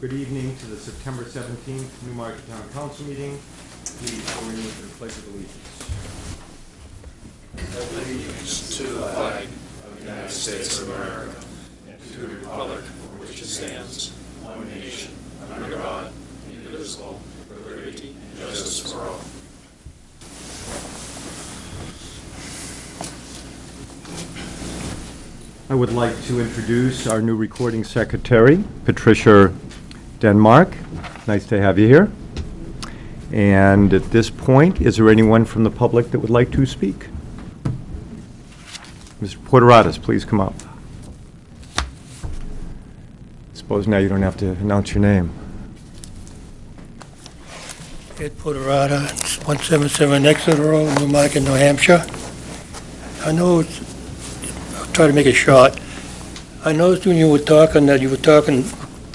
Good evening to the September 17th Newmarket Town Council meeting. Please join me for the pledge of allegiance. allegiance to the flag of the United States of America and to the republic for which it stands, one nation, under God, indivisible, with liberty and justice for all. I would like to introduce our new recording secretary, Patricia Denmark. Nice to have you here. And at this point, is there anyone from the public that would like to speak? Mr. Porteratus, please come up. I Suppose now you don't have to announce your name. Ed Porterata, 177 Exeter Road, Newmarket, New Hampshire. I know, it's- I'll try to make it short. I noticed when you were talking that you were talking,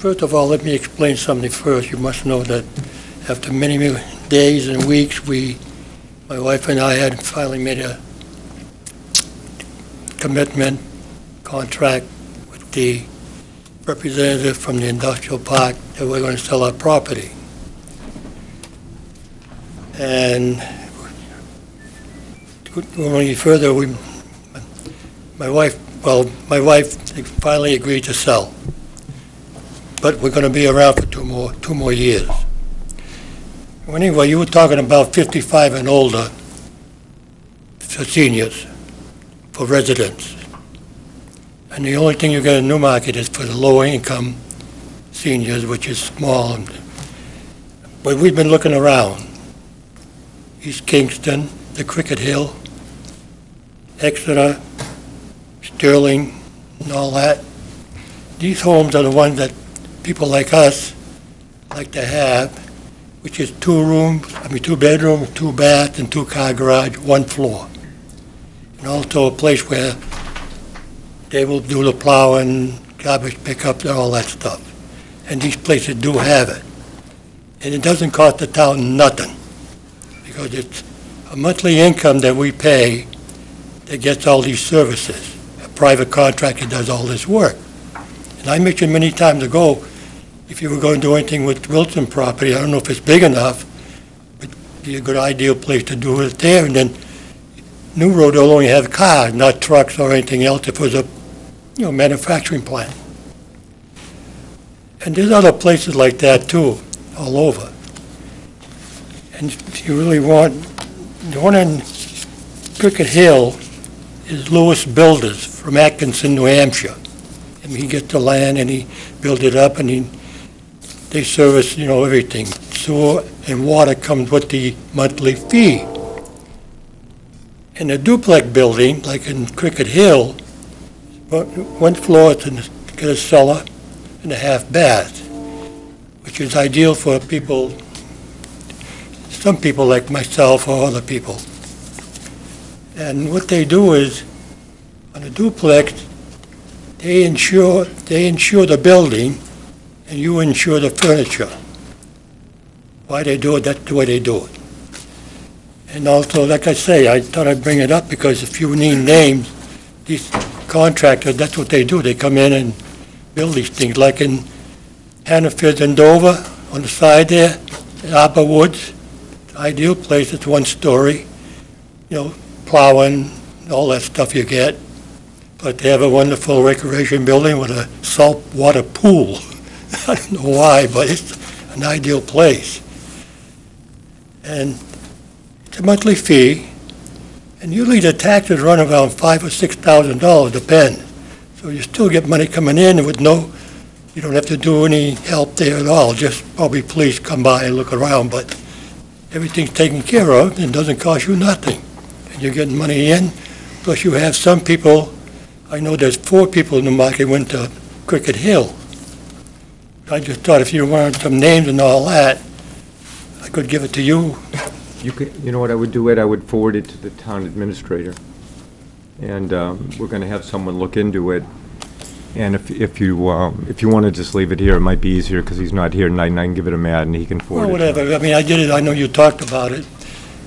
first of all, let me explain something first. You must know that after many, many days and weeks, we, my wife and I had finally made a commitment, contract with the representative from the industrial park that we're going to sell our property. And going any further, we, my wife, well, my wife finally agreed to sell. But we're gonna be around for two more, two more years. Anyway, you were talking about 55 and older for seniors, for residents. And the only thing you get in Newmarket is for the lower income seniors, which is small. But we've been looking around. East Kingston, the Cricket Hill, Exeter, Sterling, and all that. These homes are the ones that people like us like to have, which is two rooms, I mean, two bedrooms, two baths, and two car garage, one floor. And also a place where they will do the plowing, garbage pickup, and all that stuff. And these places do have it. And it doesn't cost the town nothing because it's a monthly income that we pay that gets all these services. A private contractor does all this work. And I mentioned many times ago, if you were going to do anything with Wilson property, I don't know if it's big enough, but it'd be a good ideal place to do it there. And then New Road will only have cars, not trucks or anything else if it was a, you know, manufacturing plant. And there's other places like that too, all over. And if you really want, the one in Cricket Hill is Lewis Builders from Atkinson, New Hampshire. Mean, he gets the land and he builds it up and he, they service, you know, everything. Sewer and water comes with the monthly fee. In a duplex building, like in Cricket Hill, one floor, it's get a cellar and a half bath, which is ideal for people some people like myself or other people. And what they do is, on a duplex, they insure, they insure the building, and you insure the furniture. Why they do it, that's the way they do it. And also, like I say, I thought I'd bring it up because if you need names, these contractors, that's what they do. They come in and build these things, like in Hannaford and Dover, on the side there, in Arbor Woods, ideal place, it's one story, you know, plowing, all that stuff you get. But they have a wonderful recreation building with a saltwater pool. I don't know why, but it's an ideal place. And it's a monthly fee, and usually the taxes run around five or six thousand dollars, depend. So you still get money coming in with no, you don't have to do any help there at all, just probably please come by and look around, but everything's taken care of and doesn't cost you nothing. And you're getting money in, plus you have some people, I know there's four people in the market went to Cricket Hill. I just thought if you wanted some names and all that, I could give it to you. You could, you know what I would do, Ed? I would forward it to the town administrator. And um, we're going to have someone look into it. And if, if you, um, if you want to just leave it here, it might be easier because he's not here tonight and I can give it to Matt and he can Or forward it. to whatever. I mean, I did it, I know you talked about it.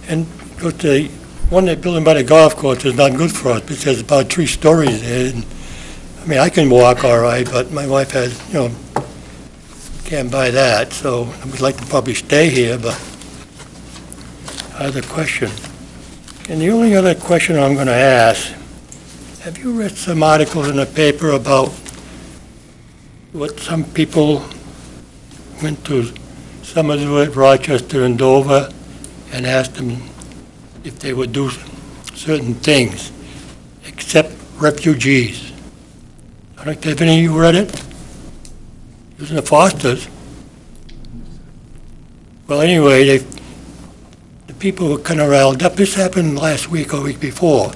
And with the, one they're building by the golf course is not good for us, because there's about three stories there. and I mean, I can walk all right, but my wife has, you know, can't buy that, so we'd like to probably stay here, but other question. And the only other question I'm going to ask, have you read some articles in the paper about what some people went to Somersworth, Rochester, and Dover and asked them if they would do certain things, except refugees? I don't know if any of you read it? In the Fosters. Well, anyway, they, the people were kind of riled up. This happened last week or week before.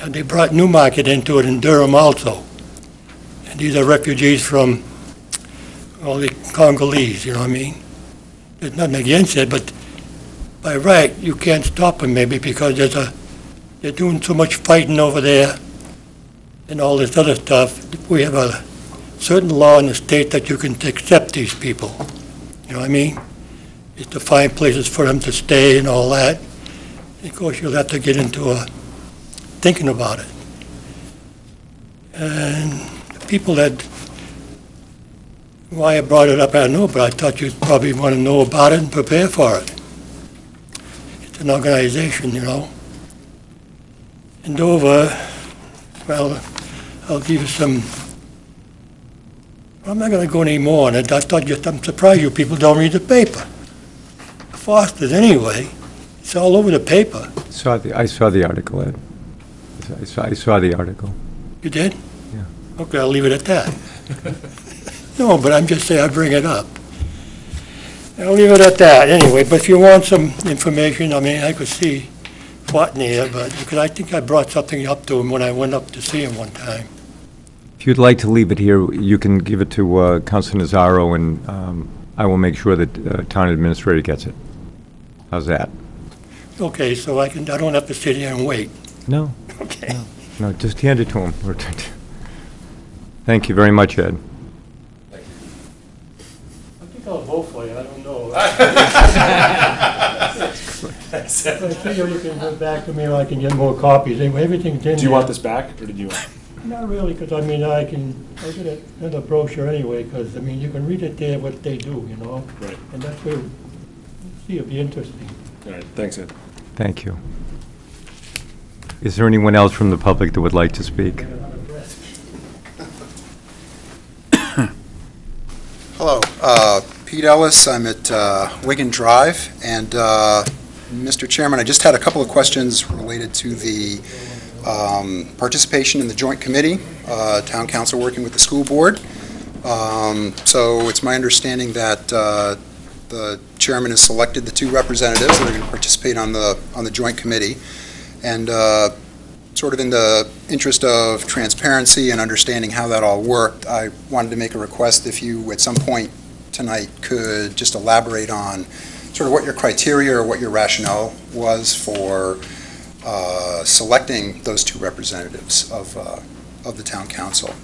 And they brought Newmarket into it in Durham also. And these are refugees from all the Congolese, you know what I mean? There's nothing against it, but by right, you can't stop them maybe because there's a, they're doing so much fighting over there and all this other stuff. We have a certain law in the state that you can accept these people. You know what I mean? Is to find places for them to stay and all that. Of course, you'll have to get into a, thinking about it. And the people that, why I brought it up, I don't know, but I thought you'd probably want to know about it and prepare for it. It's an organization, you know. And Dover, well, I'll give you some, I'm not going to go any more on it. I thought just, I'm surprised you people don't read the paper. Foster's anyway, it's all over the paper. Saw the, I saw the article, Ed. I saw, I saw the article. You did? Yeah. Okay, I'll leave it at that. No, but I'm just saying, I bring it up. I'll leave it at that, anyway, but if you want some information, I mean, I could see Watney but, because I think I brought something up to him when I went up to see him one time. If you'd like to leave it here, you can give it to uh, Counsel Nazaro, and um, I will make sure that uh, Town Administrator gets it. How's that? Okay, so I can, I don't have to sit here and wait. No, Okay. no, just hand it to him. Thank you very much, Ed. I think I'll vote for you, I don't know. I figure you can go back to me, or I can get more copies, Anyway, everything's in there. Do you want this back, or did you? Not really, because I mean, I can, I get it in the brochure anyway, because, I mean, you can read it there, what they do, you know? Right. And that's where, see, it'll be interesting. All right, thanks, Ed. Thank you. Is there anyone else from the public that would like to speak? Hello, uh, Pete Ellis, I'm at uh, Wigan Drive, and uh, Mr. Chairman, I just had a couple of questions related to the um, participation in the joint committee, uh, town council working with the school board. Um, So it's my understanding that uh, the chairman has selected the two representatives that are going to participate on the, on the joint committee, and uh, sort of in the interest of transparency and understanding how that all worked, I wanted to make a request if you, at some point tonight, could just elaborate on sort of what your criteria or what your rationale was for uh, selecting those two representatives of, uh, of the town council.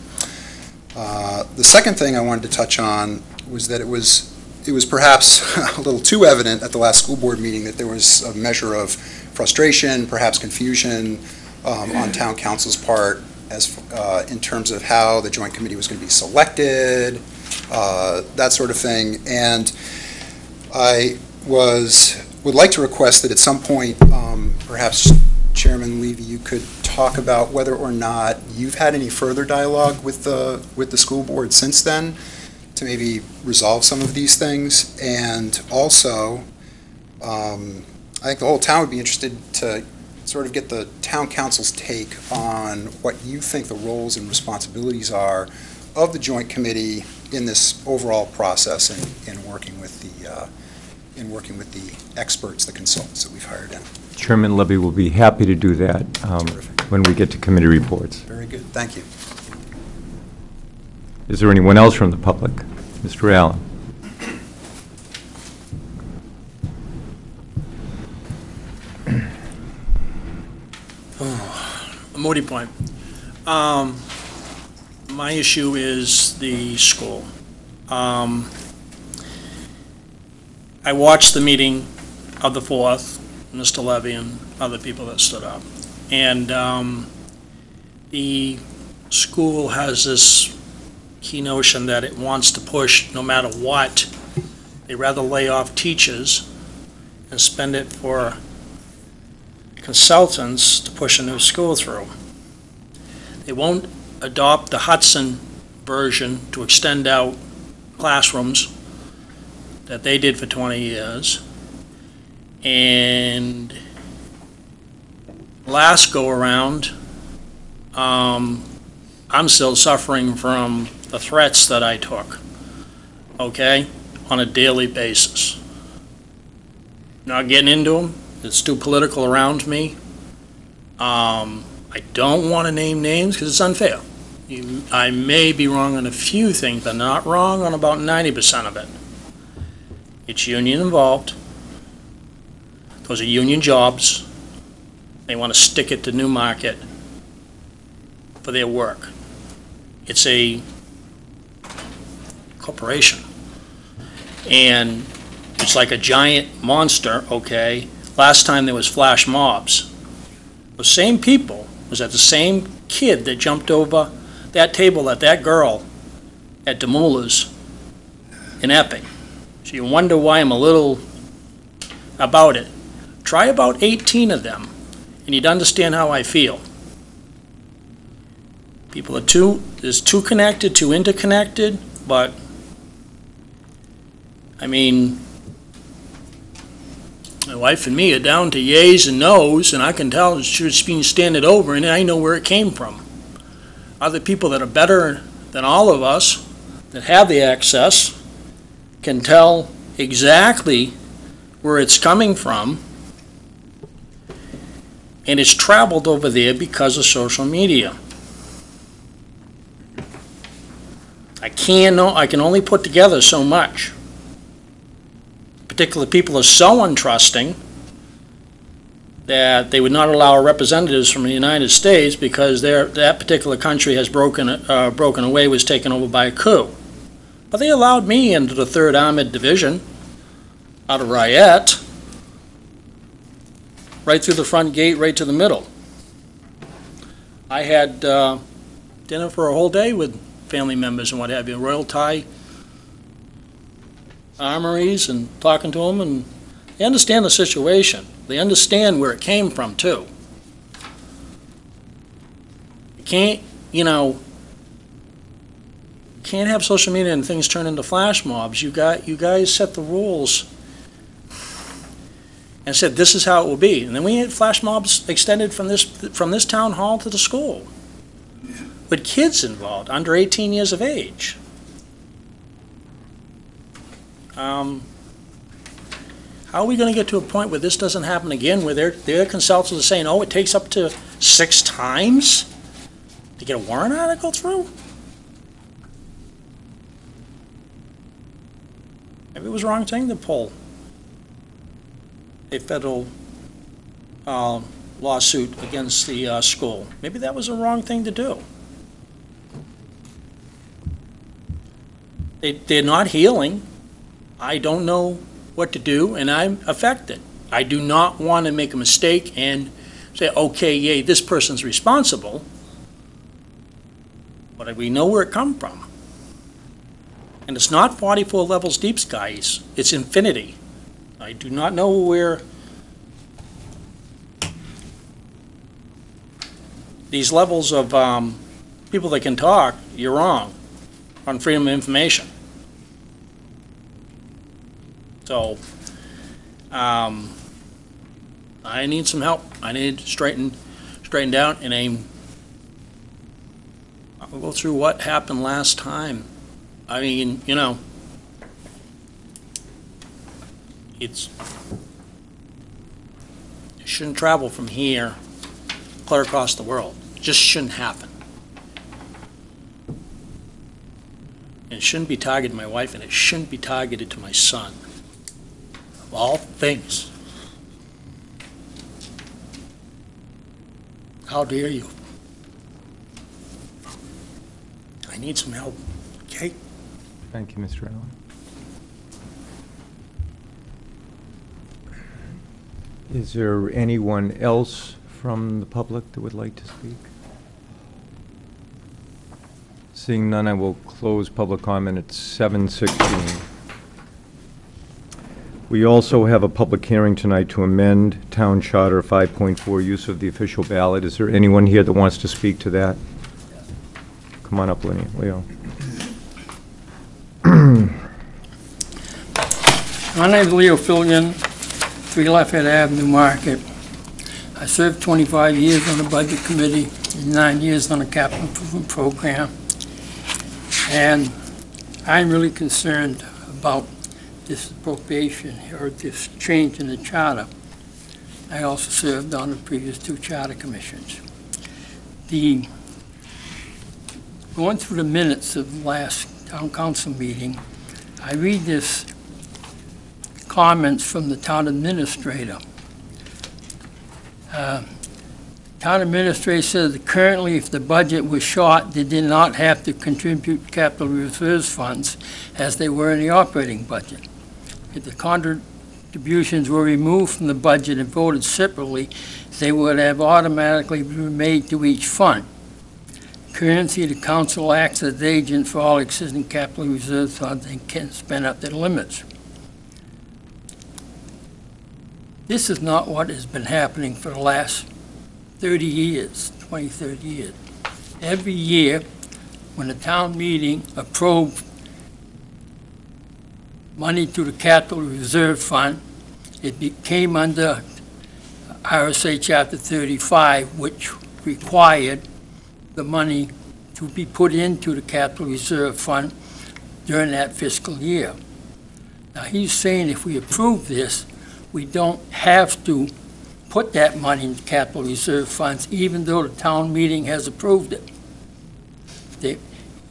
Uh, The second thing I wanted to touch on was that it was, it was perhaps a little too evident at the last school board meeting that there was a measure of frustration, perhaps confusion, um, on town council's part as, uh, in terms of how the joint committee was going to be selected, uh, that sort of thing. And I was, would like to request that at some point, um, perhaps Chairman Levy, you could talk about whether or not you've had any further dialogue with the, with the school board since then to maybe resolve some of these things. And also, um, I think the whole town would be interested to sort of get the town council's take on what you think the roles and responsibilities are of the joint committee in this overall process and in working with the, uh, in working with the experts, the consultants that we've hired in. Chairman Levy will be happy to do that um, when we get to committee reports. Very good, thank you. Is there anyone else from the public? Mr. Allen? A moody Point. Um, My issue is the school. Um, I watched the meeting of the 4th, Mr. Levy and other people that stood up. And um, the school has this key notion that it wants to push no matter what. They'd rather lay off teachers and spend it for consultants to push a new school through. They won't adopt the Hudson version to extend out classrooms that they did for 20 years. And last go-around, um, I'm still suffering from the threats that I took, okay, on a daily basis. Not getting into them, it's too political around me. Um, I don't want to name names because it's unfair. You, I may be wrong on a few things, but not wrong on about 90% of it. It's union involved. Those are union jobs. They want to stick it to Newmarket for their work. It's a corporation. And it's like a giant monster, okay? Last time there was flash mobs. The same people, was that the same kid that jumped over that table at that girl at Demoulas in Epping. So you wonder why I'm a little about it. Try about 18 of them, and you'd understand how I feel. People are too, is too connected, too interconnected, but, I mean, my wife and me are down to yays and nos, and I can tell it's being standed over, and I know where it came from. Other people that are better than all of us, that have the access, can tell exactly where it's coming from, and it's traveled over there because of social media. I can't, know- I can only put together so much. Particular people are so untrusting that they would not allow representatives from the United States because that particular country has broken, uh, broken away, was taken over by a coup. But they allowed me into the Third Armored Division out of Ryette, right through the front gate, right to the middle. I had uh, dinner for a whole day with family members and what have you, Royal Thai armories and talking to them, and they understand the situation. They understand where it came from, too. You can't, you know, can't have social media and things turn into flash mobs. You got, you guys set the rules and said, this is how it will be. And then we had flash mobs extended from this, from this town hall to the school. With kids involved, under 18 years of age. Um, How are we gonna get to a point where this doesn't happen again, where their, their consultants are saying, oh, it takes up to six times to get a warrant article through? Maybe it was the wrong thing to pull a federal uh, lawsuit against the uh, school. Maybe that was the wrong thing to do. They, they're not healing. I don't know what to do, and I'm affected. I do not want to make a mistake and say, okay, yay, this person's responsible, but we know where it come from. And it's not 44 levels deep, guys. It's infinity. I do not know where these levels of um, people that can talk, you're wrong on freedom of information. So, um, I need some help. I need straightened, straightened out, and I'm, I'll go through what happened last time. I mean, you know, it's, it shouldn't travel from here clear across the world. It just shouldn't happen. And it shouldn't be targeted to my wife, and it shouldn't be targeted to my son. Of all things. How dare you? I need some help, okay? Thank you, Mr. Allen. Is there anyone else from the public that would like to speak? Seeing none, I will close public comment at 7:16. We also have a public hearing tonight to amend Town Charter 5.4, use of the official ballot. Is there anyone here that wants to speak to that? Come on up, Leo. My name is Leo Fillion, 3 Lafayette Avenue Market. I served 25 years on the Budget Committee, and nine years on the Capital Improvement Program. And I'm really concerned about this appropriation, or this change in the charter. I also served on the previous two charter commissions. The, going through the minutes of last town council meeting, I read this comments from the town administrator. Uh, Town administrator says that currently, if the budget was short, they did not have to contribute capital reserves funds as they were in the operating budget. If the contributions were removed from the budget and voted separately, they would have automatically been made to each fund. Currently, the council acts as agent for all existing capital reserve funds and can spend up to the limits. This is not what has been happening for the last 30 years, 20, 30 years. Every year, when the town meeting approved money to the capital reserve fund, it became under RSA Chapter 35, which required the money to be put into the capital reserve fund during that fiscal year. Now, he's saying if we approve this, we don't have to put that money in capital reserve funds, even though the town meeting has approved it. They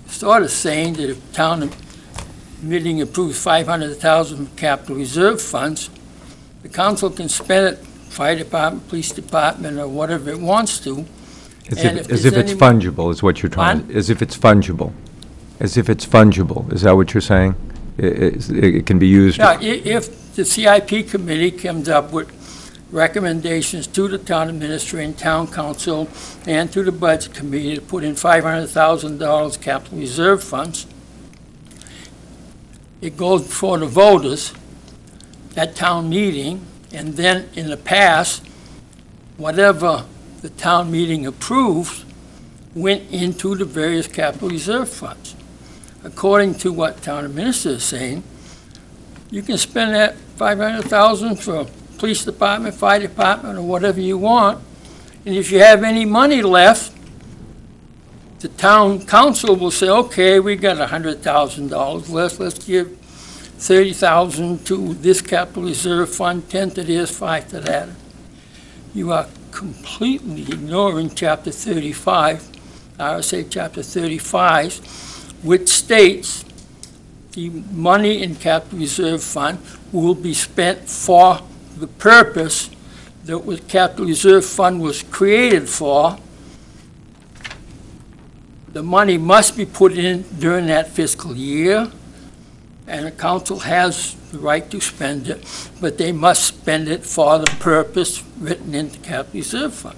sort of saying that if town meeting approves five hundred thousand from capital reserve funds, the council can spend it, fire department, police department, or whatever it wants to. As And if, if as there's if it's any- fungible, is what you're trying, Pardon? as if it's fungible. As if it's fungible, is that what you're saying? I- is- It it can be used, Now, i- if the CIP committee comes up with recommendations to the town administrator and town council and to the budget committee to put in five hundred thousand dollars capital reserve funds, it goes before the voters at town meeting, and then in the past, whatever the town meeting approved went into the various capital reserve funds. According to what town administrator is saying, you can spend that five hundred thousand for police department, fire department, or whatever you want. And if you have any money left, the town council will say, okay, we got a hundred thousand dollars left, let's give thirty thousand to this capital reserve fund, ten to this, five to that. You are completely ignoring chapter thirty-five, RSA chapter thirty-five, which states the money in capital reserve fund will be spent for the purpose that the capital reserve fund was created for. The money must be put in during that fiscal year, and the council has the right to spend it, but they must spend it for the purpose written in the capital reserve fund.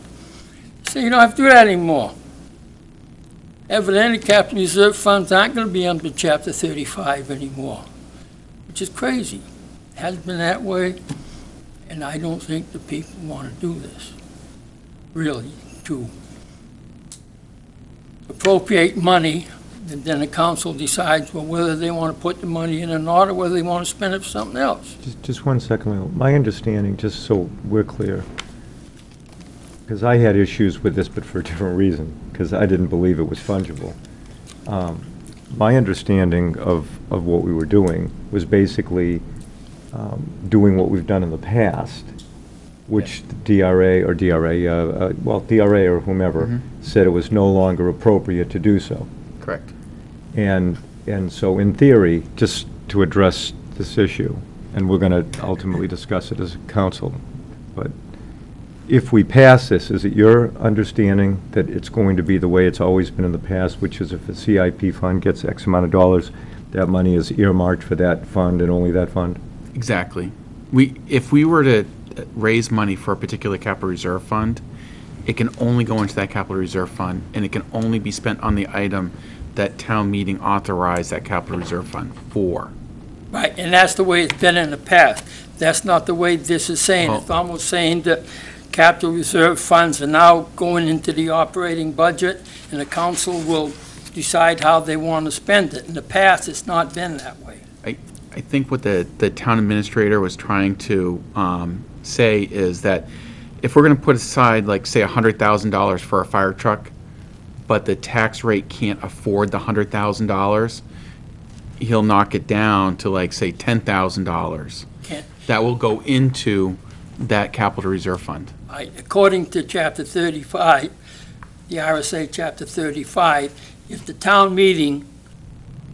So you don't have to do that anymore. Evidently, capital reserve funds aren't gonna be under chapter thirty-five anymore, which is crazy. It Has been that way, and I don't think the people wanna do this, really, to appropriate money, then the council decides, well, whether they wanna put the money in an order, whether they wanna spend it for something else. Just- just one second, Leo. My understanding, just so we're clear, because I had issues with this, but for a different reason, because I didn't believe it was fungible. Um, My understanding of, of what we were doing was basically um, doing what we've done in the past, which DRA or DRA, uh, uh, well, DRA or whomever, said it was no longer appropriate to do so. And, and so in theory, just to address this issue, and we're going to ultimately discuss it as a council, but if we pass this, is it your understanding that it's going to be the way it's always been in the past, which is if a CIP fund gets X amount of dollars, that money is earmarked for that fund and only that fund? Exactly. We, if we were to raise money for a particular capital reserve fund, it can only go into that capital reserve fund, and it can only be spent on the item that town meeting authorized that capital reserve fund for. Right, and that's the way it's been in the past. That's not the way this is saying. It's almost saying that capital reserve funds are now going into the operating budget, and the council will decide how they want to spend it. In the past, it's not been that way. I think what the, the town administrator was trying to um, say is that if we're going to put aside, like, say, $100,000 for a fire truck, but the tax rate can't afford the $100,000, he'll knock it down to, like, say, $10,000. Can't- That will go into that capital reserve fund. I- According to Chapter 35, the RSA Chapter 35, if the town meeting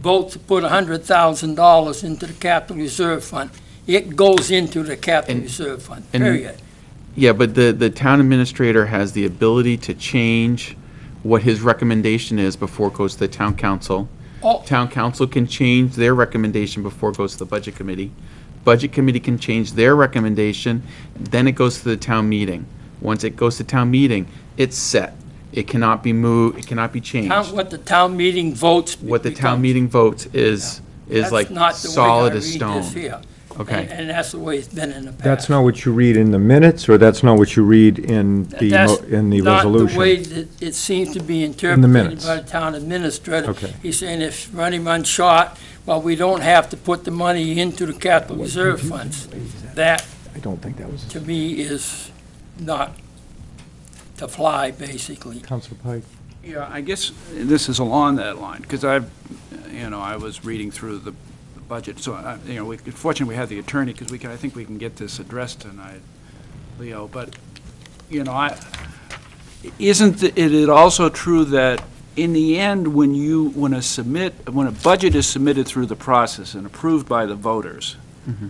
votes to put $100,000 into the capital reserve fund, it goes into the capital And- reserve fund, and- period. Yeah, but the, the town administrator has the ability to change what his recommendation is before it goes to the town council. Oh. Town council can change their recommendation before it goes to the budget committee. Budget committee can change their recommendation, then it goes to the town meeting. Once it goes to town meeting, it's set. It cannot be moved, it cannot be Town- changed. What the town meeting votes. What the town becomes- meeting votes is, is like That's not the way I solid read as this stone. Here. Okay. And- And that's the way it's been in the past. That's not what you read in the minutes, or that's not what you read in the, mo- in the That's not the way resolution? that it seems to be the interpreted minutes. by the town administrator. Okay. He's saying if running runs short, well, we don't have to put the money into the capital reserve funds. That, I don't think that was. to me, is not to fly, basically. Counselor Pike? Yeah, I guess this is along that line, because I've, you know, I was reading through the budget, so, I- you know, we- fortunately, we have the attorney, because we can, I think we can get this addressed tonight, Leo, but, you know, I, isn't it it also true that in the end, when you, when a submit, when a budget is submitted through the process and approved by the voters, mm-hmm.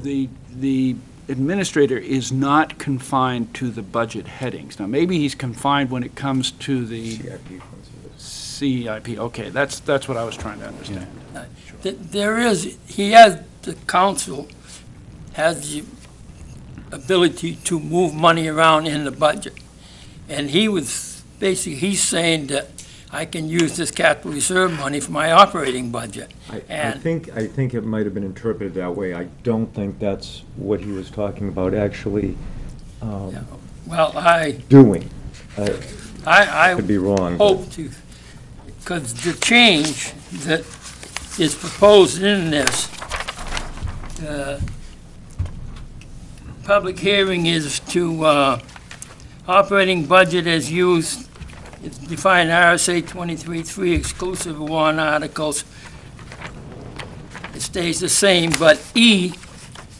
the, the administrator is not confined to the budget headings. Now, maybe he's confined when it comes to the CIP, okay, that's, that's what I was trying to understand. Th- There is, he has, the council has the ability to move money around in the budget. And he was, basically, he's saying that I can use this capital reserve money for my operating budget. I, I And- think, I think it might have been interpreted that way. I don't think that's what he was talking about actually um. Well, I, doing. I I, I could be wrong. but- hope to, because the change that is proposed in this, uh, public hearing is to, uh, operating budget as used, it's defined RSA 23-3 exclusive warrant articles. It stays the same, but E,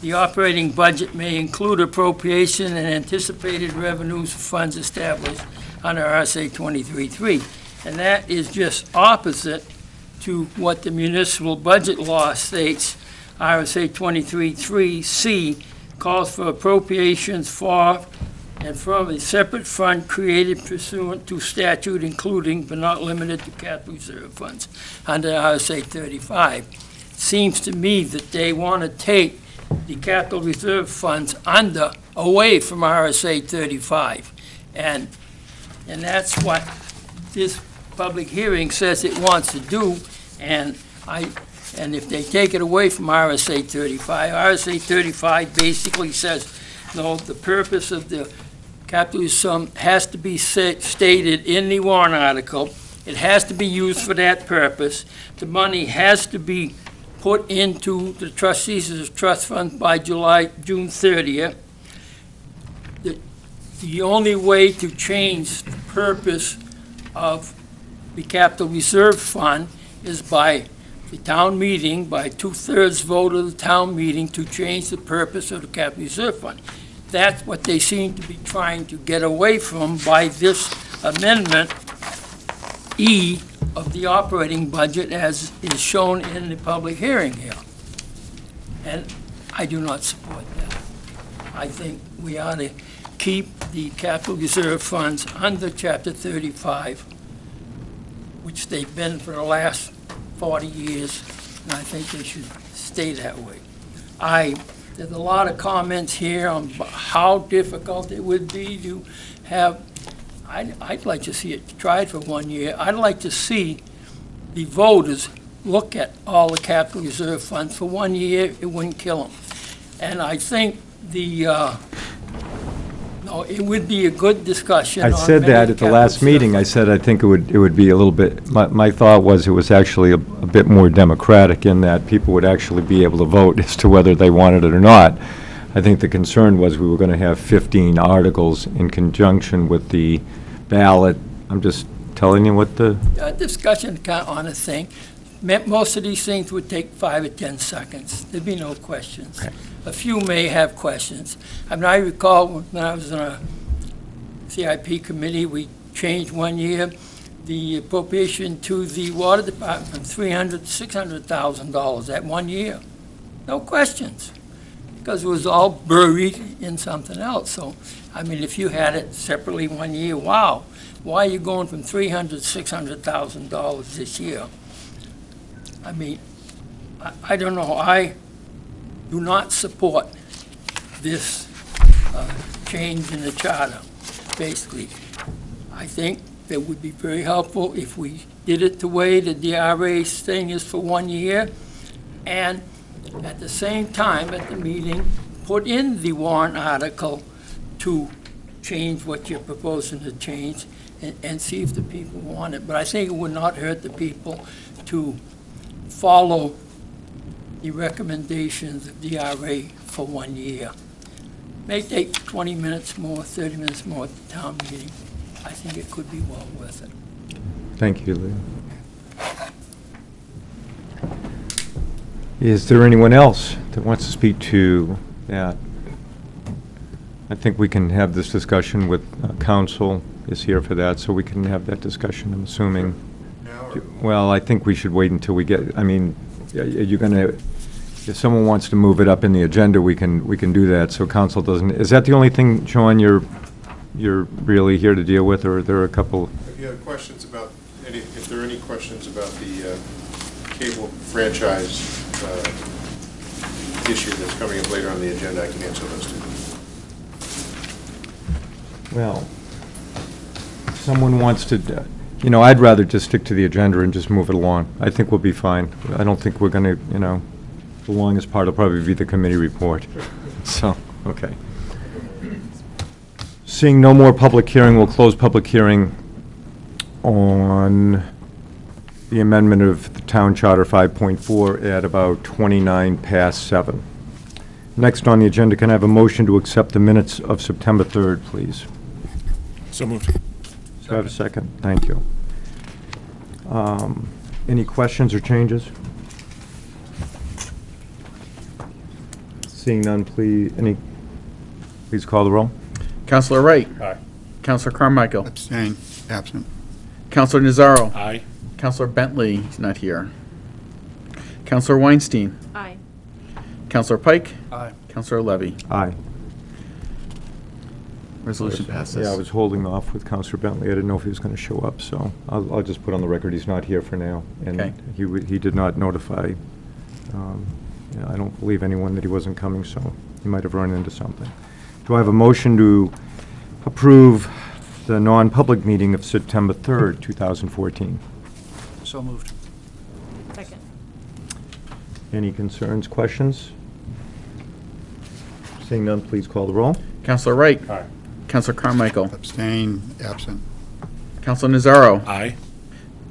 the operating budget may include appropriation and anticipated revenues funds established under RSA 23-3. And that is just opposite to what the municipal budget law states. RSA 23-3C calls for appropriations for and from a separate fund created pursuant to statute, including but not limited to capital reserve funds under RSA 35. Seems to me that they want to take the capital reserve funds under, away from RSA 35. And, and that's what this public hearing says it wants to do, and I, and if they take it away from RSA 35, RSA 35 basically says, no, the purpose of the capital sum has to be stated in the warrant article, it has to be used for that purpose, the money has to be put into the trustees of the trust fund by July, June 30th. The- The only way to change the purpose of the capital reserve fund is by the town meeting, by two-thirds vote of the town meeting to change the purpose of the capital reserve fund. That's what they seem to be trying to get away from by this amendment, E, of the operating budget as is shown in the public hearing here. And I do not support that. I think we ought to keep the capital reserve funds under Chapter 35, which they've been for the last 40 years, and I think they should stay that way. I, there's a lot of comments here on how difficult it would be to have I'd, I'd like to see it tried for one year. I'd like to see the voters look at all the capital reserve funds for one year, it wouldn't kill them. And I think the, uh, no, it would be a good discussion I on said that at the last meeting. I said I think it would, it would be a little bit, my, my thought was it was actually a, a bit more democratic in that people would actually be able to vote as to whether they wanted it or not. I think the concern was we were going to have 15 articles in conjunction with the ballot. I'm just telling you what the, A discussion kind of on a thing. Most of these things would take five or 10 seconds. There'd be no questions. Okay. A few may have questions. I mean, I recall when I was on a CIP committee, we changed one year the appropriation to the water department from 300 to $600,000 that one year. No questions, because it was all buried in something else. So, I mean, if you had it separately one year, wow, why are you going from 300 to $600,000 this year? I mean, I, I don't know, I do not support this uh, change in the charter, basically. I think that would be very helpful if we did it the way the DRA thing is for one year, and at the same time, at the meeting, put in the warrant article to change what you're proposing to change, and, and see if the people want it. But I think it would not hurt the people to follow the recommendations of DRA for one year. May take 20 minutes more, 30 minutes more at the town meeting. I think it could be well worth it. thank you, Leo. Is there anyone else that wants to speak to that? I think we can have this discussion with uh, council is here for that, so we can have that discussion, I'm assuming. Well, I think we should wait until we get, I mean, are you going to, if someone wants to move it up in the agenda, we can, we can do that, so council doesn't, is that the only thing, Sean, you're, you're really here to deal with, or are there a couple? If you have questions about, any, if there are any questions about the uh, cable franchise uh, issue that's coming up later on the agenda, I can answer those too. Well, someone wants to, d- you know, I'd rather just stick to the agenda and just move it along. I think we'll be fine. I don't think we're going to, you know, the longest part will probably be the committee report. So, okay. Seeing no more public hearing, we'll close public hearing on the amendment of the Town Charter 5.4 at about 29 past 7. Next on the agenda, can I have a motion to accept the minutes of September 3rd, please? So moved. Do I have a second? Thank you. Um, Any questions or changes? Seeing none, please, any, please call the roll. Counselor Wright. Aye. Counselor Carmichael. Abstain, absent. Counselor Nazaro. Aye. Counselor Bentley is not here. Counselor Weinstein. Aye. Counselor Pike. Aye. Counselor Levy. Aye. Resolution passes. Yeah, I was holding off with Counselor Bentley. I didn't know if he was going to show up, so I'll, I'll just put on the record he's not here for now. Okay. And he, would- he did not notify, um, you know, I don't believe anyone that he wasn't coming, so he might have run into something. Do I have a motion to approve the non-public meeting of September 3rd, 2014? So moved. Second. Any concerns, questions? Seeing none, please call the roll. Counselor Wright. Aye. Counselor Carmichael. Abstain, absent. Counselor Nazaro. Aye.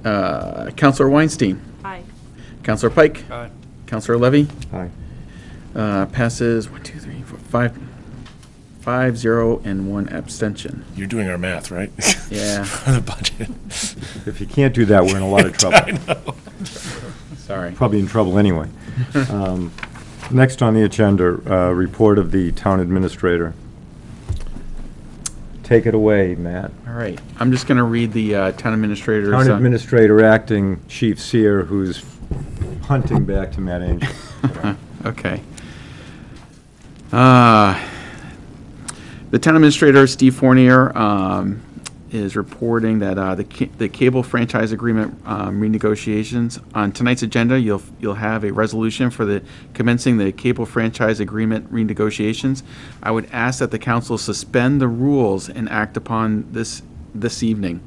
Uh, Counselor Weinstein. Aye. Counselor Pike. Aye. Counselor Levy. Aye. Uh, passes one, two, three, four, five, five, zero, and one abstention. You're doing our math, right? Yeah. For the budget. If you can't do that, we're in a lot of trouble. I know. Sorry. Probably in trouble anyway. Um, Next on the agenda, uh, report of the town administrator. Take it away, Matt. All right. I'm just going to read the uh, town administrator's. Town uh, administrator, acting chief seer, who's hunting back to Matt Angel. Okay. Uh, The town administrator, Steve Fournier, um, is reporting that uh, the ca- the cable franchise agreement um, renegotiations, on tonight's agenda, you'll, you'll have a resolution for the commencing the cable franchise agreement renegotiations. I would ask that the council suspend the rules and act upon this this evening.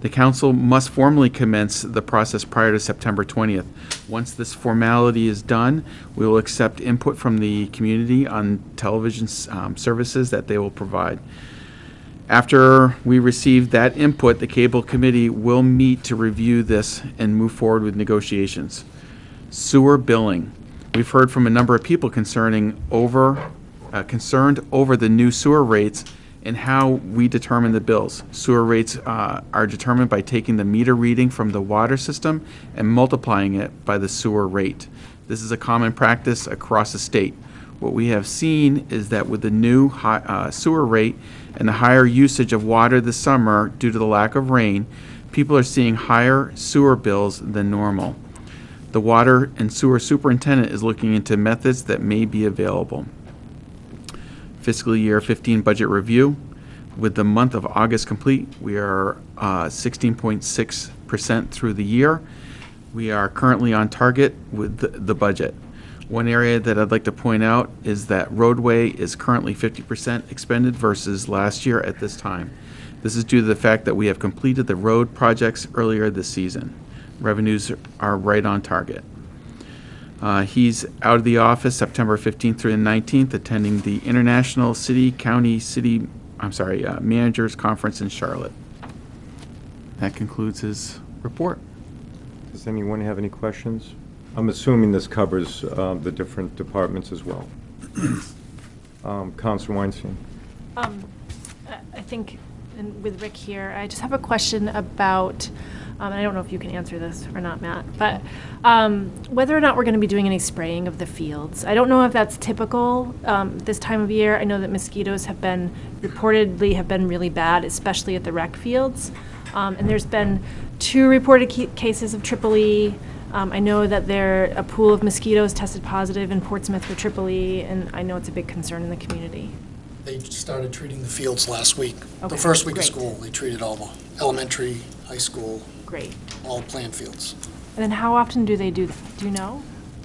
The council must formally commence the process prior to September 20th. Once this formality is done, we will accept input from the community on television um, services that they will provide. After we receive that input, the cable committee will meet to review this and move forward with negotiations. Sewer billing. We've heard from a number of people concerning over, uh, concerned over the new sewer rates and how we determine the bills. Sewer rates uh, are determined by taking the meter reading from the water system and multiplying it by the sewer rate. This is a common practice across the state. What we have seen is that with the new hi- uh, sewer rate and the higher usage of water this summer due to the lack of rain, people are seeing higher sewer bills than normal. The water and sewer superintendent is looking into methods that may be available. Fiscal year 15 budget review. With the month of August complete, we are uh, 16.6% through the year. We are currently on target with the- the budget. One area that I'd like to point out is that roadway is currently 50% expended versus last year at this time. This is due to the fact that we have completed the road projects earlier this season. Revenues are right on target. Uh, He's out of the office September 15th through the 19th, attending the International City County City, I'm sorry, uh, Managers Conference in Charlotte. That concludes his report. Does anyone have any questions? I'm assuming this covers um, the different departments as well. Um, Councilor Weinstein? Um, I I think, and with Rick here, I just have a question about, um, I don't know if you can answer this or not, Matt, but um, whether or not we're going to be doing any spraying of the fields. I don't know if that's typical um, this time of year. I know that mosquitoes have been, reportedly have been really bad, especially at the rec fields. Um, And there's been two reported cases of triple E. Um, I know that there, a pool of mosquitoes tested positive in Portsmouth for triple E, and I know it's a big concern in the community. They started treating the fields last week. Okay, The first week of school, they treated all the elementary, high school, Great. all playing fields. And then how often do they do that? Do you know?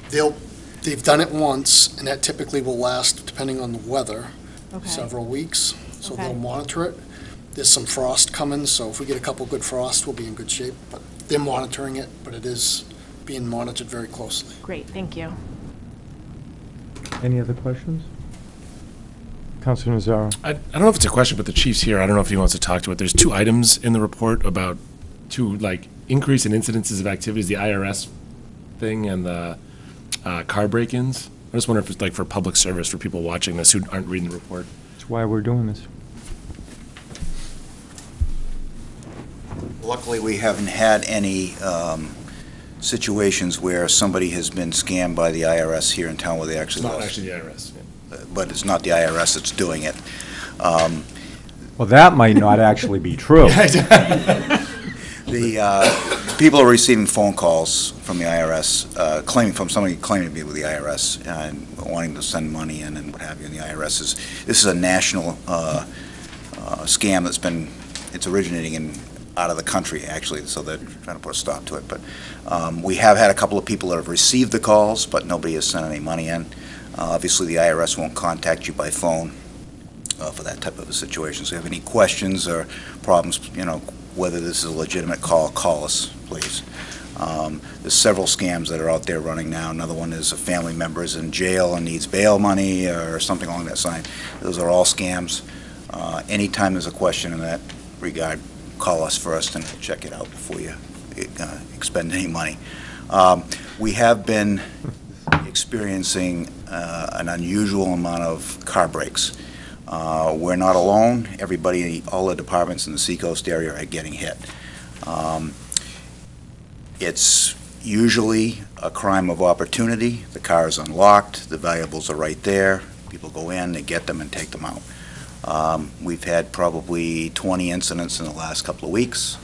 They'll, they've done it once, and that typically will last, depending on the weather, Okay. several weeks. So Okay. they'll monitor it. There's some frost coming, so if we get a couple good frosts, we'll be in good shape. But they're monitoring it, but it is being monitored very closely. Great, thank you. Any other questions? Councilor Nazaro? I, I don't know if it's a question, but the chief's here. I don't know if he wants to talk to it. There's two items in the report about two, like, increase in incidences of activities, the IRS thing and the uh, car break-ins. I just wonder if it's like for public service for people watching this who aren't reading the report. That's why we're doing this. Luckily, we haven't had any um, situations where somebody has been scammed by the IRS here in town where they It's actually not lost. actually the IRS. yeah. But it's not the IRS that's doing it. Um, Well, that might not actually be true. The, uh, people are receiving phone calls from the IRS, uh, claiming, from somebody claiming to be with the IRS and wanting to send money in and what have you, and the IRS is, this is a national uh, uh, scam that's been, it's originating in, out of the country, actually, so they're trying to put a stop to it. But um, we have had a couple of people that have received the calls, but nobody has sent any money in. Uh, Obviously, the IRS won't contact you by phone uh, for that type of a situation. So if you have any questions or problems, you know, whether this is a legitimate call, call us, please. Um, There's several scams that are out there running now. Another one is a family member is in jail and needs bail money or something along that line. Those are all scams. Uh, Anytime there's a question in that regard, call us first and check it out before you uh, expend any money. Um, We have been experiencing uh, an unusual amount of car breaks. Uh, We're not alone. Everybody, all the departments in the Seacoast area are getting hit. Um, It's usually a crime of opportunity. The car is unlocked, the valuables are right there. People go in, they get them and take them out. Um, We've had probably 20 incidents in the last couple of weeks.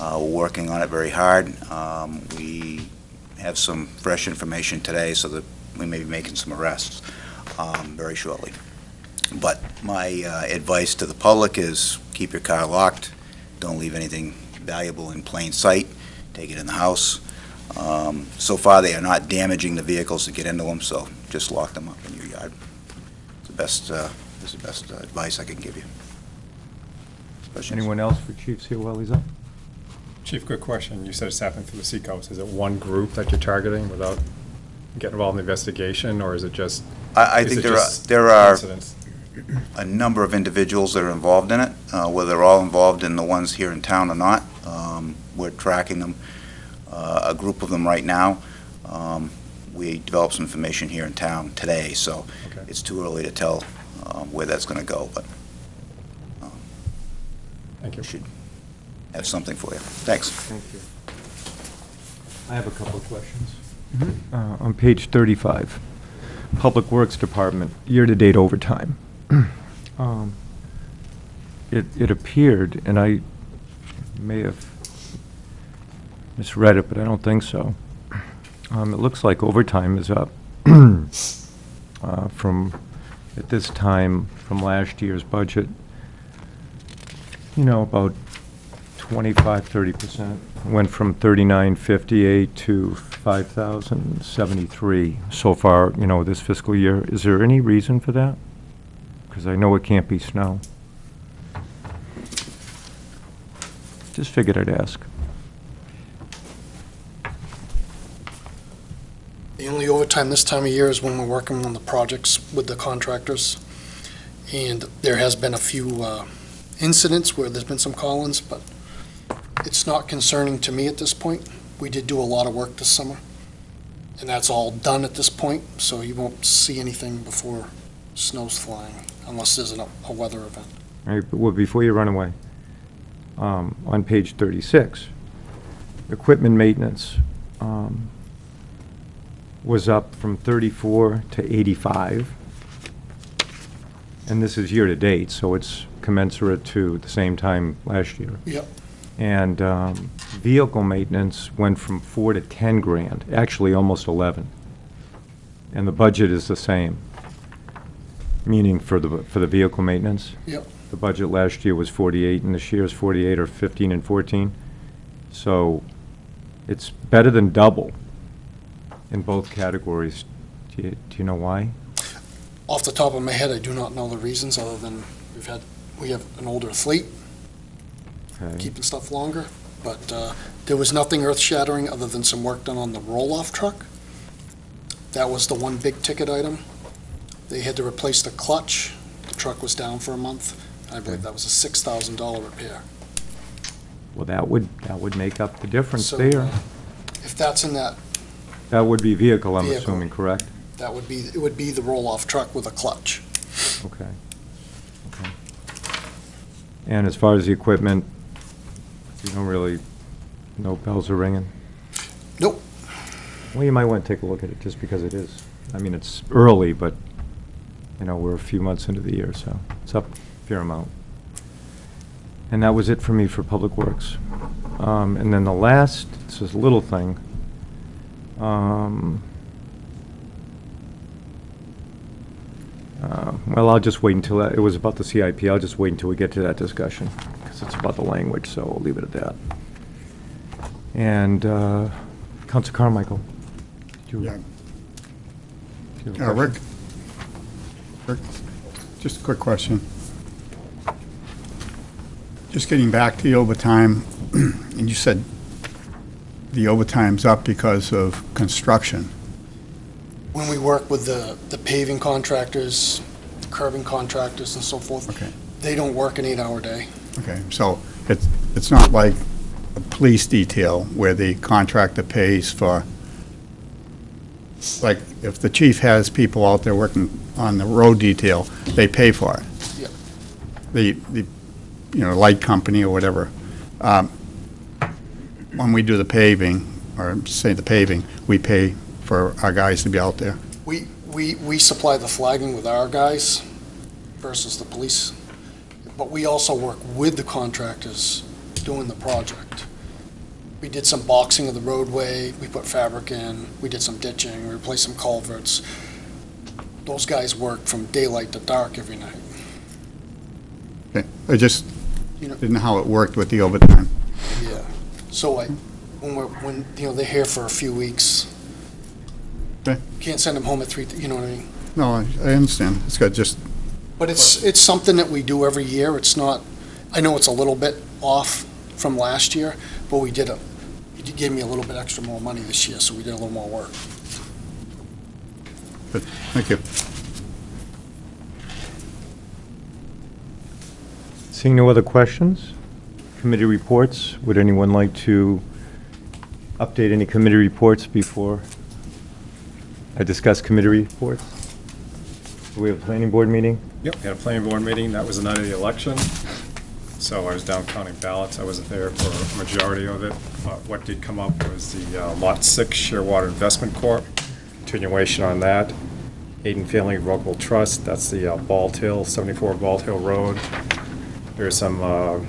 Uh, We're working on it very hard. Um, We have some fresh information today so that we may be making some arrests um, very shortly. But my uh, advice to the public is keep your car locked, don't leave anything valuable in plain sight, take it in the house. Um, So far, they are not damaging the vehicles to get into them, so just lock them up in your yard. It's the best, uh, the best uh, advice I can give you. Questions? Anyone else for chiefs here while he's up? Chief, good question. You said it's happening through the Seacoast. Is it one group that you're targeting without getting involved in the investigation, or is it just? I, I think there are, there are incidents? a number of individuals that are involved in it, uh, whether they're all involved in the ones here in town or not. Um, We're tracking them, uh, a group of them right now. Um, We developed some information here in town today, so Okay. it's too early to tell um, where that's going to go, but um, Thank you. we should have something for you. Thanks. Thank you. I have a couple of questions. Uh, On page 35, Public Works Department, year-to-date overtime. Um, It, it appeared, and I may have misread it, but I don't think so. Um, It looks like overtime is up uh, from, at this time, from last year's budget, you know, about 25, 30%. Went from 3958 to 5,073 so far, you know, this fiscal year. Is there any reason for that? Because I know it can't be snow. Just figured I'd ask. The only overtime this time of year is when we're working on the projects with the contractors. And there has been a few uh, incidents where there's been some call-ins, but it's not concerning to me at this point. We did do a lot of work this summer, and that's all done at this point, so you won't see anything before snow's flying, unless there's an- a weather event. All right, well, before you run away, um, on page 36, equipment maintenance um, was up from 34 to 85. And this is year-to-date, so it's commensurate to the same time last year. Yep. And um, vehicle maintenance went from 4 to 10 grand, actually almost 11. And the budget is the same, meaning for the, for the vehicle maintenance? Yep. The budget last year was 48, and this year is 48, or 15 and 14. So it's better than double in both categories. Do you, do you know why? Off the top of my head, I do not know the reasons, other than we've had, we have an older fleet, Okay. keeping stuff longer, but uh, there was nothing earth-shattering other than some work done on the roll-off truck. That was the one big ticket item. They had to replace the clutch. The truck was down for a month. I believe that was a $6,000 repair. Well, that would, that would make up the difference So, there. If that's in that, That would be vehicle, I'm Vehicle. assuming, correct? that would be, it would be the roll-off truck with a clutch. Okay. Okay. And as far as the equipment, you don't really, no bells are ringing? Nope. Well, you might want to take a look at it, just because it is. I mean, it's early, but, you know, we're a few months into the year, so it's up a fair amount. And that was it for me for Public Works. Um, And then the last, it's this little thing. Um, uh, Well, I'll just wait until, that- it was about the CIP, I'll just wait until we get to that discussion, because it's about the language, so we'll leave it at that. And uh, Counsel Carmichael? do you- Yeah. do you have a Uh, Rick? Rick, just a quick question. Just getting back to the overtime, and you said the overtime's up because of construction. When we work with the the paving contractors, curbing contractors and so forth, Okay. they don't work an eight-hour day. Okay, so it's, it's not like a police detail where the contractor pays for, like, if the chief has people out there working on the road detail, they pay for it. Yep. The, the, you know, light company or whatever. Um, When we do the paving, or say the paving, we pay for our guys to be out there. We, we, we supply the flagging with our guys versus the police, but we also work with the contractors doing the project. We did some boxing of the roadway, we put fabric in, we did some ditching, we replaced some culverts. Those guys work from daylight to dark every night. Okay, I just You know- didn't know how it worked with the overtime. Yeah. So I, when we're, when, you know, they're here for a few weeks. Okay. Can't send them home at three, you know what I mean? No, I I understand. It's got just, But it's, it's something that we do every year. It's not, I know it's a little bit off from last year, but we did a, he gave me a little bit extra more money this year, so we did a little more work. Good, thank you. Seeing no other questions? Committee reports? Would anyone like to update any committee reports before I discuss committee reports? We have a planning board meeting? Yep, we had a planning board meeting, that was the night of the election. So I was down counting ballots, I wasn't there for a majority of it. But What did come up was the uh, Lot 6 Shearwater Investment Corp., continuation on that. Hayden Family Rockwell Trust, that's the uh, Bald Hill, 74 Bald Hill Road. There's some uh,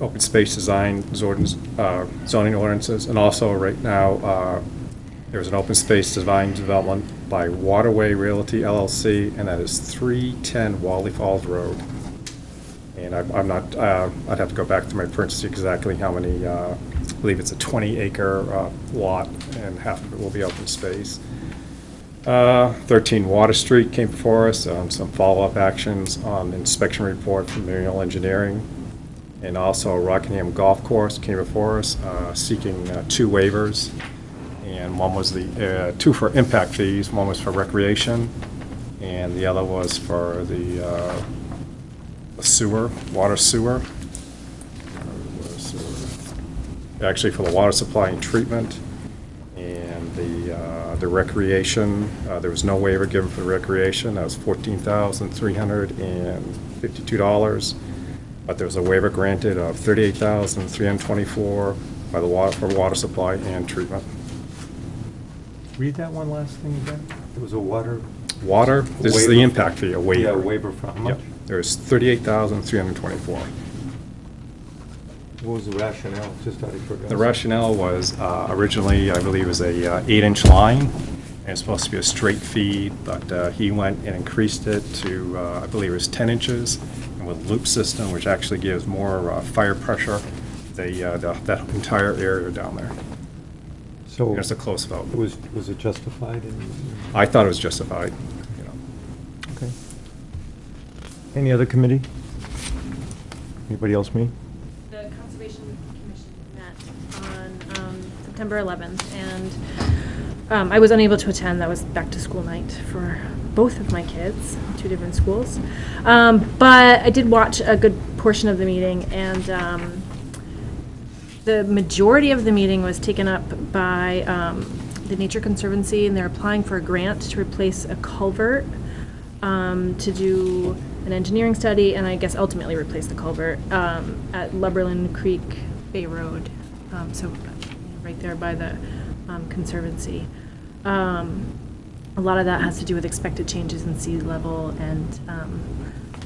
open space design uh, zoning ordinances, and also right now, uh, there's an open space design development by Waterway Realty LLC, and that is 310 Wally Falls Road. And I'm I'm not, uh, I'd have to go back to my prints to see exactly how many, uh, I believe it's a 20-acre lot, and half of it will be open space. Uh, 13 Water Street came before us, um, some follow-up actions on inspection report from Manual Engineering and also Rockingham Golf Course came before us uh, seeking uh, two waivers. And one was the, uh, two for impact fees, one was for recreation, and the other was for the uh, sewer, water sewer. Actually, for the water supply and treatment. And the, uh, the recreation, uh, there was no waiver given for the recreation. That was $14,352. But there was a waiver granted of thirty-eight thousand three hundred and twenty-four by the water, for water supply and treatment. Read that one last thing again. It was a water. Water, this is the impact fee, a waiver. Yeah, waiver for how much? Yep, there's thirty-eight thousand three hundred and twenty-four. What was the rationale, just out of curiosity? The rationale was, uh, originally, I believe it was a uh, eight-inch line, and it's supposed to be a straight feed, but uh, he went and increased it to, uh, I believe it was 10 inches, and with loop system, which actually gives more uh, fire pressure, the, uh, the- that entire area down there. So, It's a close vote. was, was it justified in? I thought it was justified, you know. Okay. Any other committee? Anybody else Me. The Conservation Commission met on um, September 11th, and um, I was unable to attend. That was back-to-school night for both of my kids, two different schools. Um, But I did watch a good portion of the meeting, and um, the majority of the meeting was taken up by um, the Nature Conservancy, and they're applying for a grant to replace a culvert, um, to do an engineering study, and I guess ultimately replace the culvert um, at Lubberland Creek Bay Road, um, so right there by the Conservancy. Um, A lot of that has to do with expected changes in sea level and um,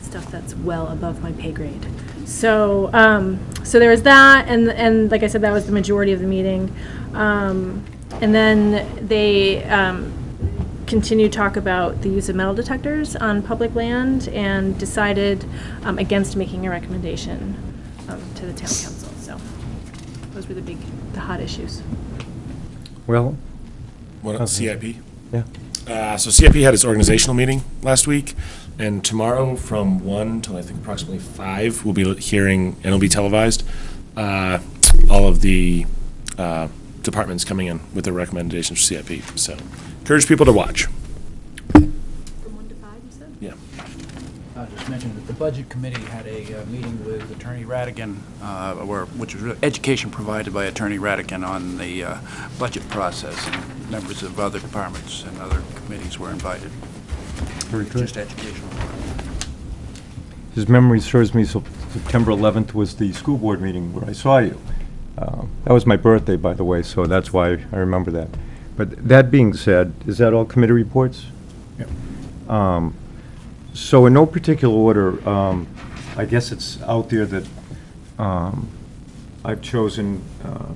stuff that's well above my pay grade. So, um, so there was that, and, and like I said, that was the majority of the meeting. Um, and then they, um, continued to talk about the use of metal detectors on public land and decided, um, against making a recommendation, um, to the town council, so. Those were the big, the hot issues. Well, What, Okay. CIP? yeah. Uh, so CIP had its organizational meeting last week, and tomorrow from one till I think approximately five, we'll be hearing, and it'll be televised, uh, all of the uh, departments coming in with their recommendations for CIP. So encourage people to watch. From one to five, you said? Yeah. I just mentioned that the Budget Committee had a uh, meeting with Attorney Radigan, uh, where, which was education provided by Attorney Radigan on the uh, budget process, and members of other departments and other committees were invited. Very good. Just educational. His memory serves me, so September 11th was the school board meeting where I saw you. Uh, That was my birthday, by the way, so that's why I remember that. But that being said, is that all committee reports? Yep. Um, So in no particular order, um, I guess it's out there that um, I've chosen uh,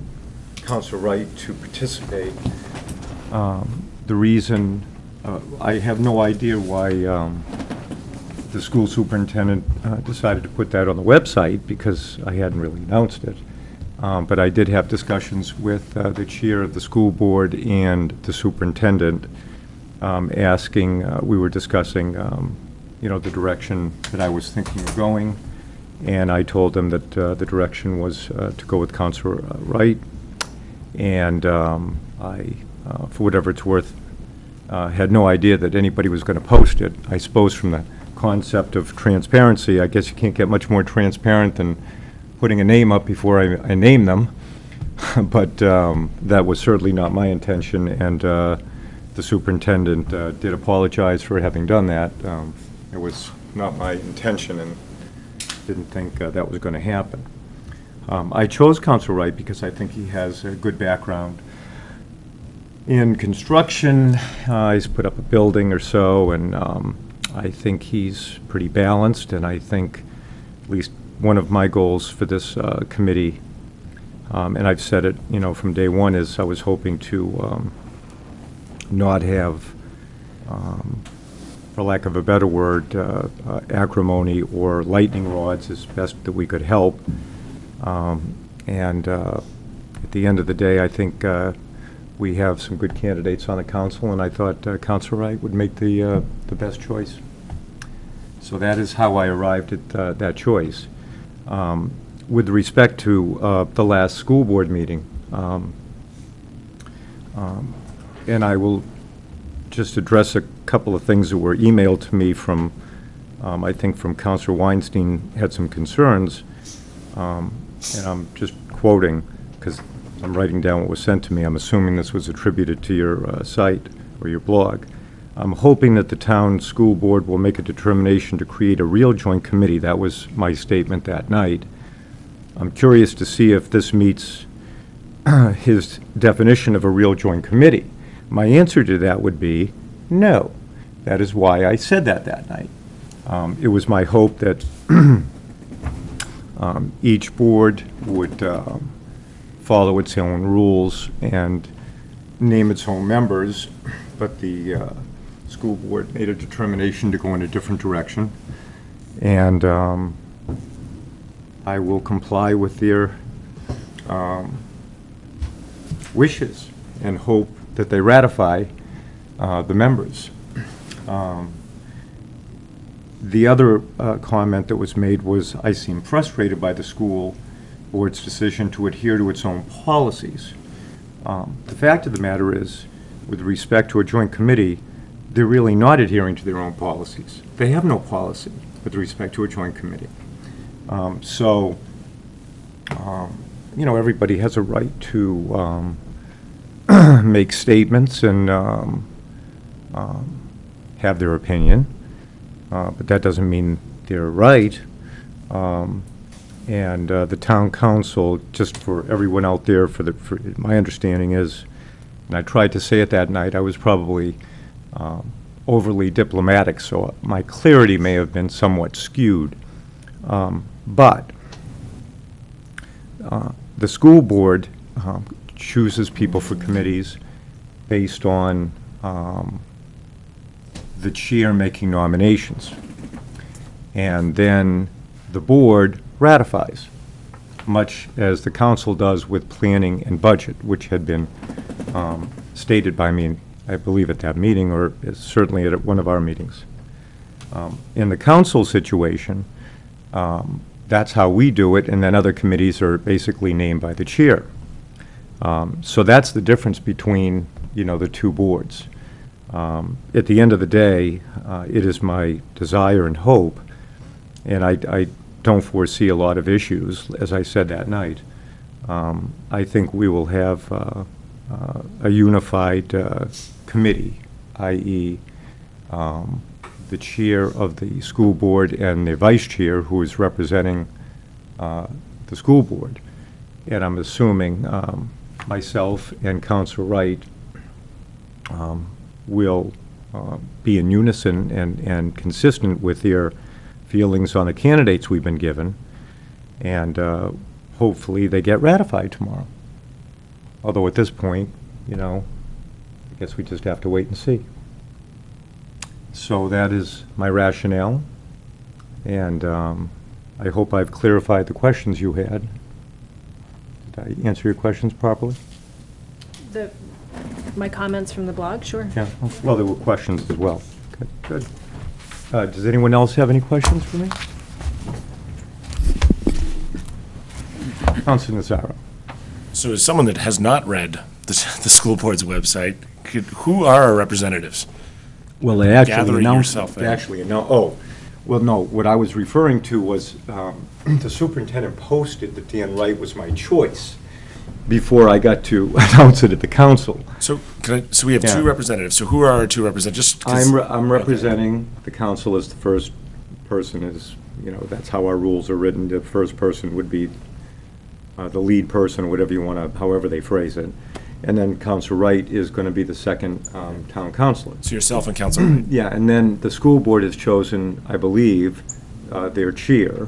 Councilor Wright to participate. Um, The reason, uh, I have no idea why um, the school superintendent uh, decided to put that on the website, because I hadn't really announced it. Um, But I did have discussions with uh, the chair of the school board and the superintendent, um, asking, uh, we were discussing, um, you know, the direction that I was thinking of going, And I told them that uh, the direction was uh, to go with Councilor uh, Wright. And um, I, uh, for whatever it's worth, uh, had no idea that anybody was going to post it. I suppose from the concept of transparency, I guess you can't get much more transparent than putting a name up before I I name them. But um, that was certainly not my intention, and the superintendent did apologize for having done that. Um, It was not my intention, and didn't think uh, that was going to happen. Um, I chose Council Wright because I think he has a good background in construction. Uh, He's put up a building or so, and um, I think he's pretty balanced, and I think at least one of my goals for this uh, committee, um, and I've said it, you know, from day one, is I was hoping to um, not have, um, for lack of a better word, uh, uh, acrimony or lightning rods as best that we could help. Um, And uh, at the end of the day, I think uh, we have some good candidates on the council, and I thought uh, Council Wright would make the, uh, the best choice. So that is how I arrived at uh, that choice. Um, With respect to the last school board meeting, um, um, and I will just address a couple of things that were emailed to me from, um, I think from Councilor Weinstein had some concerns, um, and I'm just quoting, because I'm writing down what was sent to me. I'm assuming this was attributed to your uh, site or your blog. I'm hoping that the town school board will make a determination to create a real joint committee. That was my statement that night. I'm curious to see if this meets his definition of a real joint committee. My answer to that would be no. That is why I said that that night. Um, It was my hope that um, each board would um, follow its own rules and name its own members, but the uh, school board made a determination to go in a different direction. And um, I will comply with their um, wishes and hope that they ratify uh, the members. Um, The other uh, comment that was made was, I seem frustrated by the school board's decision to adhere to its own policies. Um, The fact of the matter is, with respect to a joint committee, they're really not adhering to their own policies. They have no policy with respect to a joint committee. Um, So, um, you know, everybody has a right to um, make statements and um, um, have their opinion, uh, but that doesn't mean they're right. Um, And uh, the town council, just for everyone out there, for the, for, my understanding is, and I tried to say it that night, I was probably um, overly diplomatic, so my clarity may have been somewhat skewed. Um, But uh, the school board um, chooses people for committees based on um, the chair making nominations. And then the board ratifies, much as the council does with planning and budget, which had been um, stated by me, I believe, at that meeting, or certainly at one of our meetings. Um, In the council situation, um, that's how we do it, and then other committees are basically named by the chair. Um, So that's the difference between, you know, the two boards. Um, At the end of the day, uh, it is my desire and hope, and I, I don't foresee a lot of issues, as I said that night. Um, I think we will have uh, uh, a unified uh, committee, i.e., um, the chair of the school board and the vice chair who is representing uh, the school board. And I'm assuming um, myself and Counsel Wright um, will uh, be in unison and, and consistent with their feelings on the candidates we've been given, and uh, hopefully they get ratified tomorrow. Although at this point, you know, I guess we just have to wait and see. So that is my rationale, and um, I hope I've clarified the questions you had. Did I answer your questions properly? The, my comments from the blog, sure. Yeah, well, there were questions as well. Good, good. Uh, Does anyone else have any questions for me? Councilor Nazaro. So as someone that has not read the, the school board's website, could, who are our representatives? Well, they actually Gathering announced, yourself they in. actually, no, oh, well, no, what I was referring to was, um, the superintendent posted that Dan Wright was my choice before I got to announce it at the council. So, can I, so we have Yeah. two representatives. So who are our two representatives? Just 'cause- I'm, re- I'm representing the council as the first person is, you know, that's how our rules are written. The first person would be uh, the lead person, whatever you want to, however they phrase it. And then Council Wright is going to be the second um, town councilor. So yourself and Council Wright. Yeah, and then the school board has chosen, I believe, uh, their chair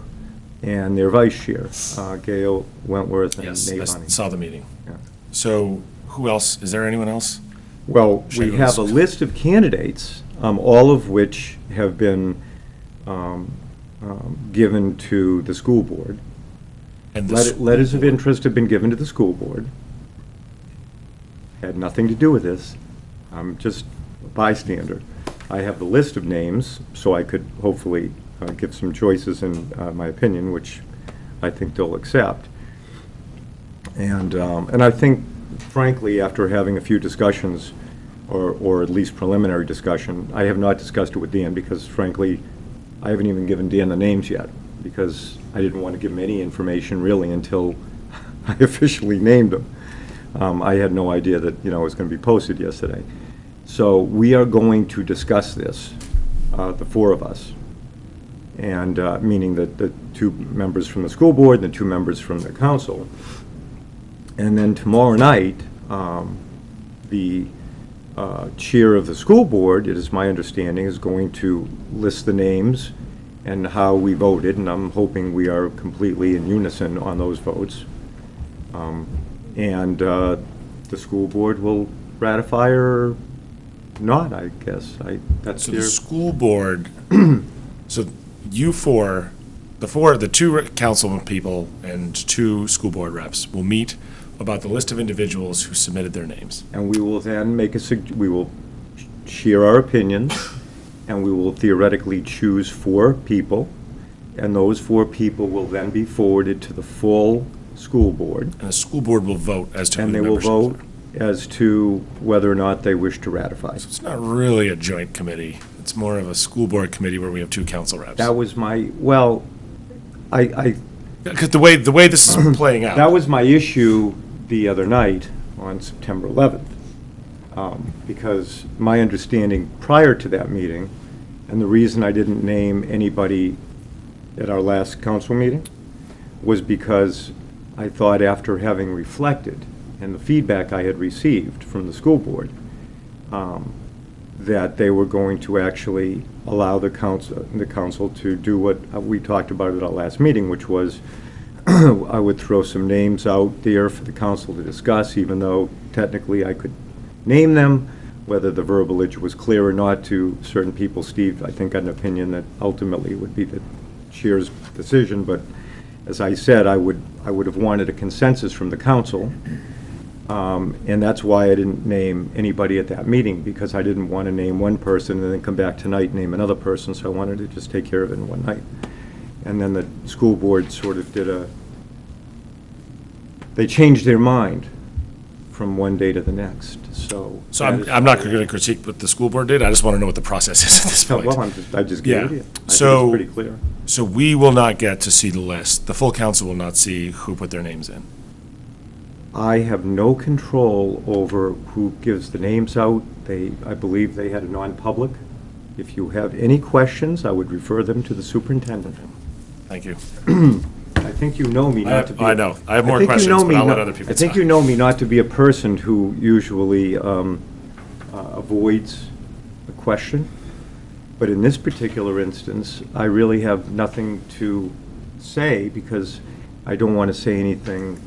and their vice chair, uh, Gail Wentworth and Yes, I Nate s- Honey. saw the meeting. Yeah. So who else? Is there anyone else? Well, we have a list? list of candidates, um, all of which have been um, um, given to the school board. And the Let- school Letters of board. interest have been given to the school board. Had nothing to do with this. I'm just a bystander. I have the list of names, so I could hopefully uh, give some choices in uh, my opinion, which I think they'll accept. And, um, and I think frankly, after having a few discussions, or, or at least preliminary discussion, I have not discussed it with Dan, because frankly, I haven't even given Dan the names yet, because I didn't want to give him any information really until I officially named them. Um, I had no idea that, you know, it was going to be posted yesterday. So we are going to discuss this, uh, the four of us, and, uh, meaning that the two members from the school board and the two members from the council. And then tomorrow night, um, the uh, chair of the school board, it is my understanding, is going to list the names and how we voted, and I'm hoping we are completely in unison on those votes. Um, And uh, the school board will ratify or not, I guess. I, that's So the school board, so you four, the four, the two council people and two school board reps will meet about the list of individuals who submitted their names. And we will then make a, sug- we will share our opinions, and we will theoretically choose four people, and those four people will then be forwarded to the full school board, And the school board will vote as to who and the they will vote as to whether or not they wish to ratify. So It's not really a joint committee. It's more of a school board committee where we have two council reps. That was my, well, I, I, Because the way, the way this is playing out. that was my issue the other night on September 11th. Um, Because my understanding prior to that meeting, and the reason I didn't name anybody at our last council meeting, was because I thought after having reflected and the feedback I had received from the school board, um, that they were going to actually allow the council, the council to do what we talked about at our last meeting, which was I would throw some names out there for the council to discuss, even though technically I could name them, whether the verbiage was clear or not to certain people. Steve, I think, had an opinion that ultimately would be the chair's decision, but as I said, I would, I would have wanted a consensus from the council, um, and that's why I didn't name anybody at that meeting, because I didn't want to name one person and then come back tonight and name another person, so I wanted to just take care of it in one night. And then the school board sort of did a, they changed their mind from one day to the next, so. So that I'm, is I'm not going to critique what the school board did. I just want to know what the process is at this No, point. Well, I'm just, I just gave it to you. Yeah. I think So- it's pretty clear. So we will not get to see the list. The full council will not see who put their names in. I have no control over who gives the names out. They, I believe they had a non-public. If you have any questions, I would refer them to the superintendent. Thank you. I think you know me I not have- to be. I know. I have more think you questions, know but me I'll let not- other people I think talk. you know me not to be a person who usually um, uh, avoids a question. But in this particular instance, I really have nothing to say because I don't want to say anything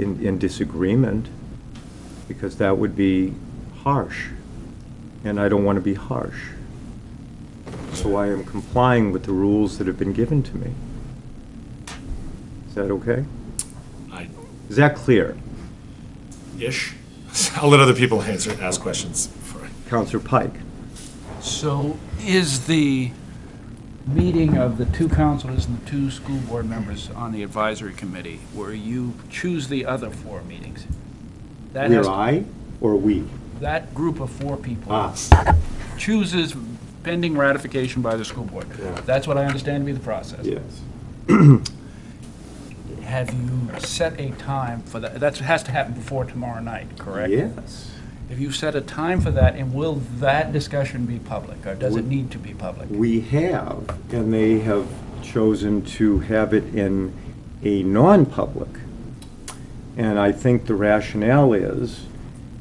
in, in disagreement because that would be harsh. And I don't want to be harsh. So I am complying with the rules that have been given to me. Is that okay? I- Is that clear? Ish. I'll let other people answer, ask questions. before I- Councilor Pike? So is the meeting of the two counselors and the two school board members on the advisory committee, where you choose the other four meetings. That has- Where I or we? That group of four people Ah, chooses pending ratification by the school board. Yeah. That's what I understand to be the process. yes. Have you set a time for that? That has to happen before tomorrow night, correct? Yes. Have you set a time for that, and will that discussion be public, or does it need to be public? We have, and they have chosen to have it in a non-public. And I think the rationale is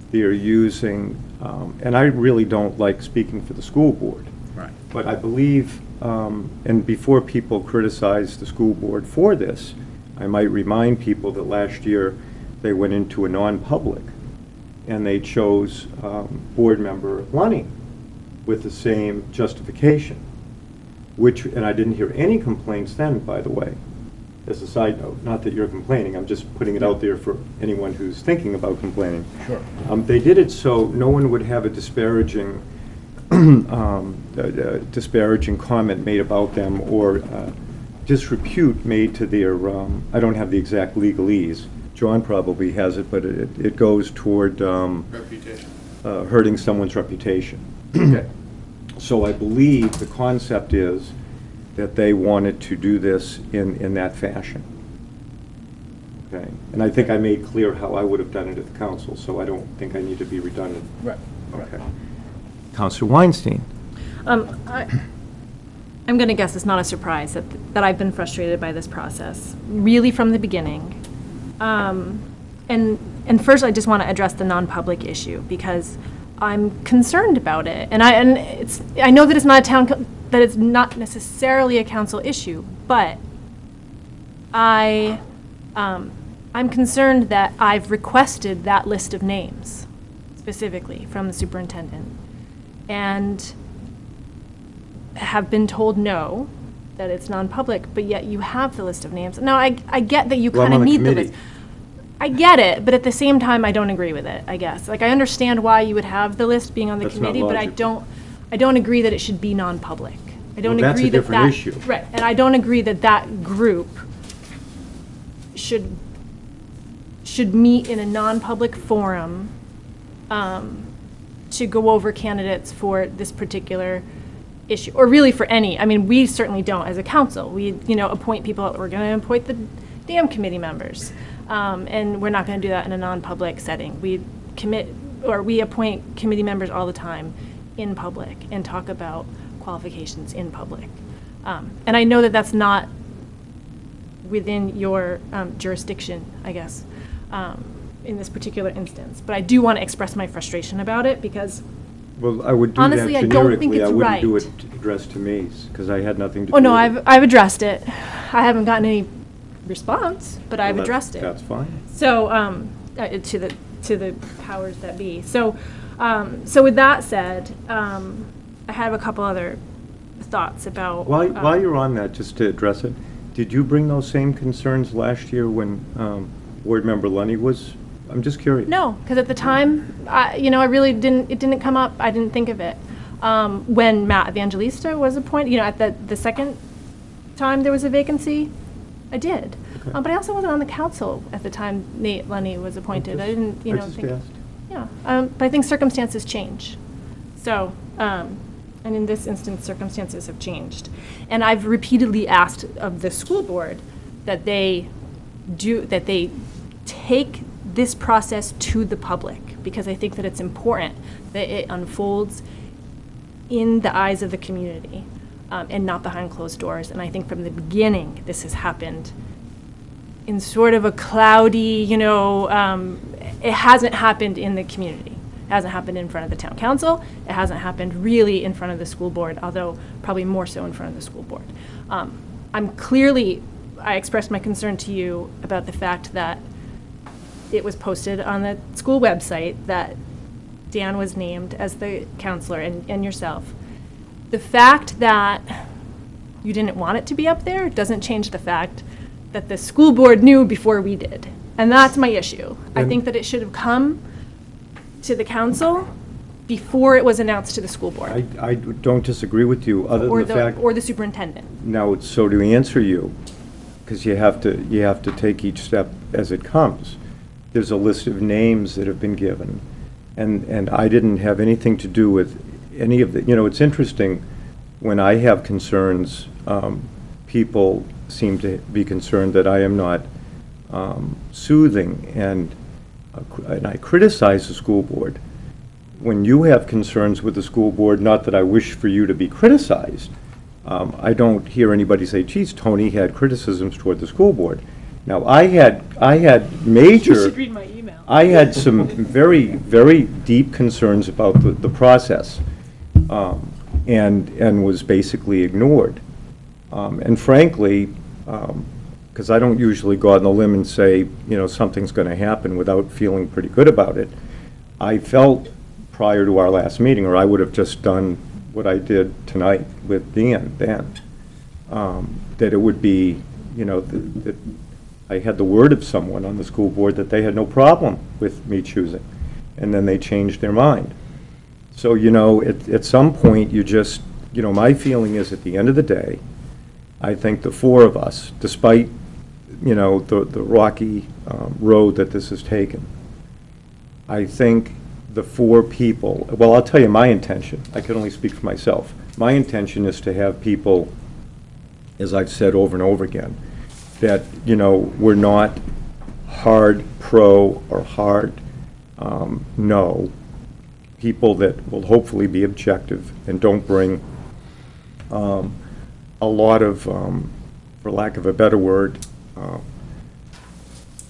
they're using, um, and I really don't like speaking for the school board. Right. But I believe, um, and before people criticize the school board for this, I might remind people that last year, they went into a non-public, and they chose um, Board Member Lunny with the same justification, which, and I didn't hear any complaints then, by the way, as a side note, not that you're complaining, I'm just putting it out there for anyone who's thinking about complaining. Sure. Um, They did it so no one would have a disparaging, um, uh, uh, disparaging comment made about them or uh, disrepute made to their, um, I don't have the exact legalese. John probably has it, but it it goes toward um, Reputation. uh, hurting someone's reputation. So I believe the concept is that they wanted to do this in, in that fashion. Okay? And I think I made clear how I would have done it at the council, so I don't think I need to be redundant. Right. Okay. Councilor Weinstein? Um, I, I'm going to guess it's not a surprise that, that I've been frustrated by this process, really from the beginning. Um, and, and first, I just want to address the non-public issue, because I'm concerned about it. And I, and it's, I know that it's not a town, that it's not necessarily a council issue, but I, um, I'm concerned that I've requested that list of names specifically from the superintendent. And have been told no, that it's non-public, but yet you have the list of names. Now, I, I get that you Well, I'm kind of on the need the committee. list. I get it, but at the same time, I don't agree with it, I guess. Like, I understand why you would have the list being on the That's not committee, but I logical. don't, I don't agree that it should be non-public. I don't Well, that's a agree that different that. issue. Right, and I don't agree that that group should, should meet in a non-public forum um, to go over candidates for this particular issue, or really for any. I mean, we certainly don't as a council. We, you know, appoint people, we're going to appoint the dam committee members. Um, And we're not going to do that in a non-public setting. We commit, or we appoint committee members all the time in public and talk about qualifications in public. Um, And I know that that's not within your um, jurisdiction, I guess, um, in this particular instance. But I do want to express my frustration about it because, Well, I would do that Honestly, I don't think generically. I it's wouldn't do right. it addressed to me, because I had nothing to do oh no, with it. I've, I've addressed it. I haven't gotten any response, but I've that- addressed it. That's fine. So, um, uh, to the, to the powers that be. So, um, so with that said, um, I have a couple other thoughts about. While, um, while you're on that, just to address it, did you bring those same concerns last year when um, Board Member Lunny was, I'm just curious. No, because at the time, I, you know, I really didn't, it didn't come up, I didn't think of it. Um, when Matt Evangelista was appointed, you know, at the, the second time there was a vacancy, I did. Um, but I also wasn't on the council at the time Nate Lenny was appointed. I didn't, you know, just think. asked. Yeah, um, but I think circumstances change. So, um, and in this instance, circumstances have changed. And I've repeatedly asked of the school board that they do, that they take this process to the public, because I think that it's important that it unfolds in the eyes of the community um, and not behind closed doors. And I think from the beginning, this has happened in sort of a cloudy, you know, um, it hasn't happened in the community. It hasn't happened in front of the town council. It hasn't happened really in front of the school board, although probably more so in front of the school board. Um, I'm clearly, I expressed my concern to you about the fact that it was posted on the school website that Dan was named as the councilor and, and yourself. The fact that you didn't want it to be up there doesn't change the fact that the school board knew before we did. And that's my issue. I think that it should have come to the council before it was announced to the school board? I, I don't disagree with you, other Or than the fact. Or the superintendent? Now, so to answer you, because you have to, you have to take each step as it comes, there's a list of names that have been given, and, and I didn't have anything to do with any of the, you know, it's interesting, when I have concerns, um, people seem to be concerned that I am not um, soothing, and, uh, and I criticize the school board. When you have concerns with the school board, not that I wish for you to be criticized, um, I don't hear anybody say, geez, Tony had criticisms toward the school board. Now, I had, I had major. You should read my email. I had some very, very deep concerns about the, the process, um, and, and was basically ignored. Um, And frankly, because I don't usually go out on a limb and say, you know, something's going to happen without feeling pretty good about it, I felt prior to our last meeting, or I would have just done what I did tonight with Dan, then, um, that it would be, you know, that that I had the word of someone on the school board that they had no problem with me choosing, and then they changed their mind. So, you know, at, at some point, you just, you know, my feeling is, at the end of the day, I think the four of us, despite, you know, the, the rocky um, road that this has taken, I think the four people, well, I'll tell you my intention, I can only speak for myself. My intention is to have people, as I've said over and over again, that, you know, we're not hard pro or hard um, no. People that will hopefully be objective and don't bring um, a lot of, um, for lack of a better word, uh,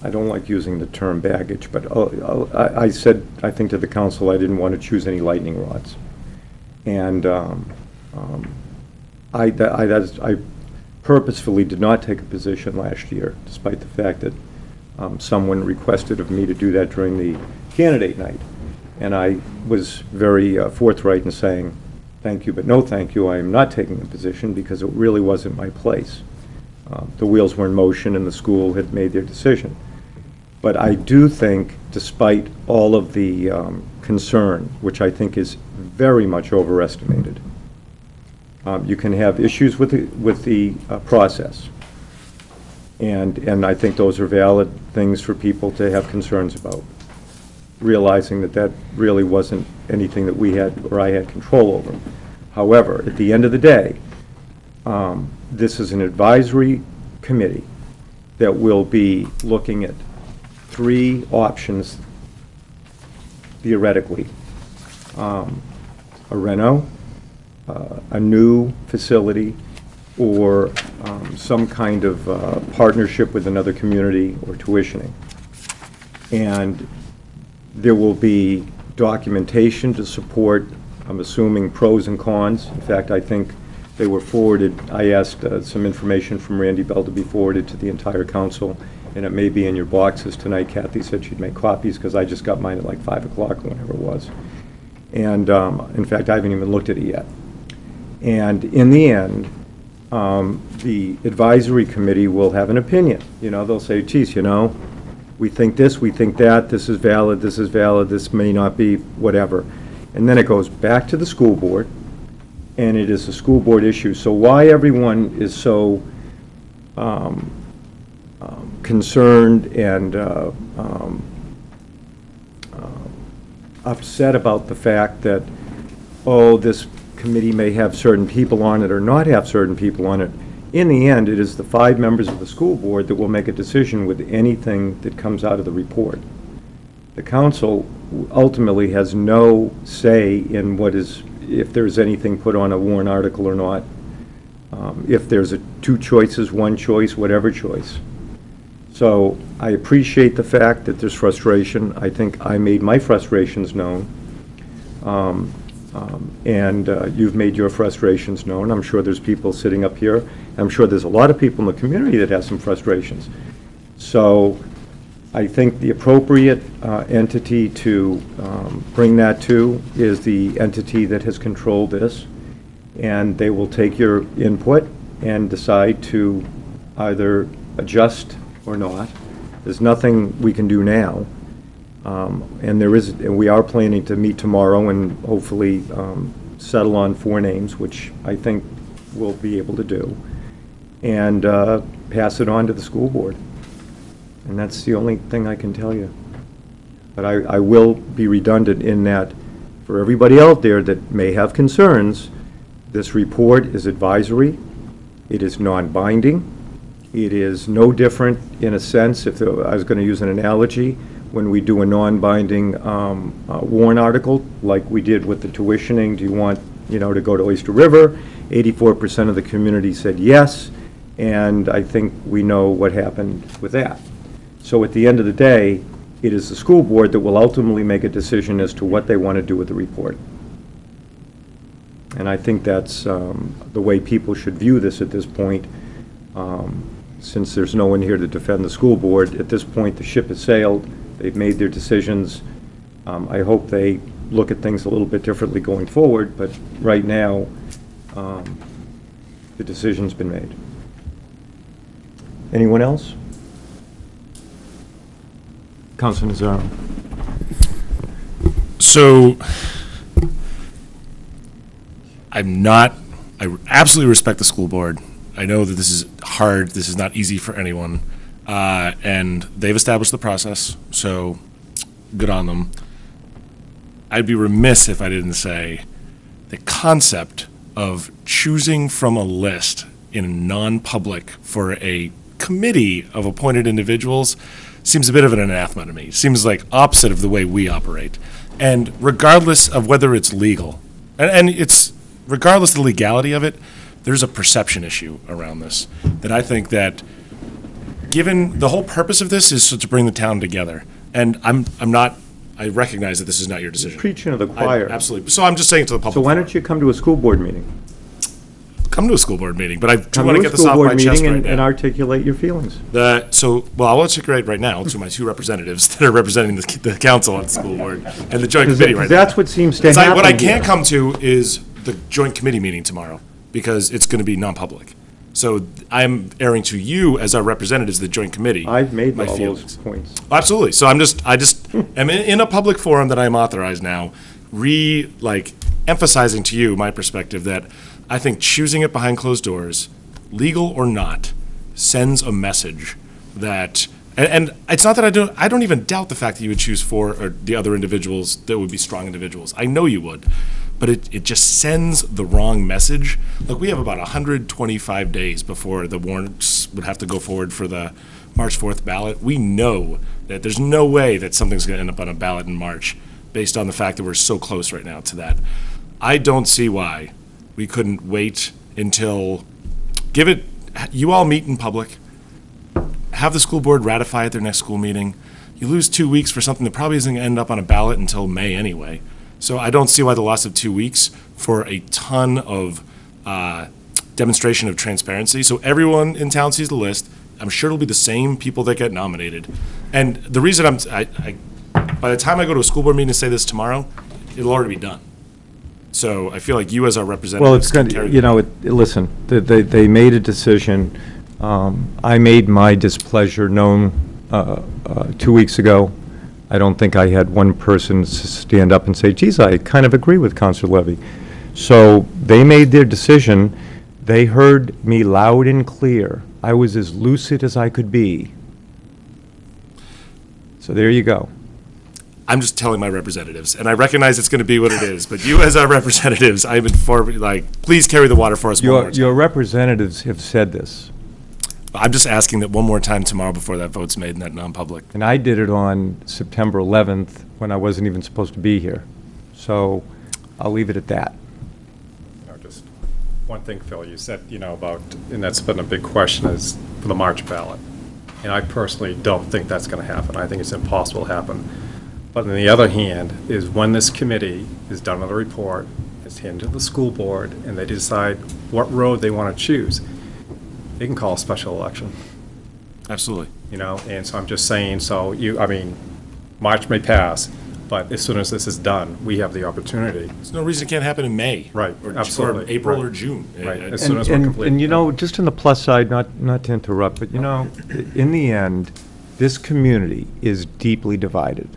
I don't like using the term baggage, but uh, uh, I I said, I think to the council, I didn't want to choose any lightning rods. And um, um, I, I I purposefully did not take a position last year, despite the fact that um, someone requested of me to do that during the candidate night. And I was very uh, forthright in saying, thank you, but no thank you, I am not taking a position because it really wasn't my place. Um, The wheels were in motion and the school had made their decision. But I do think, despite all of the um, concern, which I think is very much overestimated, um, you can have issues with the, with the uh, process. And, and I think those are valid things for people to have concerns about, realizing that that really wasn't anything that we had, or I had control over. However, at the end of the day, um, this is an advisory committee that will be looking at three options theoretically. Um, A reno, uh, a new facility, or um, some kind of uh, partnership with another community or tuitioning. And there will be documentation to support, I'm assuming, pros and cons. In fact, I think they were forwarded, I asked uh, some information from Randy Bell to be forwarded to the entire council, and it may be in your boxes tonight. Kathy said she'd make copies, because I just got mine at like 5 o'clock, or whenever it was. And, um, in fact, I haven't even looked at it yet. And in the end, um, the advisory committee will have an opinion. You know, they'll say, geez, you know, we think this, we think that, this is valid, this is valid, this may not be, whatever. And then it goes back to the school board, and it is a school board issue. So why everyone is so um, um, concerned and uh, um, uh, upset about the fact that, oh, this committee may have certain people on it or not have certain people on it. In the end, it is the five members of the school board that will make a decision with anything that comes out of the report. The council ultimately has no say in what is, if there's anything put on a warrant article or not. Um, If there's a two choices, one choice, whatever choice. So I appreciate the fact that there's frustration. I think I made my frustrations known. Um, um, And uh, you've made your frustrations known. I'm sure there's people sitting up here. I'm sure there's a lot of people in the community that have some frustrations. So I think the appropriate uh, entity to um, bring that to is the entity that has controlled this. And they will take your input and decide to either adjust or not. There's nothing we can do now. Um, And there is, and we are planning to meet tomorrow and hopefully um, settle on four names, which I think we'll be able to do, and uh, pass it on to the school board. And that's the only thing I can tell you. But I, I will be redundant in that, for everybody out there that may have concerns, this report is advisory, it is non-binding, it is no different, in a sense, if there- I was going to use an analogy, when we do a non-binding um, uh, warrant article, like we did with the tuitioning, do you want, you know, to go to Oyster River? 84% of the community said yes, and I think we know what happened with that. So at the end of the day, it is the school board that will ultimately make a decision as to what they want to do with the report. And I think that's um, the way people should view this at this point. Um, Since there's no one here to defend the school board, at this point, the ship has sailed, they've made their decisions. Um, I hope they look at things a little bit differently going forward, but right now, um, the decision's been made. Anyone else? Councilman Nazaro. So, I'm not, I absolutely respect the school board. I know that this is hard, this is not easy for anyone. Uh, and they've established the process, so good on them. I'd be remiss if I didn't say the concept of choosing from a list in non-public for a committee of appointed individuals seems a bit of an anathema to me. Seems like opposite of the way we operate. And regardless of whether it's legal, and, and it's regardless of the legality of it, there's a perception issue around this that I think that given the whole purpose of this is so to bring the town together. And I'm I'm not I recognize that this is not your decision. Preaching to the I- choir. absolutely. So I'm just saying to the public. So why don't you come to a school board meeting? come to a school board meeting? But I do Come want to to a get this school off my board chest meeting right and and now. articulate your feelings. The, so, well, I'll articulate right now to my two representatives that are representing the, the council on the school board and the joint committee right now. that's what seems to Because I- What I here. can't come to is the joint committee meeting tomorrow, because it's going to be non-public. So I'm airing to you as our representatives of the joint committee. I've made my all those feelings. points. Absolutely. So I'm just, I just am in, in a public forum that I'm authorized now, re, like, emphasizing to you my perspective that I think choosing it behind closed doors, legal or not, sends a message that, and, and it's not that I don't, I don't even doubt the fact that you would choose four or the other individuals that would be strong individuals. I know you would. But it, it just sends the wrong message. Look, we have about 125 days before the warrants would have to go forward for the March 4th ballot. We know that there's no way that something's going to end up on a ballot in March based on the fact that we're so close right now to that. I don't see why we couldn't wait until, give it, you all meet in public, have the school board ratify at their next school meeting. You lose two weeks for something that probably isn't going to end up on a ballot until May anyway. So I don't see why the loss of two weeks for a ton of uh, demonstration of transparency. So everyone in town sees the list. I'm sure it'll be the same people that get nominated. And the reason I'm, I, I, by the time I go to a school board meeting to say this tomorrow, it'll already be done. So I feel like you as our representative. Well, it's going to, you know, it- listen, they- they, they made a decision. Um, I made my displeasure known uh, uh, two weeks ago. I don't think I had one person stand up and say, geez, I kind of agree with Councilor Levy. So they made their decision. They heard me loud and clear. I was as lucid as I could be. So there you go. I'm just telling my representatives, and I recognize it's going to be what it is. But you, as our representatives, I'm informed. Like, please carry the water for us Your, your representatives have said this. I'm just asking that one more time tomorrow before that vote's made in that non-public. And I did it on September 11th, when I wasn't even supposed to be here. So I'll leave it at that. You know, just one thing, Phil, you said, you know, about, and that's been a big question, is for the March ballot. And I personally don't think that's going to happen. I think it's impossible to happen. But on the other hand, is when this committee is done with a report, it's handed to the school board, and they decide what road they want to choose, they can call a special election, Absolutely. you know? And so I'm just saying, so you, I mean, March may pass, but as soon as this is done, we have the opportunity. There's no reason it can't happen in May. Right, or, absolutely, Or April right. or June. Right, as soon And- as we're and- complete. And you know, just on the plus side, not, not to interrupt, but you know, in the end, this community is deeply divided.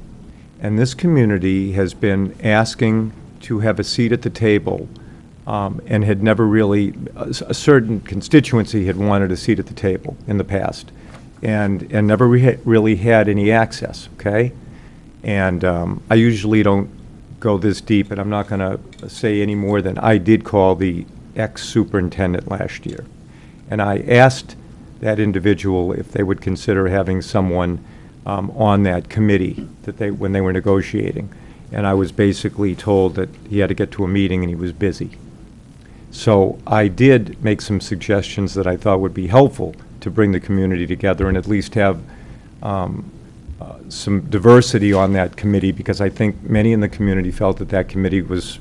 And this community has been asking to have a seat at the table um, and had never really, a certain constituency had wanted a seat at the table in the past and, and never re- really had any access, okay? And um, I usually don't go this deep, and I'm not going to say any more than I did call the ex-superintendent last year. And I asked that individual if they would consider having someone um, on that committee that they, when they were negotiating. And I was basically told that he had to get to a meeting and he was busy. So I did make some suggestions that I thought would be helpful to bring the community together and at least have um, uh, some diversity on that committee, because I think many in the community felt that that committee was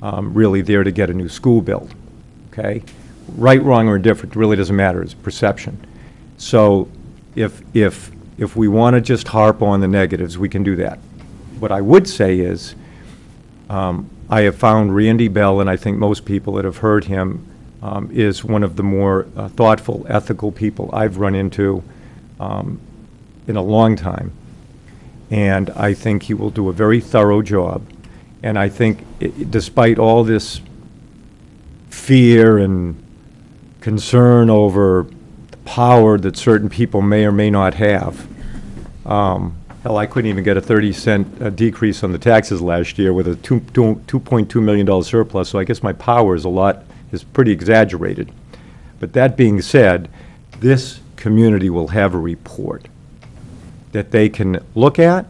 um, really there to get a new school built, okay? Right, wrong, or indifferent, really doesn't matter, it's perception. So if, if, if we want to just harp on the negatives, we can do that. What I would say is, um, I have found Randy Bell, and I think most people that have heard him, um, is one of the more uh, thoughtful, ethical people I've run into um, in a long time. And I think he will do a very thorough job. And I think i- despite all this fear and concern over the power that certain people may or may not have, um, Hell, I couldn't even get a 30 cent uh, decrease on the taxes last year with a two- two- $2.2 million surplus, so I guess my power is a lot, is pretty exaggerated. But that being said, this community will have a report that they can look at,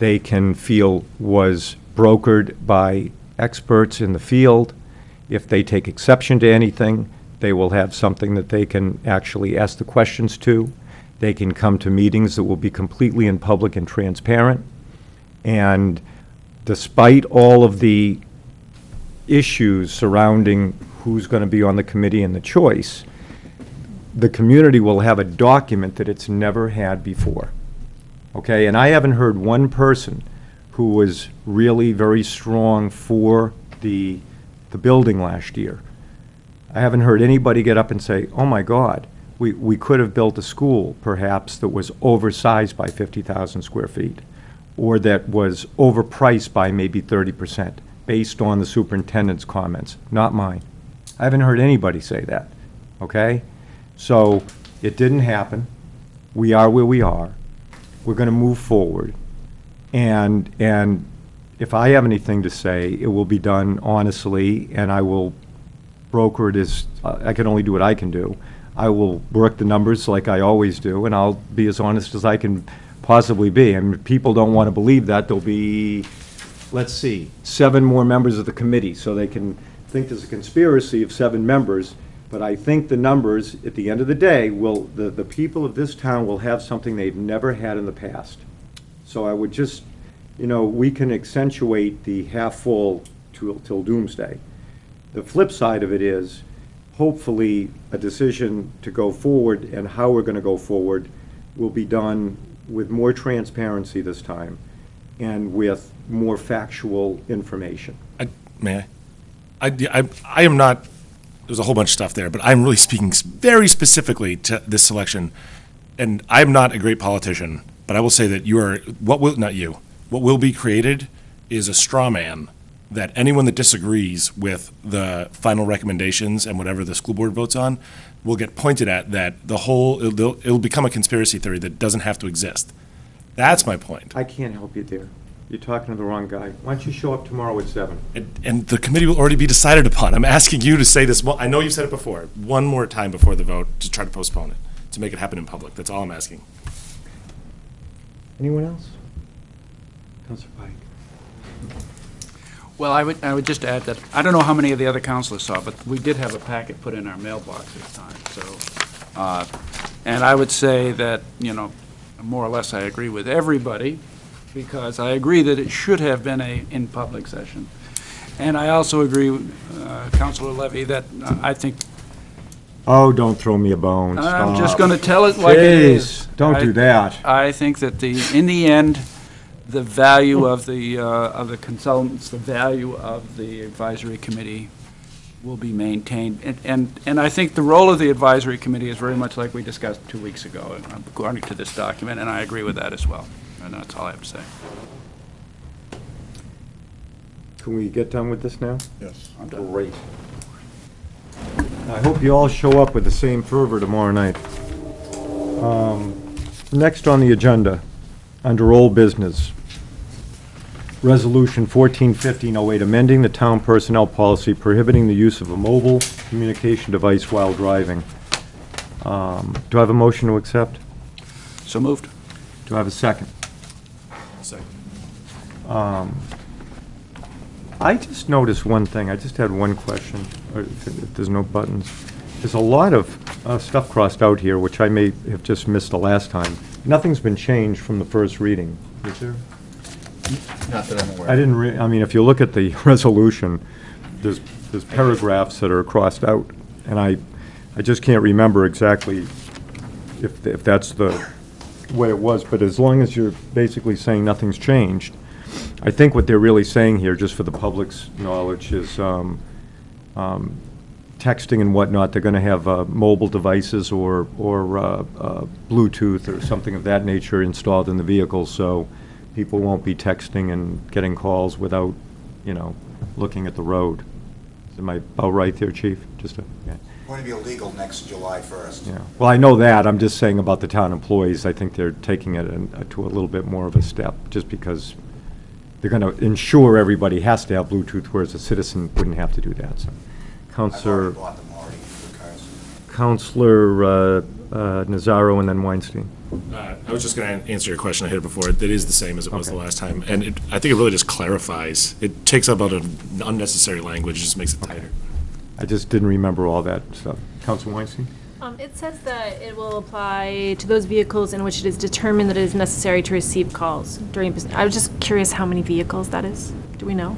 they can feel was brokered by experts in the field. If they take exception to anything, they will have something that they can actually ask the questions to. They can come to meetings that will be completely in public and transparent. And despite all of the issues surrounding who's going to be on the committee and the choice, the community will have a document that it's never had before. Okay, and I haven't heard one person who was really very strong for the, the building last year. I haven't heard anybody get up and say, oh my God, we, we could have built a school perhaps that was oversized by 50,000 square feet, or that was overpriced by maybe 30%, based on the superintendent's comments, not mine. I haven't heard anybody say that, okay? So, it didn't happen. We are where we are. We're going to move forward. And, and if I have anything to say, it will be done honestly, and I will broker it as, I can only do what I can do. I will work the numbers like I always do, and I'll be as honest as I can possibly be. Mean, if people don't want to believe that, there'll be, let's see, seven more members of the committee, so they can think there's a conspiracy of seven members. But I think the numbers, at the end of the day, will, the, the people of this town will have something they've never had in the past. So I would just, you know, we can accentuate the half-full till, till doomsday. The flip side of it is, hopefully, a decision to go forward and how we're gonna go forward will be done with more transparency this time and with more factual information. I, may I? I, I, I am not, there's a whole bunch of stuff there, but I'm really speaking very specifically to this selection. And I'm not a great politician, but I will say that you are, what will, not you, what will be created is a straw man that anyone that disagrees with the final recommendations and whatever the school board votes on will get pointed at that the whole, it'll, it'll become a conspiracy theory that doesn't have to exist. That's my point. I can't help you there. You're talking to the wrong guy. Why don't you show up tomorrow at seven? And, and the committee will already be decided upon. I'm asking you to say this, well, I know you've said it before, one more time before the vote to try to postpone it, to make it happen in public. That's all I'm asking. Anyone else? Councilor Pike? Well, I would, I would just add that, I don't know how many of the other councilors saw, but we did have a packet put in our mailbox this time, so. uh, And I would say that, you know, more or less I agree with everybody, because I agree that it should have been a in-public session. And I also agree, uh, Councilor Levy, that uh, I think, Oh, don't throw me a bone. I'm just going to tell it like it is. Jeez, don't do that. I think that the, in the end, the value of the, uh, of the consultants, the value of the advisory committee will be maintained. And- And, and I think the role of the advisory committee is very much like we discussed two weeks ago, according to this document, and I agree with that as well. And that's all I have to say. can we get done with this now? Yes. Great. I hope you all show up with the same fervor tomorrow night. Um, Next on the agenda, under old business, Resolution 141508, amending the town personnel policy prohibiting the use of a mobile communication device while driving. Um, Do I have a motion to accept? So moved. Do I have a second? Second. Um, I just noticed one thing, I just had one question, or if if there's no buttons. There's a lot of uh, stuff crossed out here, which I may have just missed the last time. Nothing's been changed from the first reading, is there? Not that I'm aware. I didn't re, I mean, if you look at the resolution, there's, there's paragraphs that are crossed out, and I, I just can't remember exactly if, if that's the way it was, but as long as you're basically saying nothing's changed, I think what they're really saying here, just for the public's knowledge, is, um, um, texting and whatnot, they're gonna have, uh, mobile devices or, or, uh, uh, Bluetooth or something of that nature installed in the vehicle, so people won't be texting and getting calls without, you know, looking at the road. Am I about right there, chief? Just a, yeah. Going to be illegal next July 1st. Yeah, well, I know that, I'm just saying about the town employees, I think they're taking it in- uh, to a little bit more of a step, just because they're gonna ensure everybody has to have Bluetooth, whereas a citizen wouldn't have to do that, so. I've already bought them already, the cars. Councilor uh, uh, Nazaro and then Weinstein. Uh, I was just going to answer your question I hit it before. It is the same as it was the Okay. last time, and it, I think it really just clarifies. It takes up out an unnecessary language, just makes it tighter. I just didn't remember all that stuff. Councilor Weinstein? Um, it says that it will apply to those vehicles in which it is determined that it is necessary to receive calls during business. I was just curious how many vehicles that is. Do we know?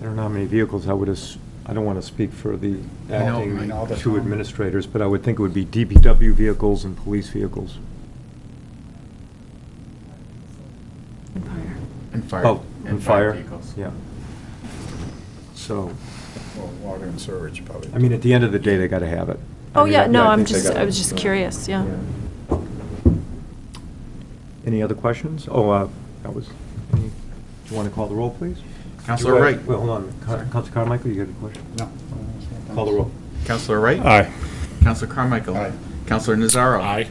I don't know how many vehicles, I would, as- I don't want to speak for the acting know the two town. administrators, but I would think it would be DPW vehicles and police vehicles. And fire. And fire. Oh, and fire, vehicles. yeah. So, Well, water and sewage probably. I mean, at the end of the day, they got to have it. I Oh, mean, yeah, no, I I'm just I was just curious, yeah. Any other questions? Oh, uh, that was, any- do you want to call the roll, please? Councilor You, uh, Wright. Wait, hold on, Coun- Councilor Carmichael, you got a question? No. Call the roll. Councilor Wright? Aye. Councilor Carmichael? Aye. Councilor Nazaro? Aye.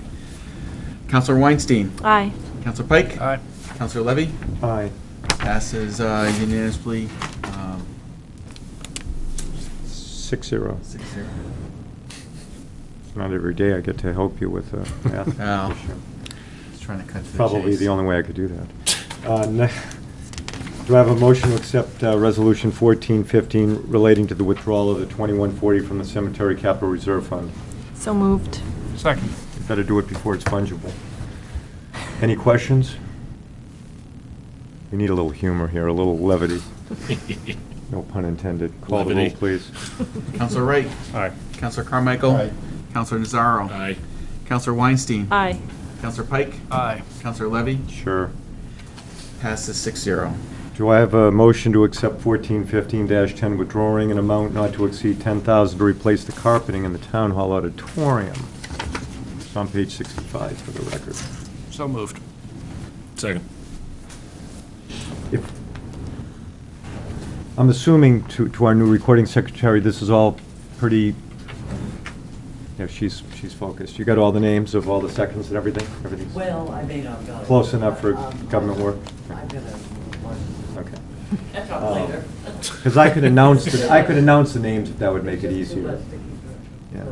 Councilor Weinstein? Aye. Councilor Pike? Aye. Councilor Levy? Aye. Passes uh, unanimously, um, Six zero. six zero. Not every day I get to help you with a math Oh. issue. Just trying to cut to the Probably chase. the only way I could do that. Uh, ne- Do I have a motion to accept uh, Resolution 1415 relating to the withdrawal of the 2140 from the Cemetery Capital Reserve Fund? So moved. Second. You better do it before it's fungible. Any questions? We need a little humor here, a little levity. No pun intended. Call the roll, Levity. please. Councilor Wright? Aye. Councilor Carmichael? Aye. Councilor Nazaro? Aye. Councilor Weinstein? Aye. Councilor Pike? Aye. Councilor Levy? Sure. Passes six zero. Do I have a motion to accept 1415-10 withdrawing an amount not to exceed 10000 to replace the carpeting in the Town Hall auditorium? It's on page 65 for the record. So moved. Second. If- I'm assuming to, to our new recording secretary, this is all pretty, yeah, she's, she's focused. You got all the names of all the seconds and everything? Everything's Well, I may not got it. close enough for Um, government work? I'm gonna, Okay. up Um, later. Because I could announce, the- I could announce the names if that would make it easier. Yeah.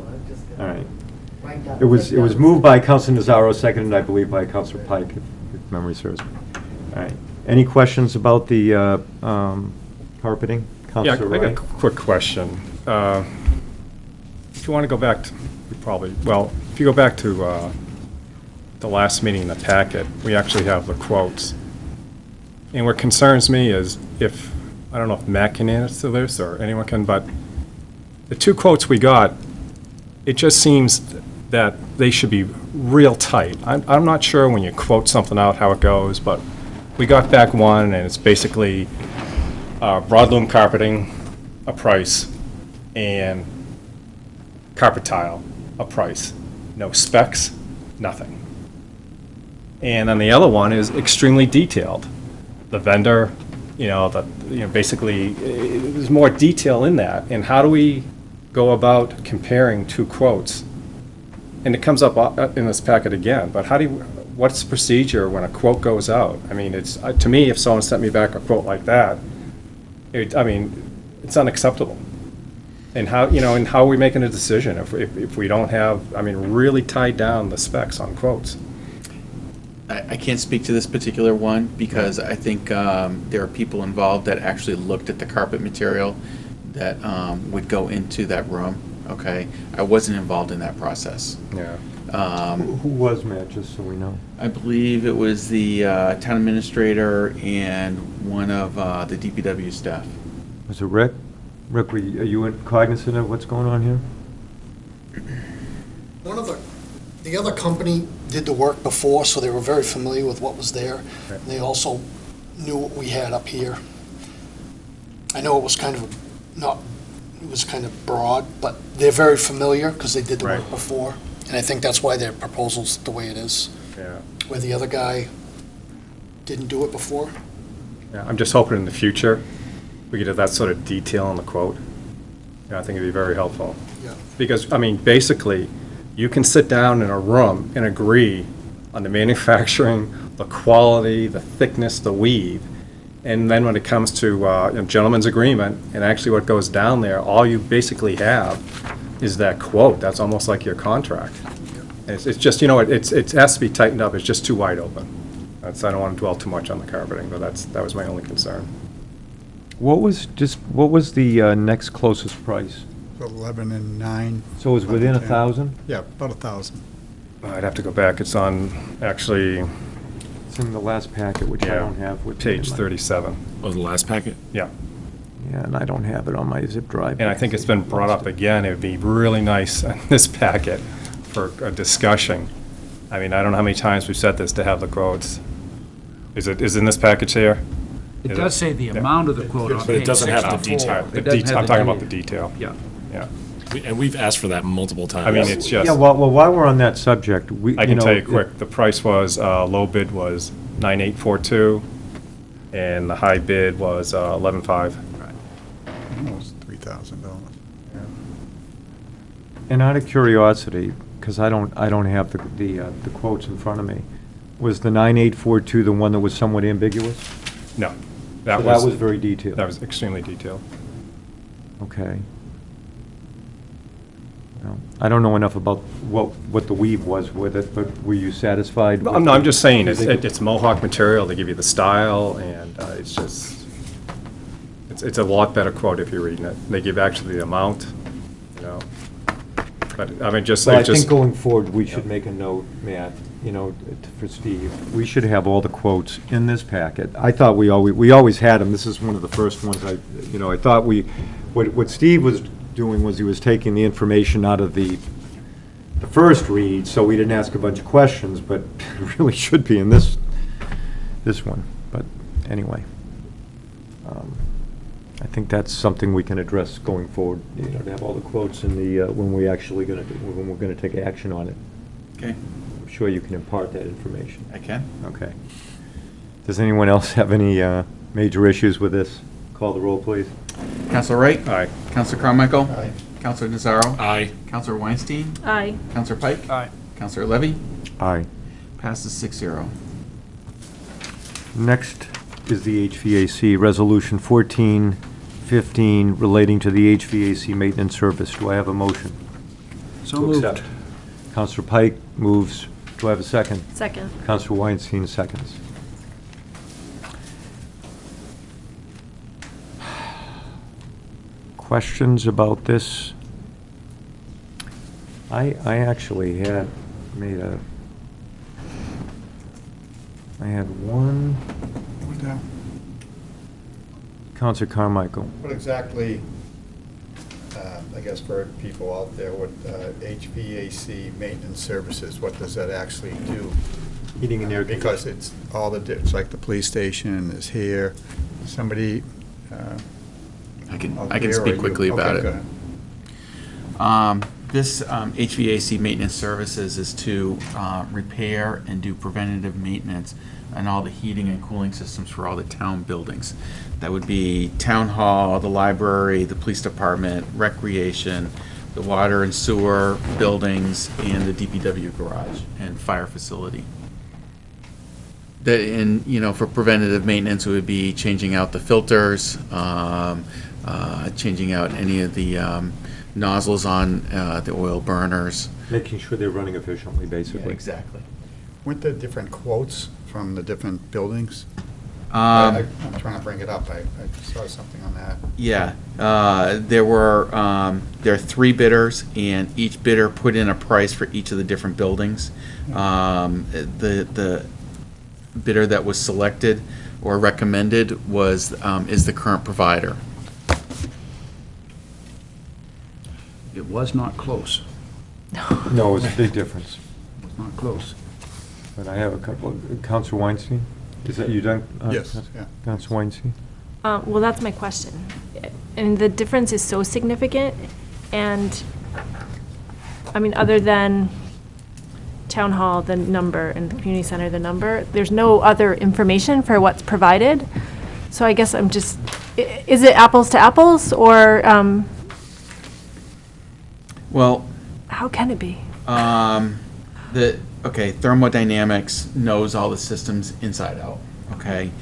All right. It was, it was moved by Council Nazaro, seconded, I believe, by Councilor Pike, if if memory serves me. All right. Any questions about the uh, um, carpeting? Yeah, Councilor I got a Wright? quick question. Uh, If you want to go back, to you probably, well, if you go back to uh, the last meeting in the packet, we actually have the quotes. And what concerns me is if, I don't know if Matt can answer this, or anyone can, but the two quotes we got, it just seems that they should be real tight. I'm, I'm not sure when you quote something out how it goes, but we got back one, and it's basically uh, broadloom carpeting, a price, and carpet tile, a price. No specs, nothing. And then the other one is extremely detailed. The vendor, you know, that, you know, basically, there's more detail in that. And how do we go about comparing two quotes? And it comes up uh, in this packet again, but how do you, what's the procedure when a quote goes out? I mean, it's, uh, to me, if someone sent me back a quote like that, it, I mean, it's unacceptable. And how, you know, and how are we making a decision if, if, if we don't have, I mean, really tied down the specs on quotes? I, I can't speak to this particular one because I think um, there are people involved that actually looked at the carpet material that um, would go into that room, okay? I wasn't involved in that process. Yeah. Who Um, who was Matt, just so we know? I believe it was the uh, town administrator and one of uh, the DPW staff. Was it Rick? Rick, were you- are you cognizant of what's going on here? One of the, the other company did the work before, so they were very familiar with what was there. Right. They also knew what we had up here. I know it was kind of, not, it was kind of broad, but they're very familiar because they did the work before. And I think that's why their proposal's the way it is, Yeah. where the other guy didn't do it before. Yeah, I'm just hoping in the future, we could have that sort of detail in the quote. Yeah, I think it'd be very helpful. Yeah. Because, I mean, basically, you can sit down in a room and agree on the manufacturing, the quality, the thickness, the weave, and then when it comes to uh, gentleman's agreement, and actually what goes down there, all you basically have is that quote. That's almost like your contract. It's, it's just, you know, it- it's, it has to be tightened up, it's just too wide open. That's, I don't want to dwell too much on the carpeting, but that's, that was my only concern. What was, just, what was the uh, next closest price? Eleven and nine. So it was within a 10. thousand? Yeah, about a thousand. I'd have to go back, it's on, actually, It's in the last packet, which I Yeah, don't have with me. page 37. Oh, the last packet? Yeah. Yeah, and I don't have it on my zip drive. And I think it's been brought up again, it'd be really nice in this packet for a discussion. I mean, I don't know how many times we've said this to have the quotes. Is it, is in this package here? It does say the amount of the quote on page But it doesn't have the 64. detail. The It doesn't detail, have I'm the talking about the detail. detail. Yeah. Yeah. We- And we've asked for that multiple times. I mean, it's just, Yeah, well, well, while we're on that subject, we, I you can know. tell you quick, the price was, uh, low bid was 9842, and the high bid was uh, 115. Almost three thousand dollars. And out of curiosity, because I don't, I don't have the, the uh, the quotes in front of me, was the 9842 the one that was somewhat ambiguous? No. So That That was, was very detailed? that was extremely detailed. Okay. I don't know enough about what, what the weave was with it, but were you satisfied? No, with no, I'm just saying, it's, it- it's Mohawk material, they give you the style, and uh, it's just, it's, it's a lot better quote if you're reading it. They give actually the amount, you know. But, I mean, just, Well, I it just, think going forward, we should make a note, Matt, you know, t- for Steve. We should have all the quotes in this packet. I thought we always, we always had them. This is one of the first ones I, you know, I thought we, what, what Steve was doing was he was taking the information out of the, the first read, so we didn't ask a bunch of questions, but it really should be in this, this one. But anyway. um, I think that's something we can address going forward, you know, to have all the quotes in the, uh, when we actually gonna, do- when we're gonna take action on it. Okay, I'm sure you can impart that information. I can. Okay. Does anyone else have any uh, major issues with this? Call the roll, please. Councilor Wright? Aye. Councilor Carmichael? Aye. Councilor Nazaro? Aye. Councilor Weinstein? Aye. Councilor Pike? Aye. Councilor Levy? Aye. Passes six zero. Next is the HVAC, Resolution 1415, relating to the HVAC maintenance service. Do I have a motion? So to moved. accept. Councilor Pike moves. Do I have a second? Second. Councilor Weinstein seconds. Questions about this? I, I actually had made a, I had one, What, uh, Councilor Carmichael. What exactly, uh, I guess for people out there, what uh, HVAC maintenance services, what does that actually do? Heating and air Because it's all the, di- it's like the police station is here, somebody. uh, I can, I can speak quickly about it. Um, This um, HVAC maintenance services is to uh, repair and do preventative maintenance on all the heating and cooling systems for all the town buildings. That would be town hall, the library, the police department, recreation, the water and sewer buildings, and the DPW garage and fire facility. That, and, you know, for preventative maintenance, it would be changing out the filters, um, uh, changing out any of the um, nozzles on uh, the oil burners. Making sure they're running efficiently, basically. Exactly. Weren't there different quotes from the different buildings? Um, I- I'm trying to bring it up. I I saw something on that. Yeah, uh, there were, um, there are three bidders, and each bidder put in a price for each of the different buildings. Um, The, the bidder that was selected or recommended was, um, is the current provider. It was not close. No, it's a big difference. It was not close. But I have a couple, of- Councilor Weinstein? Is that you done? uh, Yes, yeah. Councilor Weinstein? Uh, Well, that's my question. And the difference is so significant, and, I mean, other than town hall, the number, and the community center, the number, there's no other information for what's provided. So I guess I'm just, i- is it apples to apples, or um, Well, how can it be? Um, the, okay, thermodynamics knows all the systems inside out, okay?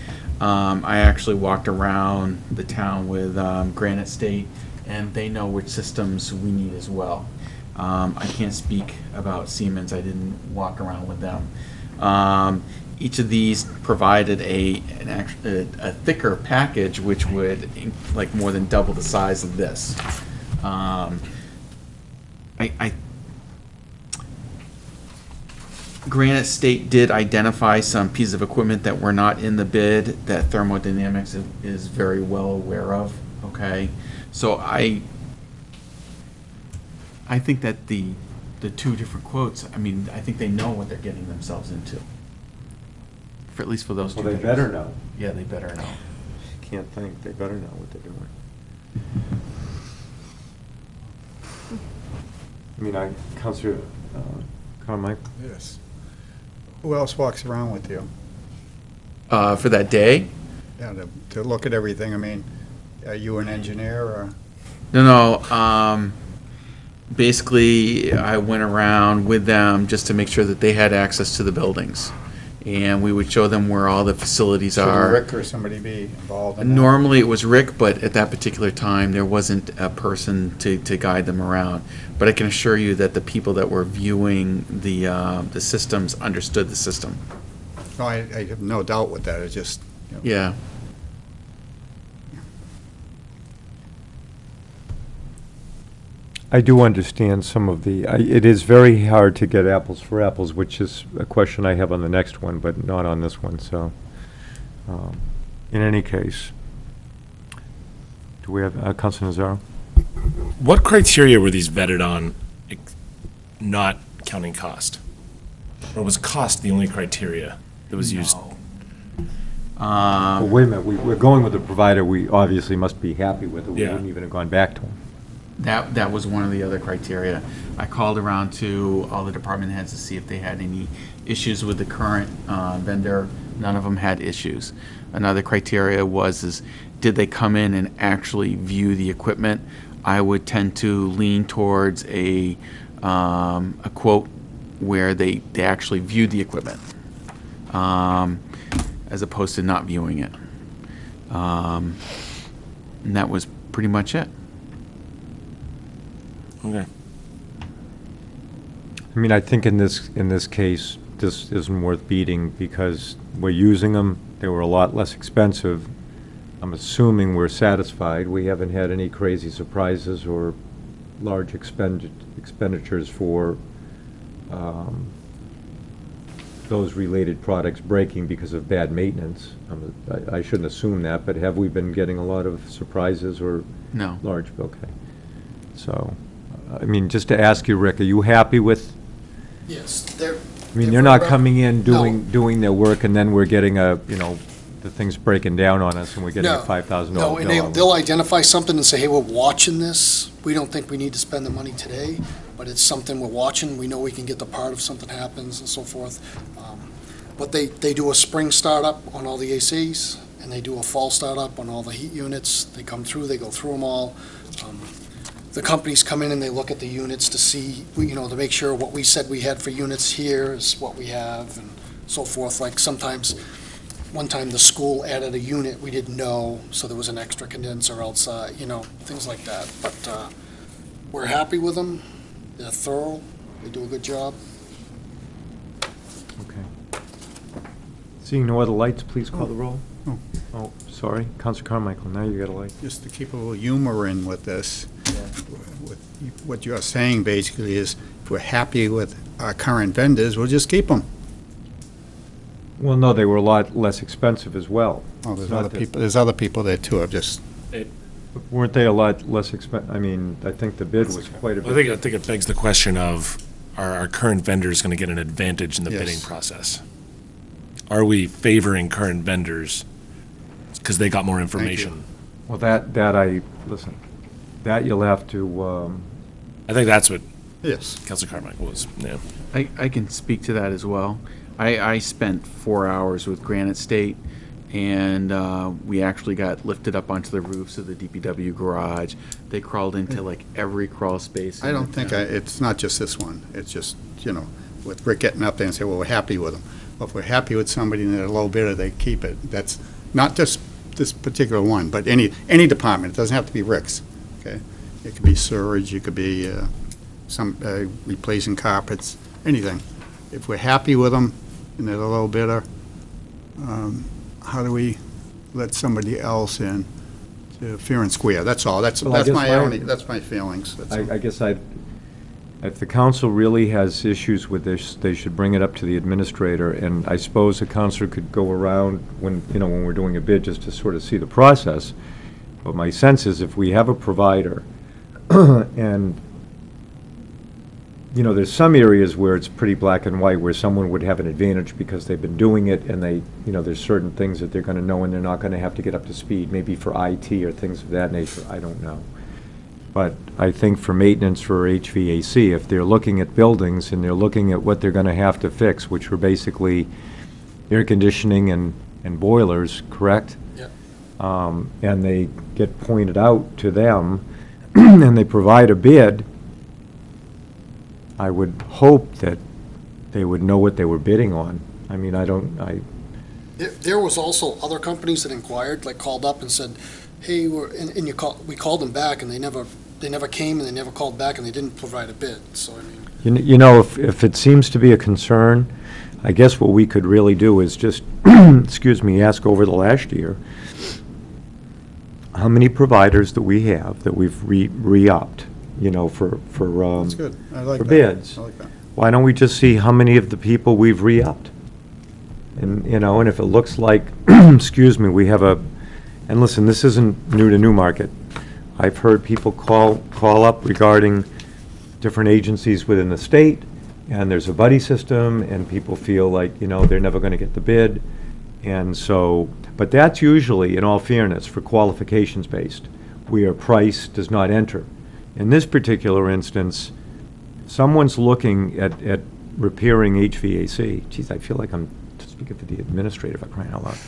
Um, I actually walked around the town with, um, Granite State, and they know which systems we need as well. Um, I can't speak about Siemens, I didn't walk around with them. Um, each of these provided a, an act, a, a thicker package, which would, like, more than double the size of this. Um, I, I Granite State did identify some pieces of equipment that were not in the bid that thermodynamics is- is very well aware of, okay? So I, I think that the, the two different quotes, I mean, I think they know what they're getting themselves into. For, at least for those two. Well, they better know. Yeah, they better know. Can't think, they better know what they're doing. I mean, I, Councilor uh, Carmichael? Yes. Who else walks around with you? Uh, for that day? Yeah, to, to look at everything, I mean, are you an engineer or? No, no, um, basically, I went around with them just to make sure that they had access to the buildings. And we would show them where all the facilities Should are. Rick or somebody be involved in that? Normally, it was Rick, but at that particular time, there wasn't a person to, to guide them around. But I can assure you that the people that were viewing the, uh, the systems understood the system. No, I, I have no doubt with that, It just, you know, Yeah. I do understand some of the, I- it is very hard to get apples for apples, which is a question I have on the next one, but not on this one, so. um, In any case, do we have, uh, Councilor Nazaro? What criteria were these vetted on, ex- not counting cost? Or was cost the only criteria that was used? Well, Um, wait a minute, we- we're going with the provider we obviously must be happy with, or we Yeah. wouldn't even have gone back to them. That, that was one of the other criteria. I called around to all the department heads to see if they had any issues with the current uh, vendor. None of them had issues. Another criteria was, is did they come in and actually view the equipment? I would tend to lean towards a, um, a quote where they, they actually viewed the equipment, um, as opposed to not viewing it. Um, And that was pretty much it. Okay. I mean, I think in this, in this case, this isn't worth beating because we're using them, they were a lot less expensive. I'm assuming we're satisfied. We haven't had any crazy surprises or large expendi- expenditures for um, those related products breaking because of bad maintenance. I'm- I I shouldn't assume that, but have we been getting a lot of surprises or No. large, okay. So, I mean, just to ask you, Rick, are you happy with, Yes, they're. I mean, they're not coming in doing, doing their work and then we're getting a, you know, the thing's breaking down on us and we're getting a No, five thousand No, dollar and they, bill. they'll identify something and say, hey, we're watching this, we don't think we need to spend the money today, but but it's something we're watching. We know we can get the part if something happens and so forth. Um, But they, they do a spring startup on all the ACs, and they do a fall startup on all the heat units. They come through, they go through them all. Um, The companies come in and they look at the units to see, you know, to make sure what we said we had for units here is what we have and so forth. Like sometimes, one time the school added a unit we didn't know, so there was an extra condenser outside, you know, things like that. But uh, we're happy with them. They're thorough. They do a good job. Okay. Seeing no other lights, please call the roll. Oh. Oh, sorry, Councilor Carmichael, now you got a light. Just to keep a little humor in with this, with- what you're saying basically is, if we're happy with our current vendors, we'll just keep them. Well, no, they were a lot less expensive as well. Oh, there's Not other that- people, there's other people there too, I've just, Weren't they a lot less expen, I mean, I think the bid was quite a I bit. think, I think it begs the question of, are our current vendors going to get an advantage in the bidding Yes. process? Are we favoring current vendors because they got more information? Well, that, that I, listen, that you'll have to, um, I think that's what yes. Councilor Carmichael was, yeah. I, I can speak to that as well. I, I spent four hours with Granite State, and uh, we actually got lifted up onto the roofs of the DPW garage. They crawled into like every crawl space. I in don't the think, I- town. it's not just this one, it's just, you know, with Rick getting up there and say, well, we're happy with them. Well, if we're happy with somebody and they're a low bidder, they keep it. That's not just this particular one, but any, any department, it doesn't have to be Rick's, okay? It could be sewage, it could be uh, some, uh, replacing carpets, anything. If we're happy with them and they're a little bidder, um, how do we let somebody else in to fair and square? That's all, that's, Well, that's my, my- only- that's my feelings. that's. I, I guess I, if the council really has issues with this, they should bring it up to the administrator, and I suppose the council could go around when, you know, when we're doing a bid, just to sort of see the process. But my sense is if we have a provider, and, you know, there's some areas where it's pretty black and white, where someone would have an advantage because they've been doing it, and they, you know, there's certain things that they're gonna know, and they're not gonna have to get up to speed, maybe for IT or things of that nature, I don't know. But I think for maintenance for HVAC, if they're looking at buildings and they're looking at what they're gonna have to fix, which were basically air conditioning and, and boilers, correct? Um, and they get pointed out to them, and they provide a bid, I would hope that they would know what they were bidding on. I mean, I don't, I, There, there was also other companies that inquired, like called up and said, hey, we're, and, and you call, we called them back and they never, they never came and they never called back and they didn't provide a bid, so I mean. You kn- You know, if, if it seems to be a concern, I guess what we could really do is just, excuse me, ask over the last year, how many providers that we have that we've re, re-upped, you know, for, for, um, That's good, I like for that. bids. I like that. Why don't we just see how many of the people we've re-upped? And, you know, and if it looks like, excuse me, we have a, and listen, this isn't new to Newmarket. I've heard people call, call up regarding different agencies within the state, and there's a buddy system, and people feel like, you know, they're never gonna get the bid. And so, but that's usually, in all fairness, for qualifications-based, where price does not enter. In this particular instance, someone's looking at, at repairing HVAC. Geez, I feel like I'm speaking for the administrator for crying out loud.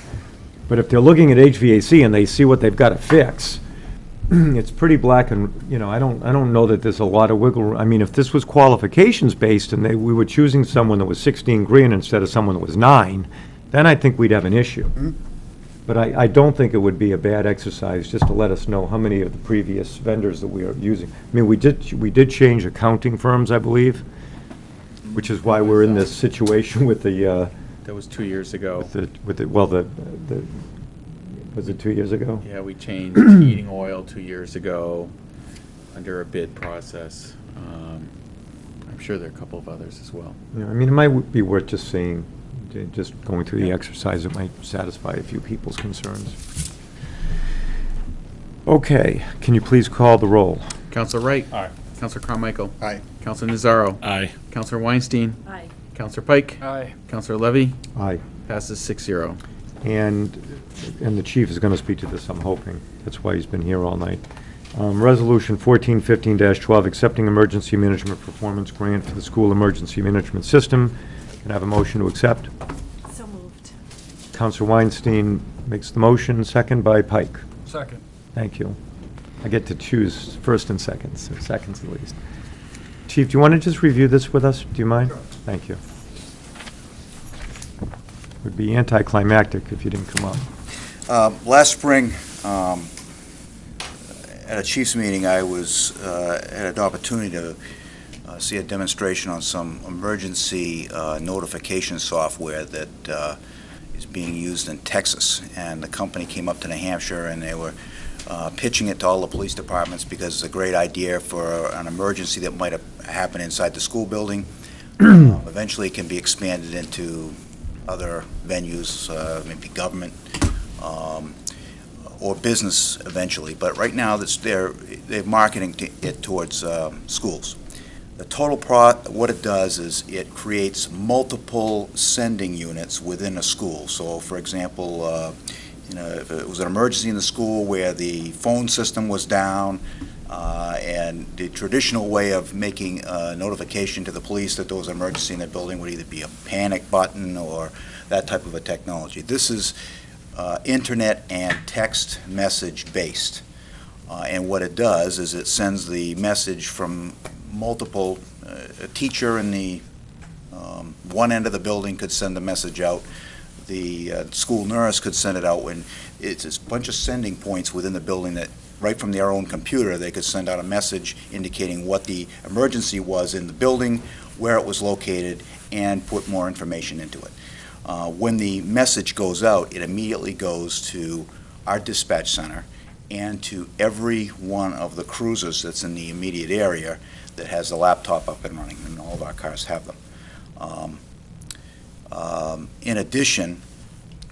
But if they're looking at HVAC and they see what they've got to fix, it's pretty black and, you know, I don't, I don't know that there's a lot of wiggle, room. I mean, if this was qualifications-based and they, we were choosing someone that was 16 green instead of someone that was nine, then I think we'd have an issue. Mm-hmm. But I, I don't think it would be a bad exercise just to let us know how many of the previous vendors that we are using. I mean, we did, we did change accounting firms, I believe, which is why we're in this situation with the, uh, That was two years ago. with the, with the, well, the, the, was it two years ago? Yeah, we changed heating oil two years ago under a bid process. Um, I'm sure there are a couple of others as well. Yeah, I mean, it might be worth just seeing, just going through the exercise, it might satisfy a few people's concerns. Okay, can you please call the roll? Councilor Wright. Aye. Councilor Carmichael. Aye. Councilor Nazaro. Aye. Councilor Weinstein. Aye. Councilor Pike. Aye. Councilor Levy. Aye. Passes six zero. And, and the chief is gonna speak to this, I'm hoping. That's why he's been here all night. Um, Resolution 1415-12, accepting emergency management performance grant for the school emergency management system. Can I have a motion to accept? So moved. Councilor Weinstein makes the motion, second by Pike. Second. Thank you. I get to choose first and seconds, or seconds at least. Chief, do you want to just review this with us? Do you mind? Thank you. It Would be anticlimactic if you didn't come up. Uh, Last spring, um, at a chiefs meeting, I was, uh, had an opportunity to uh, see a demonstration on some emergency uh, notification software that uh, is being used in Texas. And the company came up to New Hampshire, and they were uh, pitching it to all the police departments because it's a great idea for an emergency that might have happened inside the school building. Uh, Eventually, it can be expanded into other venues, uh, maybe government, um, or business eventually, but right now, that's, they're, they're marketing it towards um, schools. The total pro, what it does is it creates multiple sending units within a school. So, for example, uh, you know, if it was an emergency in the school where the phone system was down, uh, and the traditional way of making a notification to the police that there was an emergency in the building would either be a panic button or that type of a technology. This is uh, internet and text message based. Uh, And what it does is it sends the message from multiple, uh, a teacher in the um, one end of the building could send a message out, the uh, school nurse could send it out, when it's a bunch of sending points within the building that, right from their own computer, they could send out a message indicating what the emergency was in the building, where it was located, and put more information into it. Uh, When the message goes out, it immediately goes to our dispatch center and to every one of the cruisers that's in the immediate area that has the laptop up and running, and all of our cars have them. Um, um, In addition,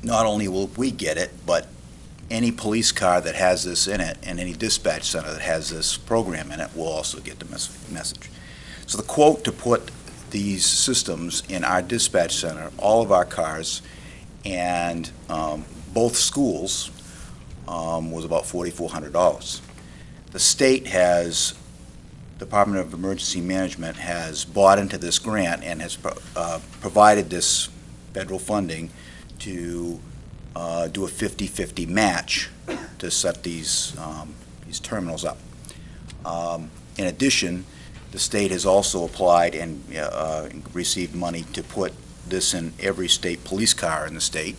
not only will we get it, but any police car that has this in it and any dispatch center that has this program in it will also get the mes- message. So the quote to put these systems in our dispatch center, all of our cars, and um, both schools um, was about $4,400. The state has, Department of Emergency Management has bought into this grant and has pro- uh, provided this federal funding to uh, do a 50-50 match to set these, um, these terminals up. Um, In addition, the state has also applied and uh, received money to put this in every state police car in the state.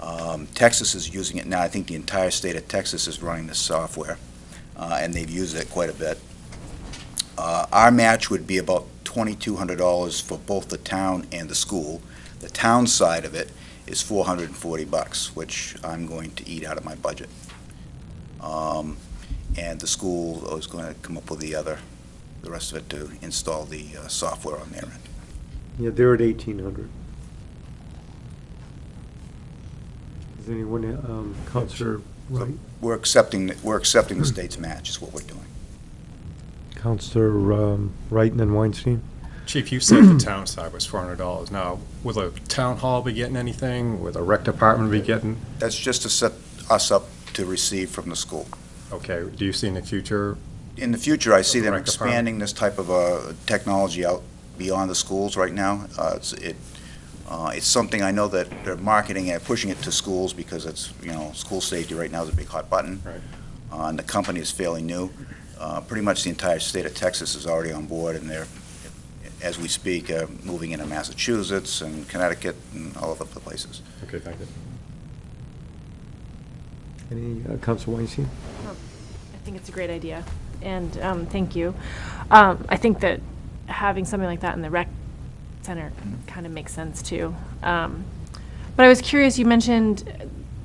Um, Texas is using it now. I think the entire state of Texas is running this software, uh, and they've used it quite a bit. Uh, Our match would be about $2,200 for both the town and the school. The town side of it is 440 bucks, which I'm going to eat out of my budget. Um, And the school is going to come up with the other, the rest of it to install the uh, software on their end. Yeah, they're at 1,800. Is anyone, um, Councilor Wright? We're accepting, we're accepting the state's match is what we're doing. Councilor um, Wright and Weinstein? Chief, you said the town side was four hundred dollars. Now, will the town hall be getting anything? Will the rec department be getting? That's just to set us up to receive from the school. Okay, do you see in the future, In the future, I see them Rec department. expanding this type of uh, technology out beyond the schools right now. Uh, It's it, uh, it's something I know that they're marketing and pushing it to schools because it's, you know, school safety right now is a big hot button. Right. Uh, And the company is fairly new. Uh, Pretty much the entire state of Texas is already on board, and they're, as we speak, uh, moving into Massachusetts and Connecticut and all of the places. okay, thank you. Any, uh, Councilor Weinstein? I think it's a great idea, and um, thank you. Um, I think that having something like that in the rec center kind of makes sense too. Um, But I was curious, you mentioned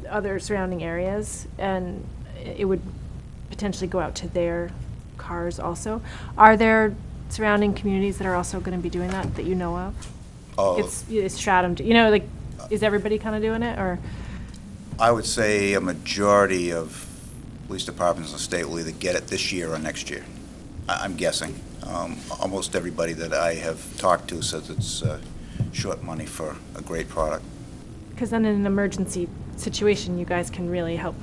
other surrounding areas, and it would potentially go out to their cars also. Are there surrounding communities that are also going to be doing that, that you know of? Uh, It's, it's you know, like, is everybody kind of doing it, or? I would say a majority of police departments in the state will either get it this year or next year. I- I'm guessing. Um, Almost everybody that I have talked to says it's uh, short money for a great product. Because then in an emergency situation, you guys can really help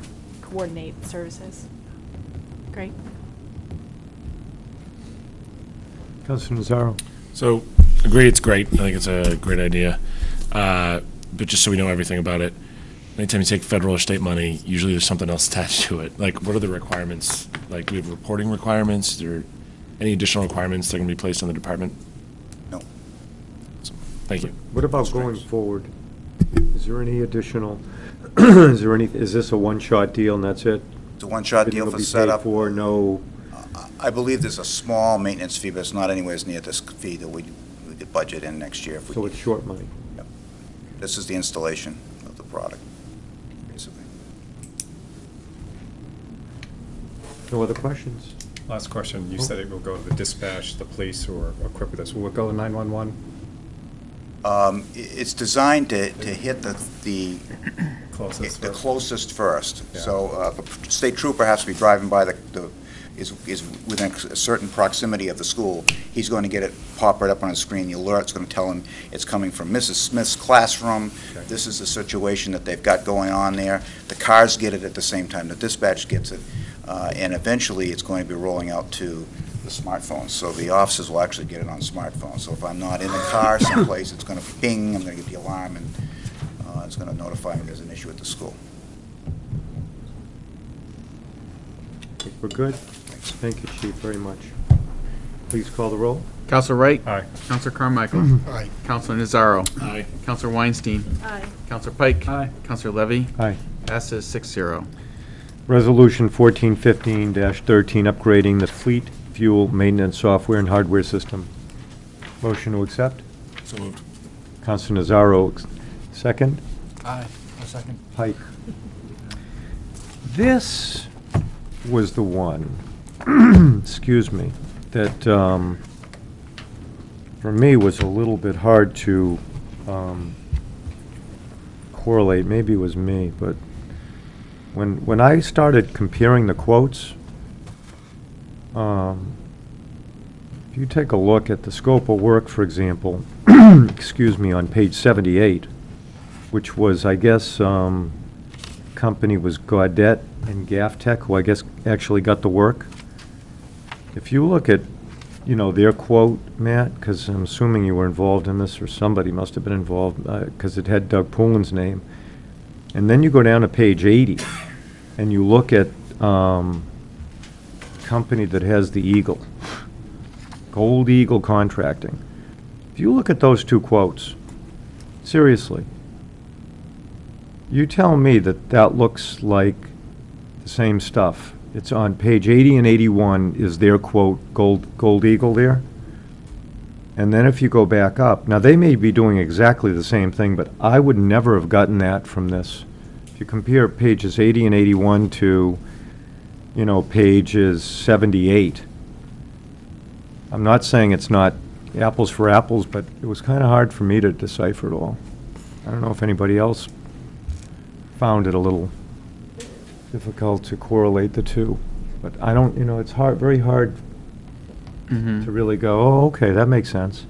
coordinate services. Great. Councilor Nazaro. So, agree, it's great. I think it's a great idea. Uh, But just so we know everything about it, anytime you take federal or state money, usually there's something else attached to it. Like, what are the requirements? Like, do we have reporting requirements? Is there any additional requirements that are going to be placed on the department? No. Thank you. What about going forward? Is there any additional, is there any, is this a one-shot deal and that's it? It's a one-shot deal Everything for will be setup. paid for, no, I believe there's a small maintenance fee, but it's not anywhere near this fee that we, we could budget in next year. if we so it's short money? This is the installation of the product, basically. No other questions? Last question, you said it will go to the dispatch, the police or are equipped with this. Will it go to 911? Um, i- It's designed to, to hit the, the Closest the first? closest first. Yeah. So uh, if a state trooper has to be driving by the, the- is, is within a certain proximity of the school, he's going to get it pop right up on his screen. The alert's going to tell him it's coming from Mrs. Smith's classroom. Okay. This is the situation that they've got going on there. The cars get it at the same time, the dispatch gets it. Uh, And eventually, it's going to be rolling out to the smartphones. So the officers will actually get it on smartphones. So if I'm not in the car someplace, it's going to ping, I'm going to get the alarm, and uh, it's going to notify me there's an issue at the school. We're good? Thank you, Chief, very much. Please call the roll. Councilor Wright? Aye. Councilor Carmichael? Aye. Councilor Nazaro? Aye. Councilor Weinstein? Aye. Councilor Pike? Aye. Councilor Levy? Aye. Passes six zero. Resolution 1415-13, upgrading the fleet fuel maintenance software and hardware system. Motion to accept? So moved. Councilor Nazaro, second? Aye, a second. Pike. This was the one, excuse me, that, um, for me, was a little bit hard to um, correlate. Maybe it was me, but when, when I started comparing the quotes, um, if you take a look at the scope of work, for example, excuse me, on page 78, which was, I guess, um, company was Gaudet and Gaff Tech, who I guess actually got the work. If you look at, you know, their quote, Matt, because I'm assuming you were involved in this, or somebody must have been involved, because it had Doug Poulin's name. And then you go down to page 80, and you look at um, company that has the Eagle, Gold Eagle Contracting. If you look at those two quotes, seriously, you tell me that that looks like the same stuff. It's on page 80 and 81 is their quote, Gold, Gold Eagle there. And then if you go back up, now they may be doing exactly the same thing, but I would never have gotten that from this. If you compare pages 80 and 81 to, you know, pages 78, I'm not saying it's not apples for apples, but it was kind of hard for me to decipher it all. I don't know if anybody else found it a little difficult to correlate the two. But I don't, you know, it's hard, very hard Mm-hmm. to really go, oh, okay, that makes sense.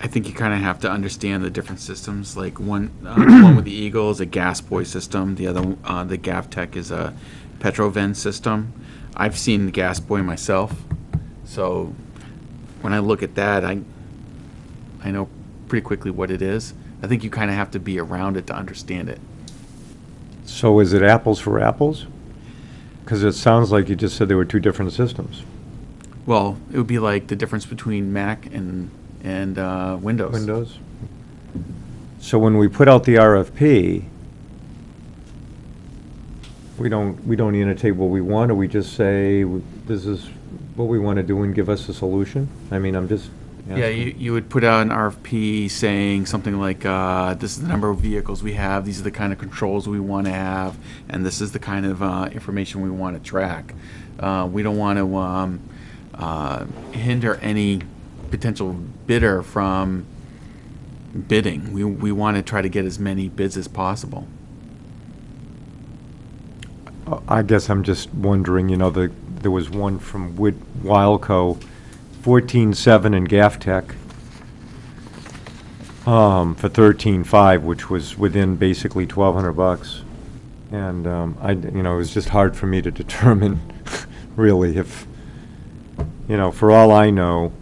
I think you kind of have to understand the different systems. Like one, uh, one with the Eagle is a Gasboy system. The other, uh, the Gav Tech is a Petrovend system. I've seen the Gasboy myself, so when I look at that, I, I know pretty quickly what it is. I think you kind of have to be around it to understand it. So is it apples for apples? Because it sounds like you just said there were two different systems. Well, it would be like the difference between Mac and and uh, Windows. Windows? So when we put out the RFP, we don't, we don't annotate what we want, or we just say, this is what we want to do and give us a solution? I mean, I'm just Yeah, asking. you, you would put out an RFP saying something like, uh, this is the number of vehicles we have, these are the kind of controls we want to have, and this is the kind of uh, information we want to track. Uh, we don't want to um, uh, hinder any potential bidder from bidding. We, we want to try to get as many bids as possible. I guess I'm just wondering, you know, the, there was one from Wid, Wildco, fourteen-seven in Gaff Tech, um, for thirteen-five, which was within basically twelve hundred bucks. And, um, I, you know, it was just hard for me to determine, really, if, you know, for all I know,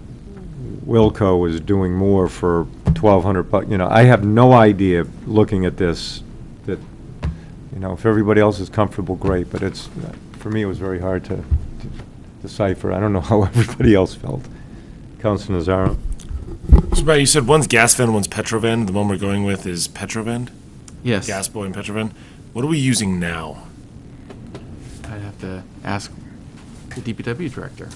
Wilco is doing more for twelve hundred bucks, you know, I have no idea, looking at this, that, you know, if everybody else is comfortable, great, but it's, for me, it was very hard to to decipher. I don't know how everybody else felt. Councilor Nazaro? So, Brad, you said one's Gasvend, one's Petrovend. The one we're going with is Petrovend? Yes. Gasboy and Petrovend. What are we using now? I'd have to ask the DPW director.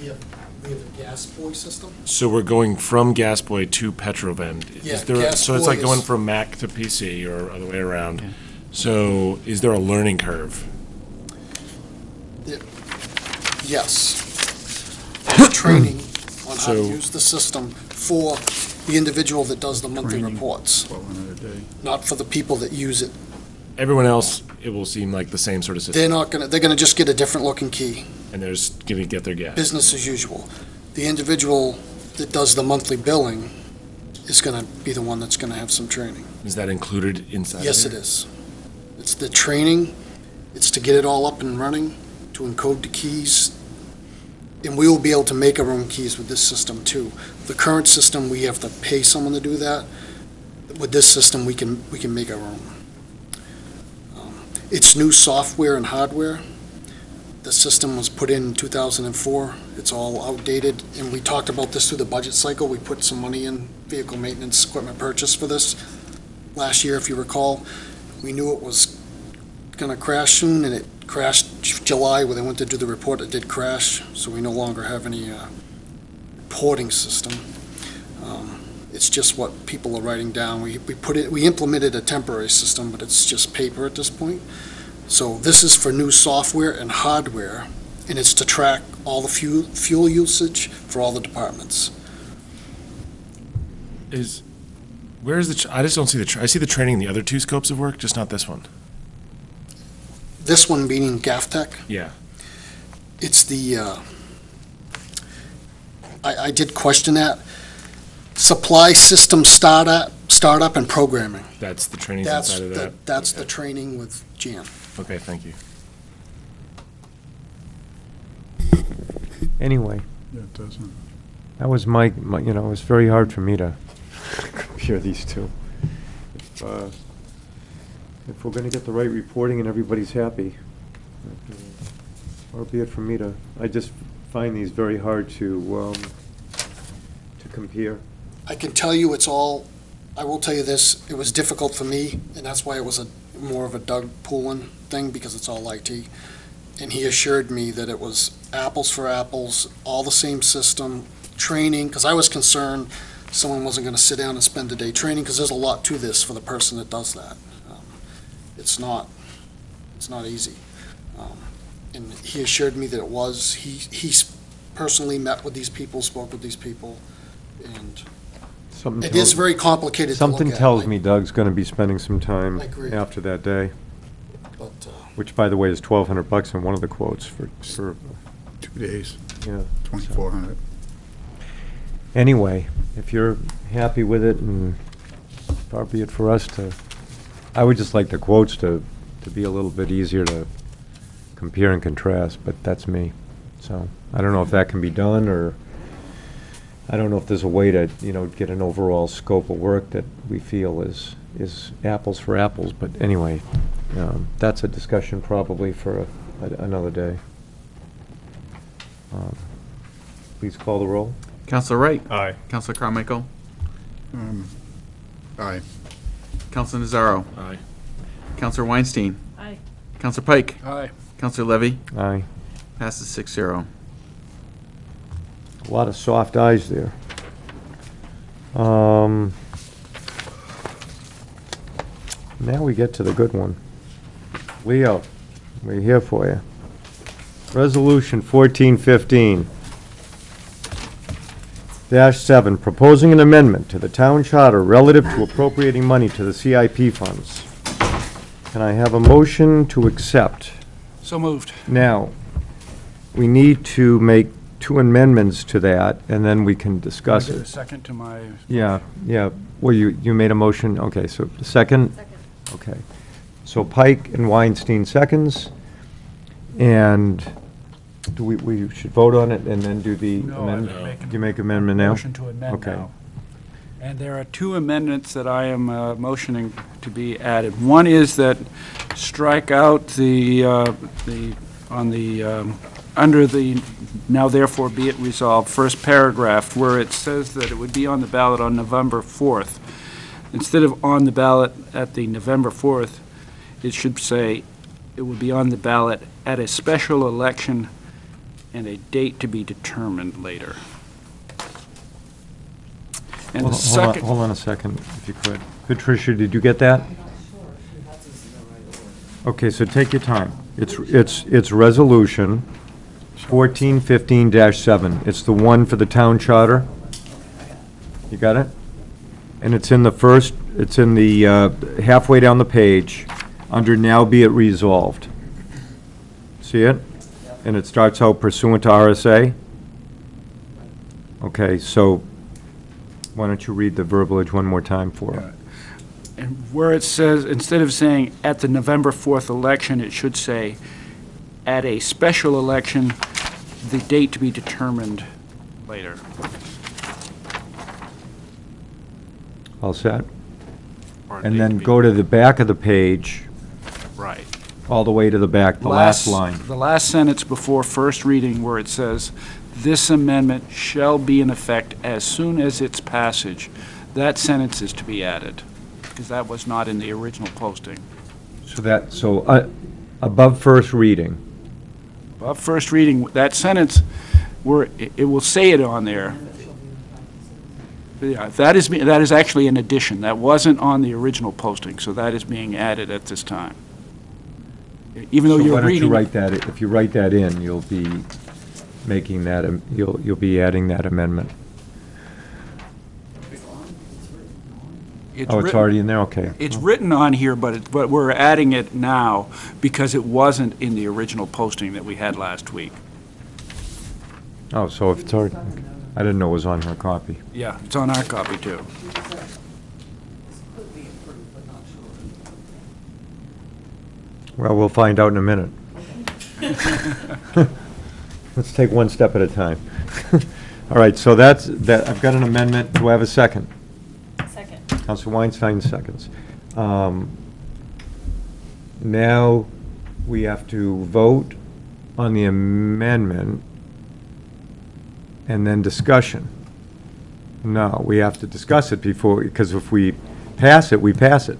We have, we have a Gasboy system. So we're going from Gasboy to Petrovend. Yeah, Is there, Gas so it's Boy like going is- from Mac to PC or other way around. Yeah. So is there a learning curve? Yes. Training on how to So- use the system for the individual that does the monthly Training. reports, Twelve hundred a day. not for the people that use it. Everyone else, it will seem like the same sort of They're system, not gonna, they're gonna just get a different looking key, and they're just to get their gas. business as usual. The individual that does the monthly billing is gonna be the one that's gonna have some training. Is that included inside? of Yes, it is. It's the training, it's to get it all up and running, to encode the keys, and we will be able to make our own keys with this system too. The current system, we have to pay someone to do that. With this system, we can, we can make our own. Um, It's new software and hardware. The system was put in 2004. It's all outdated, and we talked about this through the budget cycle. We put some money in vehicle maintenance equipment purchase for this last year, if you recall. We knew it was gonna crash soon, and it crashed July, when they went to do the report, it did crash, so we no longer have any uh, reporting system. Um, It's just what people are writing down. We, we put it, we implemented a temporary system, but it's just paper at this point. So this is for new software and hardware, and it's to track all the fuel, fuel usage for all the departments. Is, where is the, I just don't see the, I see the training in the other two scopes of work, just not this one. This one being GAFTech, Yeah. it's the, uh, I, I did question that. Supply system startup, startup and programming. That's the training That's, inside of the- that? that's the training with Jan. Okay, thank you. Anyway, Yeah, it doesn't. that was my, my, you know, it was very hard for me to compare these two. If, uh, If we're gonna get the right reporting and everybody's happy, or be it for me to, I just find these very hard to, um, to compare. I can tell you it's all, I will tell you this, it was difficult for me, and that's why it was a, more of a Doug Poulin thing, because it's all IT. And he assured me that it was apples for apples, all the same system, training, because I was concerned someone wasn't gonna sit down and spend a day training, because there's a lot to this for the person that does that. It's not, it's not easy. Um, And he assured me that it was, he, he's personally met with these people, spoke with these people, and Something it is tells- very complicated to look Something at, tells like- me Doug's gonna be spending some time I agree. after that day, But, uh, which, by the way, is twelve hundred bucks in one of the quotes for, for, Two days, yeah. twenty-four hundred. Anyway, if you're happy with it, and far be it for us to, I would just like the quotes to, to be a little bit easier to compare and contrast, but that's me. So, I don't know if that can be done, or, I don't know if there's a way to, you know, get an overall scope of work that we feel is, is apples for apples, but anyway, um, that's a discussion probably for a- a- another day. Um, Please call the roll. Councilor Wright. Aye. Councilor Carmichael. Um, Aye. Councilor Nazaro. Aye. Councilor Weinstein. Aye. Councilor Pike. Aye. Councilor Levy. Aye. Passes six zero. A lot of soft eyes there. Um, now we get to the good one. Leo, we're here for you. Resolution fourteen fifteen dash seven, proposing an amendment to the town charter relative to appropriating money to the CIP funds. Can I have a motion to accept? So moved. Now, we need to make two amendments to that, and then we can discuss Can a it. second to my, Yeah, yeah, well, you, you made a motion, okay, so second? Second. Okay. So Pike and Weinstein seconds, and Do we, we should vote on it and then do the No, I amendment? make you make amendment now? Motion to amend Okay. now. And there are two amendments that I am uh, motioning to be added. One is that strike out the, uh, the, on the, um, under the, now therefore be it resolved, first paragraph, where it says that it would be on the ballot on November 4th. Instead of on the ballot at the November 4th, it should say it would be on the ballot at a special election and a date to be determined later. And Hold the on- hold on- second, Hold on a second, if you could. Patricia, did you get that? Okay, so take your time. It's, it's, it's resolution fourteen fifteen seven. It's the one for the town charter. You got it? And it's in the first, it's in the, uh, halfway down the page, under now be it resolved. See it? And it starts out pursuant to RSA. Okay, so why don't you read the verbiage one more time for her? and where it says, instead of saying at the November 4th election, it should say at a special election, the date to be determined later. All set? or And date then be- go to the back of the page, Right. All the way to the back, the last line. The last sentence before first reading where it says, "This amendment shall be in effect as soon as its passage." That sentence is to be added, because that was not in the original posting. So that, so, uh, above first reading, Above first reading, that sentence, where, it- it will say it on there. Yeah, that is, be- that is actually an addition. That wasn't on the original posting, so that is being added at this time. Even though so you're why don't you write that, i- if you write that in, you'll be making that, am- you'll, you'll be adding that amendment. Oh, it's written- already in there, okay. It's written on here, but it, but we're adding it now because it wasn't in the original posting that we had last week. Oh, so if it's already, I didn't know it was on her copy. Yeah, it's on our copy, too. Well, we'll find out in a minute. Let's take one step at a time. All right, so that's, that, I've got an amendment. Do I have a second? Second. Councilor Weinstein seconds. Um, Now, we have to vote on the amendment and then discussion. No, we have to discuss it before, because if we pass it, we pass it,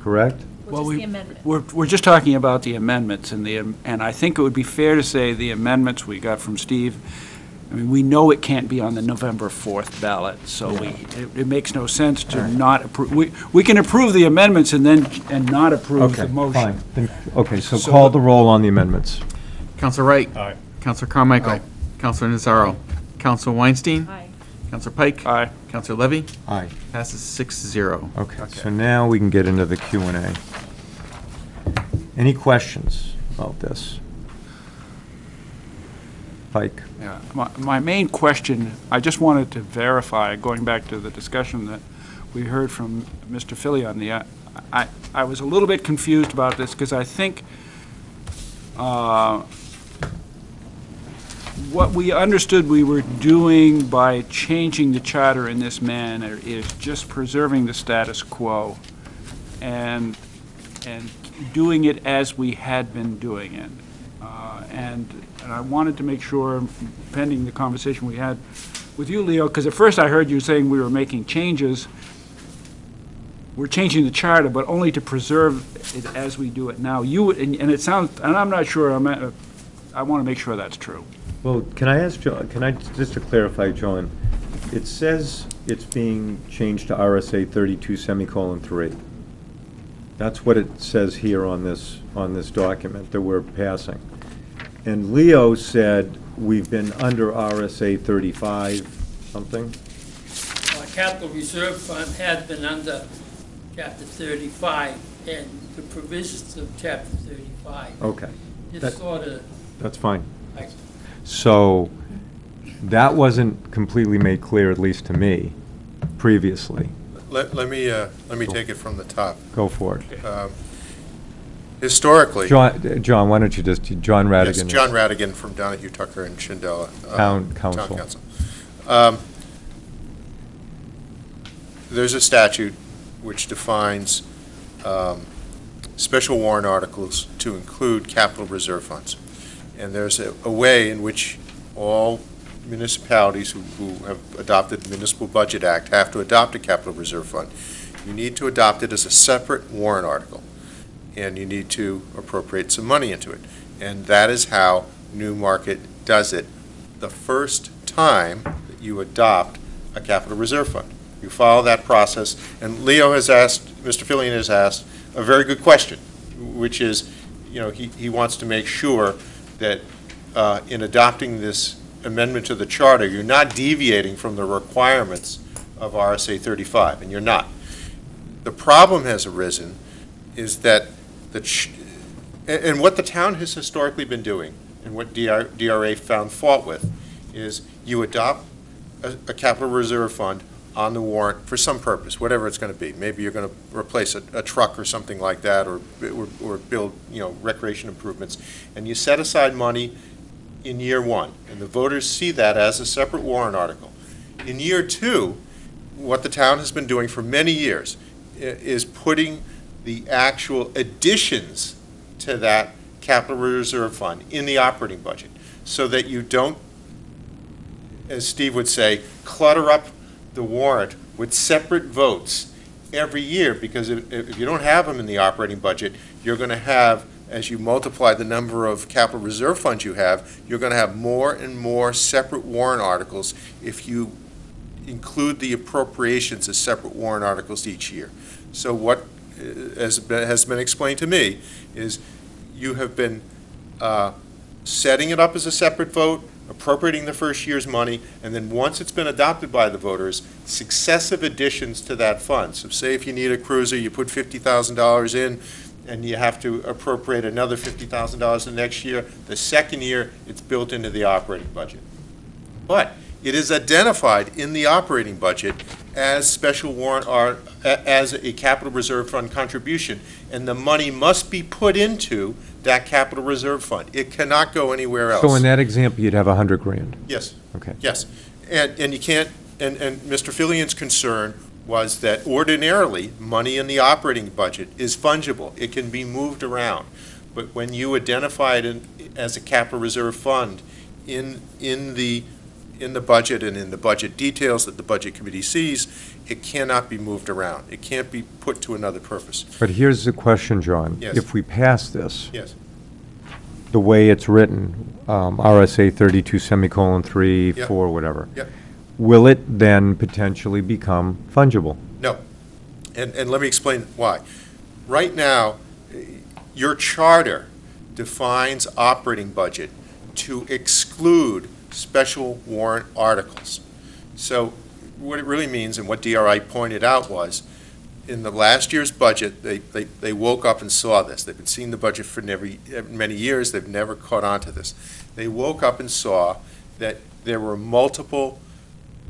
correct? Well, Just we- the amendment. We're, we're just talking about the amendments, and the, am- and I think it would be fair to say the amendments we got from Steve, I mean, we know it can't be on the November 4th ballot, so we, it, it makes no sense to not approve, we, we can approve the amendments and then, and not approve Okay, the motion. fine. Then- Okay, so So call the- the roll on the amendments. Councilor Wright. Aye. Councilor Carmichael. Aye. Councilor Nazaro. Councilor Weinstein. Aye. Councilor Pike. Aye. Councilor Levy. Aye. Passes six zero. Okay, so now we can get into the Q and A. Any questions about this? Pike? Yeah, my, my main question, I just wanted to verify, going back to the discussion that we heard from Mr. Fillion on the, uh, I, I was a little bit confused about this, because I think, uh, what we understood we were doing by changing the charter in this manner is just preserving the status quo and, and doing it as we had been doing it. Uh, And, and I wanted to make sure, pending the conversation we had with you, Leo, because at first I heard you saying we were making changes. We're changing the charter, but only to preserve it as we do it now. You, and and it sounds, and I'm not sure, I'm, I want to make sure that's true. Well, can I ask, Jo- can I, just to clarify, John, it says it's being changed to RSA thirty-two semicolon three. That's what it says here on this, on this document that we're passing. And Leo said we've been under RSA thirty-five something. Our capital reserve fund had been under chapter thirty-five, and the provisions of chapter thirty-five. Okay, It's that- sort of, that's fine. like, So, that wasn't completely made clear, at least to me, previously. Let, let me, uh, let me take it from the top. Go for it. Um, Historically. John, uh, John, why don't you just, John Yes, Ratigan. is- John Ratigan from Donahue, Tucker, and Ciandella. uh, Town council. Town council. Um, There's a statute which defines um, special warrant articles to include capital reserve funds. And there's a a way in which all municipalities who who have adopted the Municipal Budget Act have to adopt a capital reserve fund. You need to adopt it as a separate warrant article, and you need to appropriate some money into it. And that is how Newmarket does it the first time that you adopt a capital reserve fund. You follow that process, and Leo has asked, Mr. Fillion has asked, a very good question, which is, you know, he, he wants to make sure that uh, in adopting this amendment to the charter, you're not deviating from the requirements of RSA 35, and you're not. The problem has arisen is that the, and what the town has historically been doing, and what DR DRA found fault with, is you adopt a, a capital reserve fund on the warrant for some purpose, whatever it's gonna be. Maybe you're gonna replace a, a truck or something like that, or, or, or build, you know, recreation improvements. And you set aside money in year one, and the voters see that as a separate warrant article. In year two, what the town has been doing for many years is putting the actual additions to that capital reserve fund in the operating budget, so that you don't, as Steve would say, clutter up the warrant with separate votes every year, because if, if you don't have them in the operating budget, you're gonna have, as you multiply the number of capital reserve funds you have, you're gonna have more and more separate warrant articles if you include the appropriations as separate warrant articles each year. So what, uh, as has been explained to me, is you have been uh, setting it up as a separate vote, appropriating the first year's money, and then once it's been adopted by the voters, successive additions to that fund. So say if you need a cruiser, you put fifty thousand dollars in, and you have to appropriate another fifty thousand dollars the next year, the second year, it's built into the operating budget. But it is identified in the operating budget as special warrant, or as a capital reserve fund contribution, and the money must be put into that capital reserve fund. It cannot go anywhere else. So in that example, you'd have a hundred grand. Yes. Okay. Yes, and, and you can't, and, and Mr. Fillion's concern was that ordinarily, money in the operating budget is fungible. It can be moved around. But when you identify it in, as a capital reserve fund in, in the, in the budget and in the budget details that the budget committee sees, it cannot be moved around. It can't be put to another purpose. But here's the question, John. Yes. If we pass this, Yes, the way it's written, um, RSA thirty-two semicolon three, Yep. four, whatever. Yep. Will it then potentially become fungible? No. And, and let me explain why. Right now, eh, your charter defines operating budget to exclude special warrant articles. So what it really means, and what DRA pointed out was, in the last year's budget, they, they, they woke up and saw this. They've been seeing the budget for never, many years, they've never caught on to this. They woke up and saw that there were multiple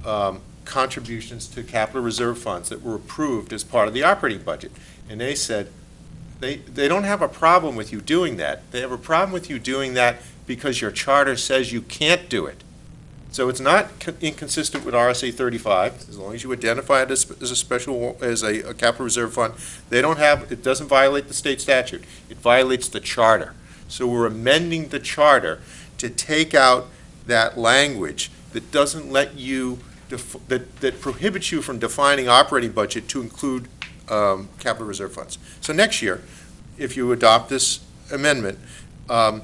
um, contributions to capital reserve funds that were approved as part of the operating budget. And they said, they, they don't have a problem with you doing that. They have a problem with you doing that because your charter says you can't do it. So it's not inconsistent with RSA 35, as long as you identify it as, as a special, as a, a capital reserve fund. They don't have, it doesn't violate the state statute. It violates the charter. So we're amending the charter to take out that language that doesn't let you, that, that prohibits you from defining operating budget to include um, capital reserve funds. So next year, if you adopt this amendment, um,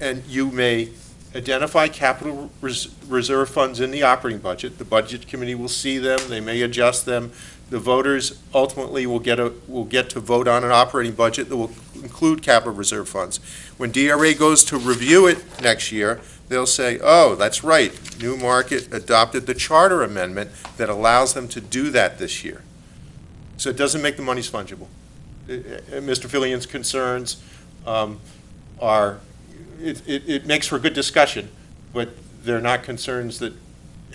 and you may identify capital res- reserve funds in the operating budget, the budget committee will see them, they may adjust them. The voters ultimately will get a, will get to vote on an operating budget that will include capital reserve funds. When DRA goes to review it next year, they'll say, oh, that's right, Newmarket adopted the charter amendment that allows them to do that this year. So it doesn't make the monies fungible. Mr. Fillion's concerns um, are, it, it, it makes for good discussion, but they're not concerns that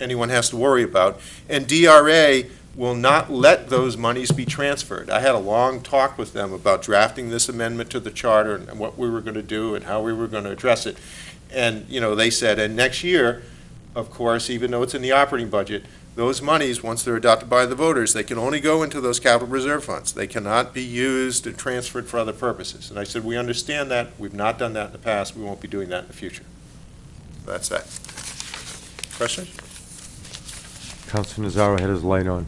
anyone has to worry about. And DRA will not let those monies be transferred. I had a long talk with them about drafting this amendment to the charter and what we were going to do and how we were going to address it. And, you know, they said, and next year, of course, even though it's in the operating budget, those monies, once they're adopted by the voters, they can only go into those capital reserve funds. They cannot be used and transferred for other purposes. And I said, we understand that. We've not done that in the past. We won't be doing that in the future. That's that. Question? Council Nazaro had his light on.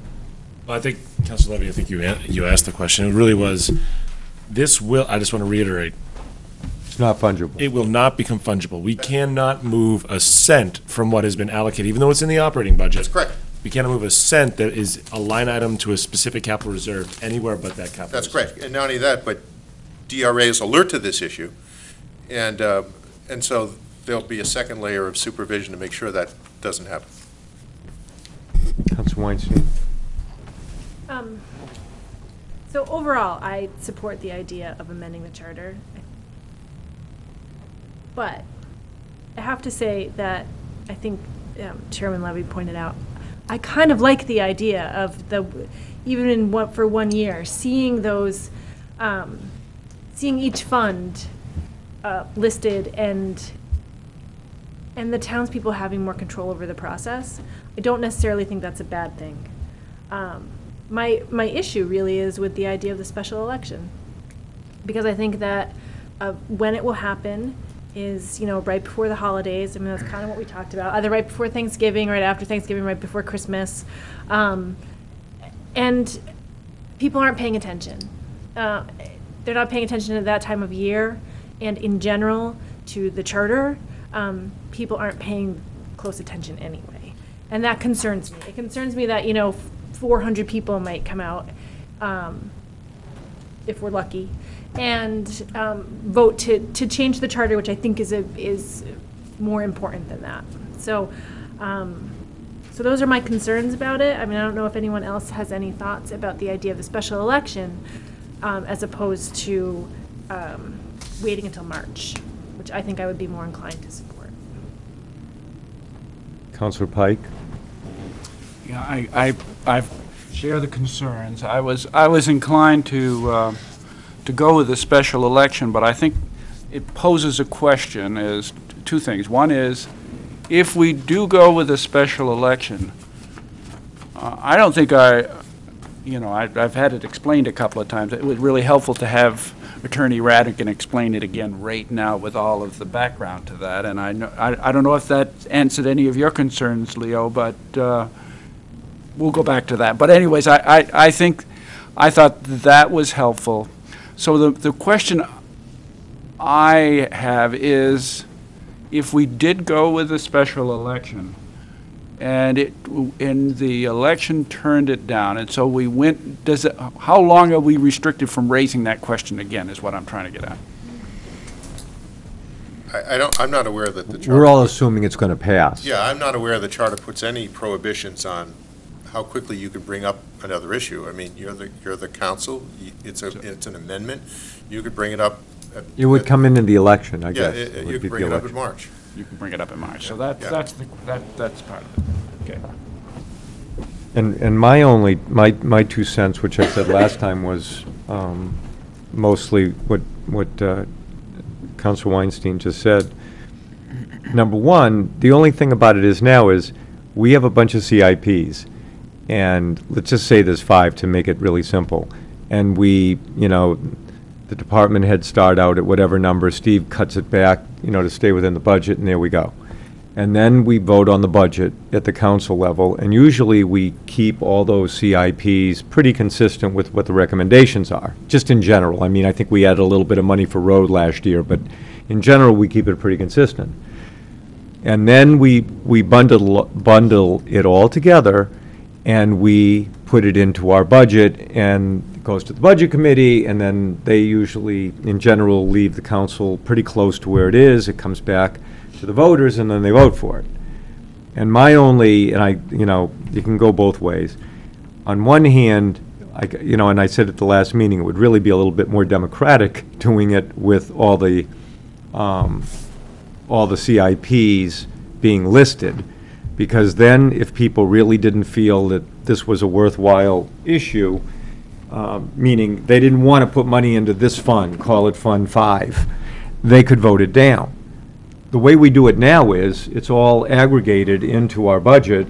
Well, I think, Councilor Levy, I think you, you asked the question. It really was, this will, I just want to reiterate, It's not fungible. it will not become fungible. We cannot move a cent from what has been allocated, even though it's in the operating budget. That's correct. We cannot move a cent that is a line item to a specific capital reserve anywhere but that capital. Reserve. That's reserve. correct. And not only that, but DRA is alert to this issue. And, uh, and so there'll be a second layer of supervision to make sure that doesn't happen. Council Weinstein? Um, So overall, I support the idea of amending the charter. But I have to say that I think um, Chairman Levy pointed out, I kind of like the idea of the, even in what, for one year, seeing those, um, seeing each fund uh, listed and, and the townspeople having more control over the process. I don't necessarily think that's a bad thing. Um, my, my issue really is with the idea of the special election. Because I think that uh, when it will happen is, you know, right before the holidays. I mean, that's kind of what we talked about. Either right before Thanksgiving, right after Thanksgiving, right before Christmas. Um, and people aren't paying attention. Uh, they're not paying attention at that time of year. And in general, to the charter, um, people aren't paying close attention anyway. And that concerns me. It concerns me that, you know, 400 people might come out, um, if we're lucky, and um, vote to, to change the charter, which I think is a, is more important than that. So, um, so those are my concerns about it. I mean, I don't know if anyone else has any thoughts about the idea of the special election, um, as opposed to um, waiting until March, which I think I would be more inclined to support. Councilor Pike? Yeah, I, I, I share the concerns. I was, I was inclined to, uh, to go with a special election, but I think it poses a question as two things. One is, if we do go with a special election, uh, I don't think I, you know, I- I've had it explained a couple of times. It was really helpful to have Attorney Ratigan explain it again right now with all of the background to that. And I, know- I I don't know if that answered any of your concerns, Leo, but uh, we'll go back to that. But anyways, I, I, I think, I thought that was helpful. So the, the question I have is, if we did go with a special election, and it, and the election turned it down, and so we went, does it, how long are we restricted from raising that question again, is what I'm trying to get at. I, I don't, I'm not aware that the charter. We're all assuming it's going to pass. Yeah, I'm not aware the charter puts any prohibitions on how quickly you could bring up another issue. I mean, you're the, you're the council, y- it's a, it's an amendment, you could bring it up. at- It would come into the election, I Yeah, guess. it- would you be could the bring it up in election. March. You can bring it up in March, so that, Yeah. that's, the that, that's part of it. Okay. And, and my only, my, my two cents, which I said last time, was um, mostly what, what uh, Council Weinstein just said. Number one, the only thing about it is now is, we have a bunch of CIPs, and let's just say there's five to make it really simple. And we, you know, the department heads start out at whatever number, Steve cuts it back, you know, to stay within the budget, and there we go. And then we vote on the budget at the council level, and usually we keep all those CIPs pretty consistent with what the recommendations are, just in general. I mean, I think we added a little bit of money for road last year, but in general, we keep it pretty consistent. And then we, we bundle, bundle it all together, and we put it into our budget, and it goes to the budget committee, and then they usually, in general, leave the council pretty close to where it is. It comes back to the voters, and then they vote for it. And my only, and I, you know, you can go both ways. On one hand, I, you know, and I said at the last meeting, it would really be a little bit more democratic doing it with all the, um, all the CIPs being listed, because then if people really didn't feel that this was a worthwhile issue, um, meaning they didn't want to put money into this fund, call it Fund Five, they could vote it down. The way we do it now is, it's all aggregated into our budget,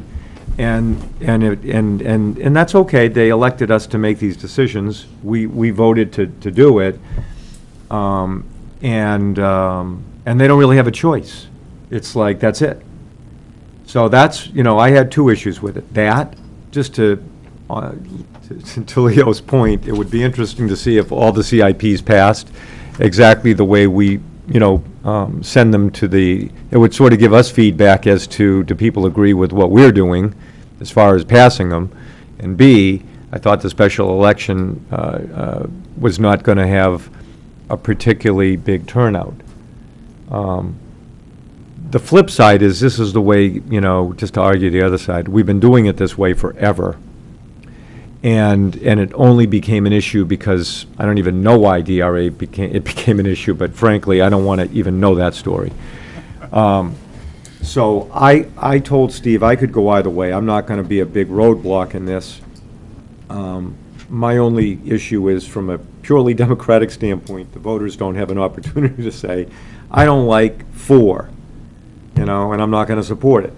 and, and, it- and, and, and that's okay, they elected us to make these decisions, we, we voted to, to do it, um, and, um, and they don't really have a choice. It's like, that's it. So that's, you know, I had two issues with it. That, just to, uh, to- Leo's point, it would be interesting to see if all the CIPs passed exactly the way we, you know, um, send them to the, it would sort of give us feedback as to, do people agree with what we're doing as far as passing them? And B, I thought the special election uh, uh, was not going to have a particularly big turnout. Um, The flip side is, this is the way, you know, just to argue the other side, we've been doing it this way forever. And, and it only became an issue because, I don't even know why DRA became, it became an issue, but frankly, I don't want to even know that story. Um, So I, I told Steve I could go either way. I'm not going to be a big roadblock in this. Um, My only issue is, from a purely democratic standpoint, the voters don't have an opportunity to say, I don't like four, you know, and I'm not going to support it.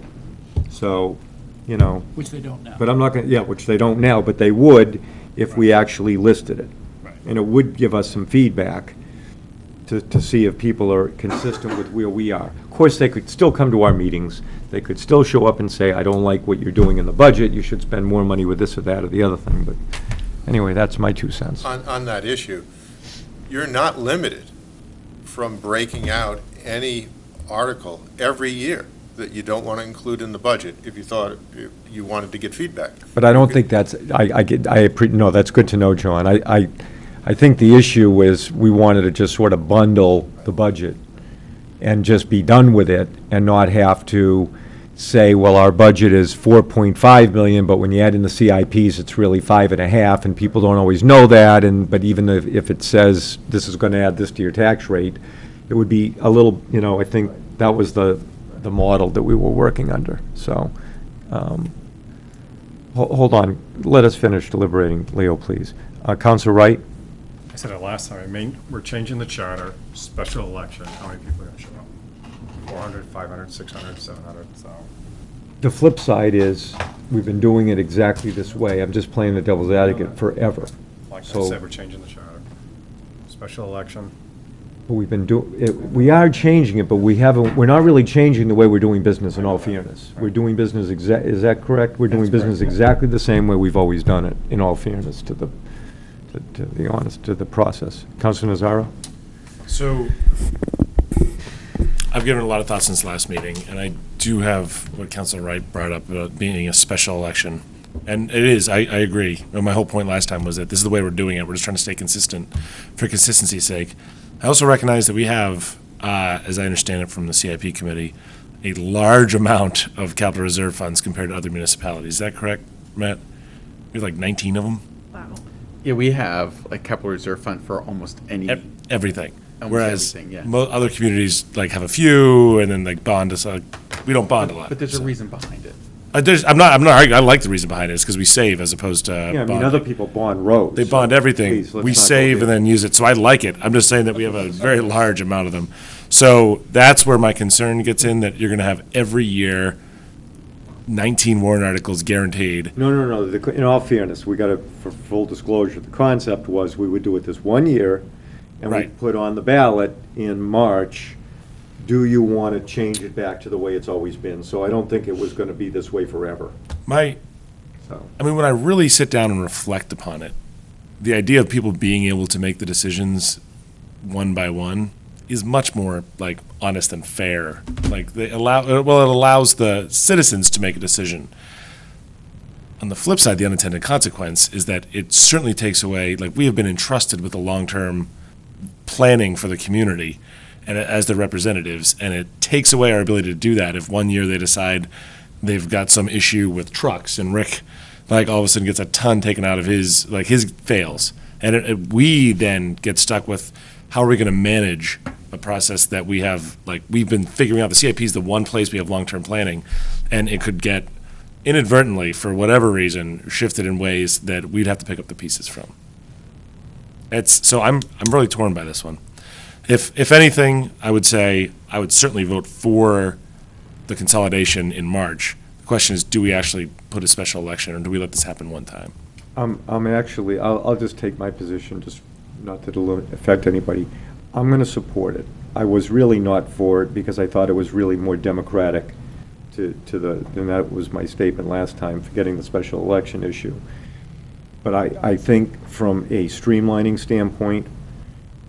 So, you know, Which they don't now. but I'm not going, to yeah, which they don't now, but they would if we actually listed it. And it would give us some feedback to, to see if people are consistent with where we are. Of course, they could still come to our meetings, they could still show up and say, I don't like what you're doing in the budget, you should spend more money with this or that or the other thing, but anyway, that's my two cents. On, on that issue, you're not limited from breaking out any article every year that you don't want to include in the budget if you thought you- wanted to get feedback. But I don't think that's, I, I get, I, appre- no, that's good to know, John. I, I, I think the issue is, we wanted to just sort of bundle the budget and just be done with it, and not have to say, well, our budget is four point five million, but when you add in the CIPs, it's really five and a half, and people don't always know that, and, but even if, if it says, this is gonna add this to your tax rate, it would be a little, you know, I think that was the, the model that we were working under, so, um, Ho- Hold on, let us finish deliberating, Leo, please. Uh, Councilor Wright? I said it last time, I mean, we're changing the charter, special election, how many people are going to show up? 400, 500, 600, 700, so. The flip side is, we've been doing it exactly this way, I'm just playing the devil's advocate forever. Like I So- said, we're changing the charter. Special election, But We've been do, it- we are changing it, but we haven't, we're not really changing the way we're doing business, in all fairness. We're doing business exa, is that correct? We're doing That's correct, business yeah. exactly the same way we've always done it, in all fairness to the, to- to the honest, to the process. Councilor Nazaro? So, I've given a lot of thought since last meeting, and I do have what Councilor Wright brought up about being a special election. And it is, I, I agree. And My whole point last time was that this is the way we're doing it. We're just trying to stay consistent for consistency's sake. I also recognize that we have, uh, as I understand it from the CIP committee, a large amount of capital reserve funds compared to other municipalities. Is that correct, Matt? We have like 19 of them? Wow. Yeah, we have a capital reserve fund for almost any. Ev- Everything. Almost Whereas everything, yeah. mo- other communities like have a few and then like bond us. Uh, we don't bond a lot. But there's a reason behind it. Uh, there's, I'm not. I'm not. arguing. I like the reason behind it. It's because we save as opposed to. Yeah, I mean, bonding. other people bond roads. They bond everything. Please, let's we not go save there. and then use it. So I like it. I'm just saying that we have a very large amount of them. So that's where my concern gets in. That you're going to have every year. 19 warrant articles guaranteed. No, no, no, the- in all fairness, we got to, for full disclosure, the concept was we would do it this one year, and we Right. put on the ballot in March, do you want to change it back to the way it's always been? So I don't think it was going to be this way forever, My, so. I mean, when I really sit down and reflect upon it, the idea of people being able to make the decisions one by one is much more like honest and fair. Like they allow, well, it allows the citizens to make a decision. On the flip side, the unintended consequence is that it certainly takes away, like we have been entrusted with the long-term planning for the community and as their representatives, and it takes away our ability to do that if one year they decide they've got some issue with trucks and Rick, like all of a sudden gets a ton taken out of his, like his fails. And it, it- we then get stuck with, how are we going to manage a process that we have, like, we've been figuring out, the CIP is the one place we have long-term planning, and it could get inadvertently, for whatever reason, shifted in ways that we'd have to pick up the pieces from. It's, so I'm, I'm really torn by this one. If, if anything, I would say, I would certainly vote for the consolidation in March. The question is, do we actually put a special election, or do we let this happen one time? I'm, I'm actually, I'll, I'll just take my position, just not it'll affect anybody. I'm gonna support it. I was really not for it because I thought it was really more democratic to, to the, and that was my statement last time, forgetting the special election issue. But I, I think from a streamlining standpoint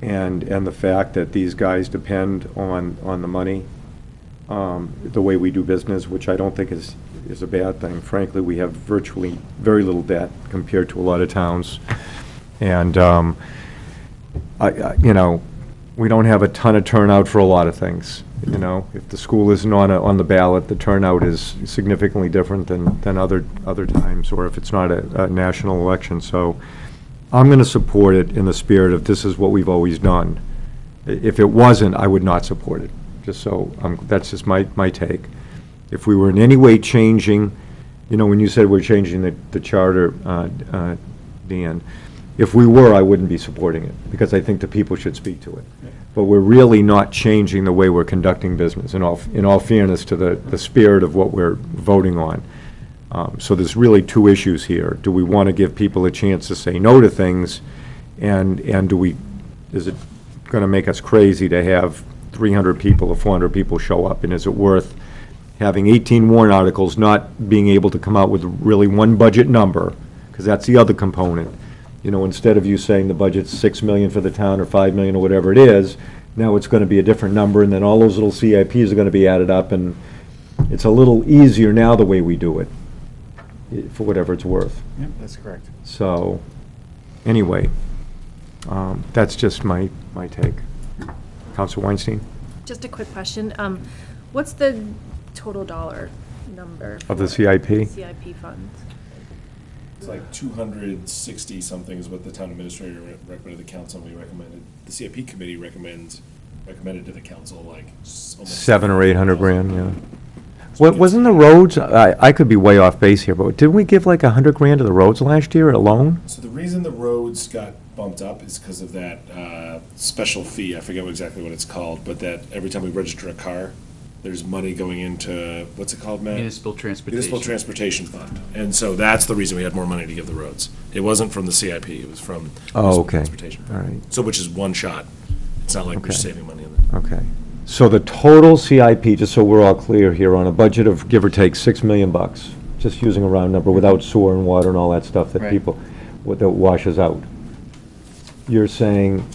and, and the fact that these guys depend on, on the money, um, the way we do business, which I don't think is, is a bad thing. Frankly, we have virtually very little debt compared to a lot of towns. And, um, I, I, you know, we don't have a ton of turnout for a lot of things, you know? If the school isn't on, a- on the ballot, the turnout is significantly different than, than other, other times, or if it's not a, a national election. So I'm gonna support it in the spirit of this is what we've always done. I- If it wasn't, I would not support it, just so, um, that's just my, my take. If we were in any way changing, you know, when you said we're changing the, the charter, uh, uh, Dan, if we were, I wouldn't be supporting it, because I think the people should speak to it. But we're really not changing the way we're conducting business, in all, in all fairness to the, the spirit of what we're voting on. Um, So there's really two issues here. Do we want to give people a chance to say no to things? And, and do we, is it going to make us crazy to have 300 people or 400 people show up? And is it worth having 18 warrant articles, not being able to come out with really one budget number? Because that's the other component. You know, instead of you saying the budget's 6 million for the town, or 5 million, or whatever it is, now it's going to be a different number, and then all those little CIPs are going to be added up, and it's a little easier now the way we do it, for whatever it's worth. Yep, that's correct. So, anyway, um, that's just my, my take. Councilor Weinstein? Just a quick question. Um, What's the total dollar number? Of the for CIP? CIP funds. It's like two hundred sixty something is what the town administrator re- recommended the council, and we recommended, the CIP committee recommends, recommended to the council like s- almost. Seven or 800 grand, yeah. What, wasn't the roads, I, I could be way off base here, but didn't we give like a 100 grand to the roads last year alone? So the reason the roads got bumped up is because of that uh, special fee, I forget exactly what it's called, but that every time we register a car, there's money going into, what's it called, Matt? Municipal transportation. Municipal Transportation Fund. And so that's the reason we had more money to give the roads. It wasn't from the CIP, it was from. Oh, Municipal okay. Transportation All Fund. right. So which is one shot. It's not like we're Okay. saving money in there. Okay. So the total CIP, just so we're all clear here, on a budget of give or take 6 million bucks, just using a round number, without sewer and water and all that stuff that Right. people, what that washes out. You're saying,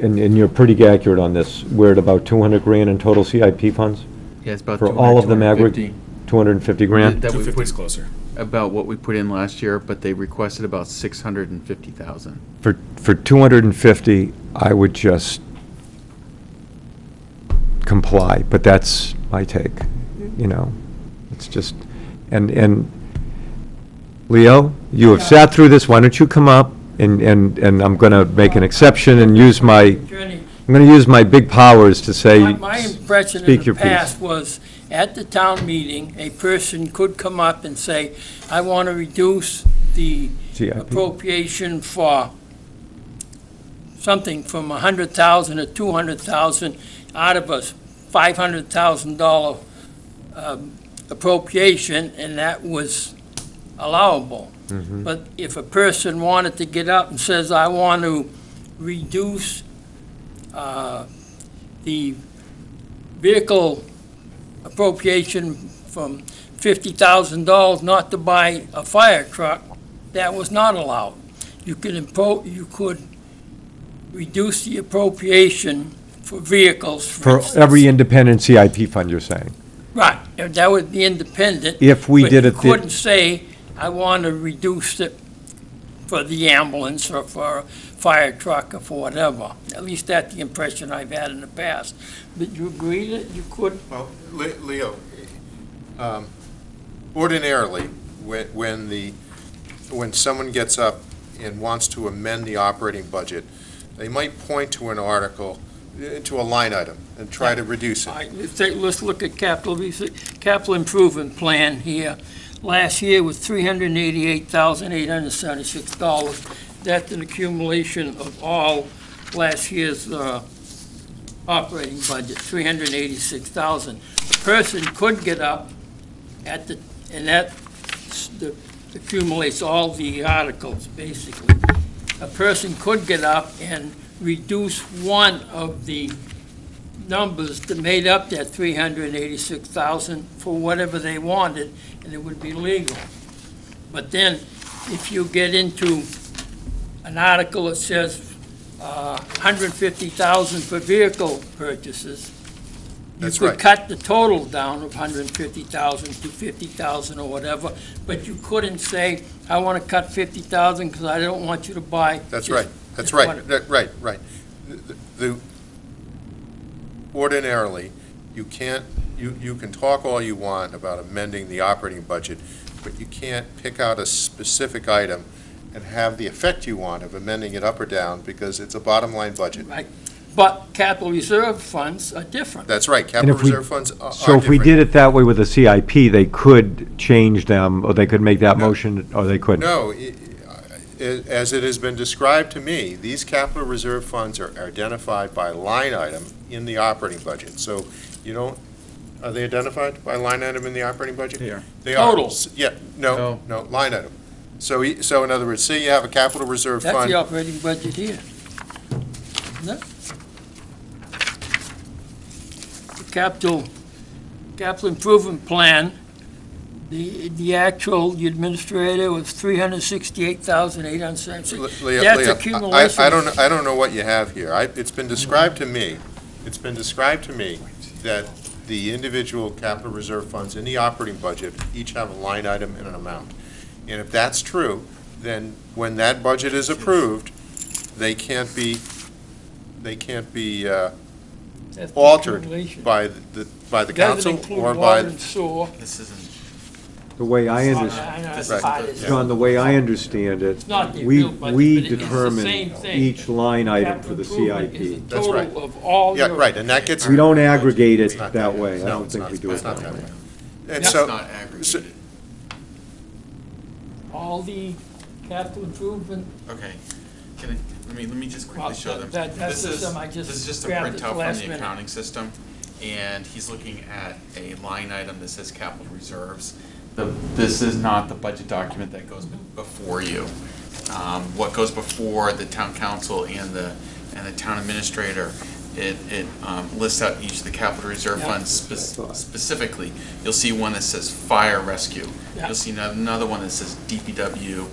and, and you're pretty accurate on this, we're at about 200 grand in total CIP funds? Yeah, it's about For all of them 200, aggregate? 250 grand? That we 250 put- is closer. About what we put in last year, but they requested about six hundred and fifty thousand. For, for 250, I would just comply, but that's my take, you know? It's just, and, and, Leo, you have sat through this, why don't you come up, and, and, and I'm gonna make an exception and use my, Attorney, I'm gonna use my big powers to say, my- impression in speak the your piece. past was, at the town meeting, a person could come up and say, I want to reduce the CIP. appropriation for something from a hundred thousand to two hundred thousand out of a five hundred thousand dollar um, appropriation, and that was allowable. Mhm. But if a person wanted to get up and says, I want to reduce uh, the vehicle appropriation from fifty thousand dollars not to buy a fire truck, that was not allowed. You could impro, you could reduce the appropriation for vehicles, for for instance. every independent CIP fund, you're saying? Right, and that would be independent. If we did it But the- you couldn't say, I want to reduce it for the ambulance or for a fire truck or for whatever. At least that's the impression I've had in the past. But you agree that you could? Well, Leo, um, ordinarily, when, when the, when someone gets up and wants to amend the operating budget, they might point to an article into a line item and try to reduce it. right, let's take, let's look at capital, capital improvement plan here. Last year was three hundred eighty-eight thousand, eight hundred seventy-six dollars. That's an accumulation of all last year's, uh, operating budget, three hundred eighty-six thousand. A person could get up at the, and that the- accumulates all the articles, basically. A person could get up and reduce one of the numbers that made up that three hundred and eighty-six thousand for whatever they wanted, and it would be legal. But then, if you get into an article that says, uh, hundred and fifty thousand for vehicle purchases, you That's could right. cut the total down of hundred and fifty thousand to fifty thousand or whatever, but you couldn't say, I wanna cut fifty thousand because I don't want you to buy. That's right, that's just right, one." that- right, right. The- The, ordinarily, you can't, you, you can talk all you want about amending the operating budget, but you can't pick out a specific item and have the effect you want of amending it up or down, because it's a bottom line budget. Right, but capital reserve funds are different. That's right, capital if we- reserve funds are are So if we different. did it that way with the CIP, they could change them, or they could make that motion, or they couldn't? No, i- i- as it has been described to me, these capital reserve funds are identified by line item in the operating budget. So you don't, are they identified by line item in the operating budget? They are. They are. Total. Yeah, no, No. no, line item. So, e- so in other words, say you have a capital reserve That's fund. the operating budget here. Isn't it? The capital, capital improvement plan, the, the actual, the administrator was three hundred sixty-eight thousand, eight hundred seventy-six. Leo, That's Leo, I- accumulation. I, I don't, I don't know what you have here. I, it's been described to me, it's been described to me that the individual capital reserve funds in the operating budget each have a line item and an amount. And if that's true, then when that budget is approved, they can't be, they can't be, uh, That's the altered accumulation. by the, by the Doesn't council include or water by. and sewer. This isn't, The way I I understand, know, it's Right. part of- John, the way I understand it, not the we, real budget, we but it's the determine same thing. each line item for Capital the improvement is CIP. the That's right. Total of all Yeah, your. right, and that gets. We don't aggregate it It's not that way. I No, don't it's think not- we do it it's not that way. And Yeah. so, not so- aggregated. All the capital improvement, Okay, can I, let me, let me just Well, quickly show them. that- that's This just is- some I just This is just a grabbed at printout last from the minute. accounting system, and he's looking at a line item that says capital reserves. The, this is not the budget document that goes before you. Um, what goes before the town council and the, and the town administrator, it, it, um, lists out each of the capital reserve Yeah. funds spec- specifically. You'll see one that says fire rescue. Yeah. You'll see another one that says DPW.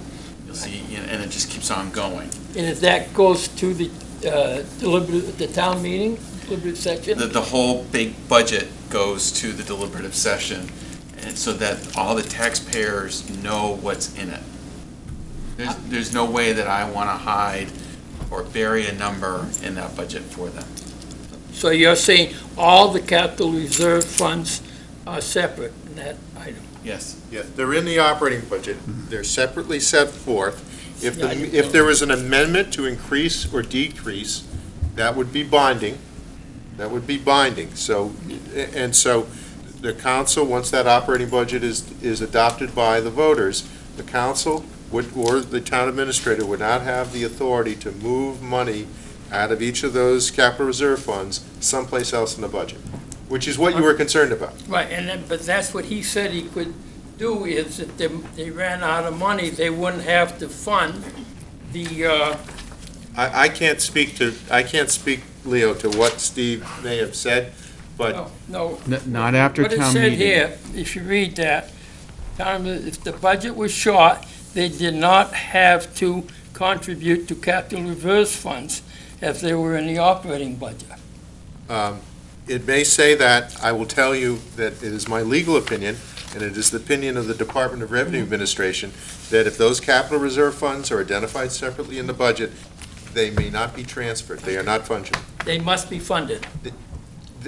You'll see, you know, and it just keeps on going. and if that goes to the uh, deliberative, the town meeting, deliberative section, The, the whole big budget goes to the deliberative session, and so that all the taxpayers know what's in it. There's, there's no way that I want to hide or bury a number in that budget for them. so you're saying all the capital reserve funds are separate in that item? Yes. Yeah, they're in the operating budget, they're separately set forth. If, Yeah, the if there was an amendment to increase or decrease, that would be binding, that would be binding, so, and so, the council, once that operating budget is, is adopted by the voters, the council would, or the town administrator would not have the authority to move money out of each of those capital reserve funds someplace else in the budget, which is what you were concerned about. Right, and then, but that's what he said he could do, is if they, they ran out of money, they wouldn't have to fund the, uh, I, I can't speak to, I can't speak, Leo, to what Steve may have said, but no, no, N- Not after What it town said meeting. here, if you read that, town- if the budget was short, they did not have to contribute to capital reserve funds if they were in the operating budget. um, it may say that. I will tell you that it is my legal opinion, and it is the opinion of the Department of Revenue Administration, that if those capital reserve funds are identified separately in the budget, they may not be transferred. They are not fungible. They must be funded.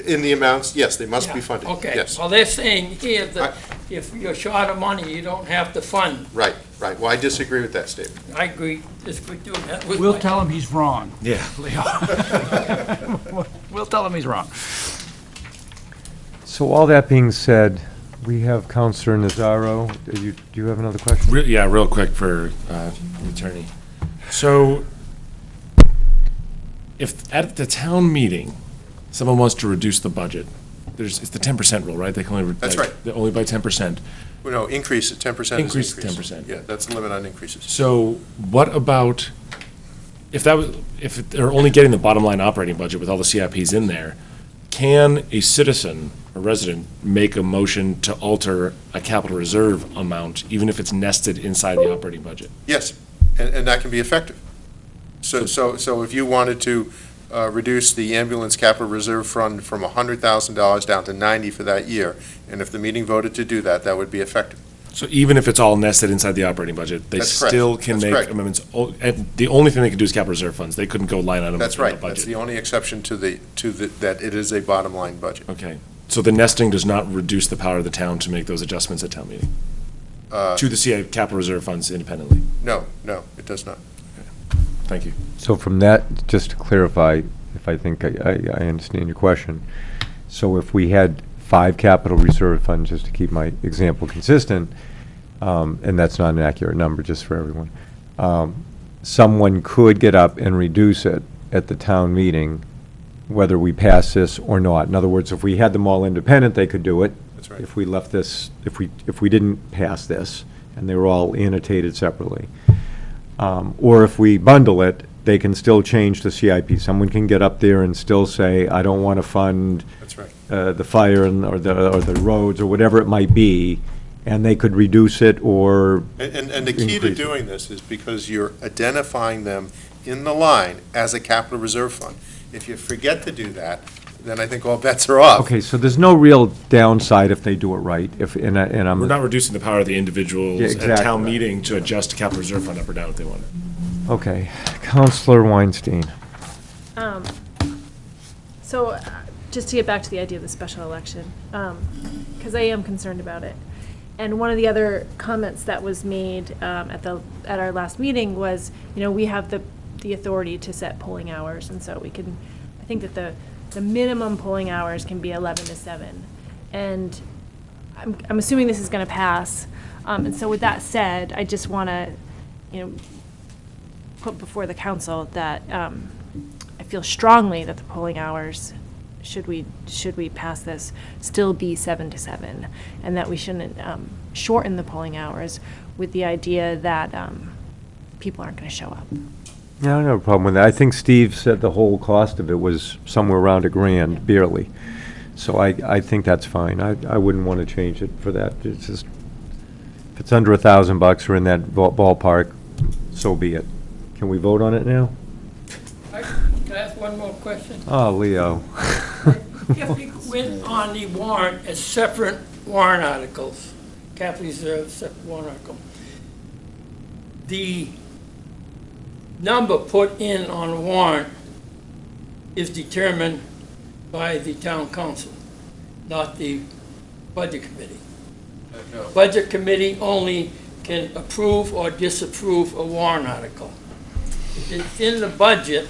In the amounts, yes, they must be Yeah, funded. Okay, Yes. well, they're saying here that if you're short of money, you don't have to fund. Right, right. Well, I disagree with that statement. I agree, disagree too. That was We'll my- tell him he's wrong. Yeah. Leo. We'll tell him he's wrong. So all that being said, we have Councilor Nazaro. Do you, do you have another question? Re- Yeah, real quick for uh, the attorney. So if at the town meeting, someone wants to reduce the budget, there's, it's the ten percent rule, right? They can only. That's like, right. they're Only by ten percent. Well, No, increase, ten percent is Increase increase. 10%. Yeah, that's the limit on increases. So what about, if that was, if they're only getting the bottom line operating budget with all the CIPs in there, can a citizen, a resident, make a motion to alter a capital reserve amount, even if it's nested inside the operating budget? Yes, and, and that can be effective. So, so, so if you wanted to uh, reduce the ambulance capital reserve fund from $100,000 down to 90 for that year, and if the meeting voted to do that, that would be effective. So even if it's all nested inside the operating budget, they That's correct. still can That's make correct. amendments. O- and The only thing they can do is capital reserve funds. They couldn't go line item That's within the right. That's budget. the only exception to the, to the, that it is a bottom line budget. Okay. So the nesting does not reduce the power of the town to make those adjustments at town meeting? Uh, To the CI capital reserve funds independently? No, no, it does not. Thank you. So from that, just to clarify, if I think I, I I understand your question, so if we had five capital reserve funds, just to keep my example consistent, um, and that's not an accurate number, just for everyone, um, someone could get up and reduce it at the town meeting, whether we pass this or not. In other words, if we had them all independent, they could do it. That's right. If we left this, if we, if we didn't pass this, and they were all annotated separately. Um, Or if we bundle it, they can still change the CIP. Someone can get up there and still say, I don't want to fund That's right. uh, the fire and, or the, or the roads, or whatever it might be, and they could reduce it or And, and- and the key to Increase it. doing this is because you're identifying them in the line as a capital reserve fund. If you forget to do that, then I think all bets are off. Okay, so there's no real downside if they do it right, if, and I, and I'm. We're not reducing the power of the individuals Yeah, at exactly. town meeting to adjust the capital reserve fund up or down if they want it. Okay, Councilor Weinstein. Um, So, uh, just to get back to the idea of the special election, because I am concerned about it. And one of the other comments that was made um, at the, at our last meeting was, you know, we have the, the authority to set polling hours, and so we can, I think that the, the minimum polling hours can be 11 to 7. And I'm, I'm assuming this is going to pass. Um, And so with that said, I just want to, you know, put before the council that um, I feel strongly that the polling hours, should we, should we pass this, still be seven to seven, and that we shouldn't um, shorten the polling hours with the idea that um, people aren't going to show up. Yeah, I don't have a problem with that. I think Steve said the whole cost of it was somewhere around a grand, barely. So I, I think that's fine. I, I wouldn't want to change it for that. It's just, if it's under a thousand bucks or in that ball- ballpark, so be it. Can we vote on it now? I- Can I ask one more question? Oh, Leo. If we went on the warrant as separate warrant articles, capital reserve, separate warrant article, the number put in on warrant is determined by the town council, not the budget committee. Budget committee only can approve or disapprove a warrant article. It's in the budget,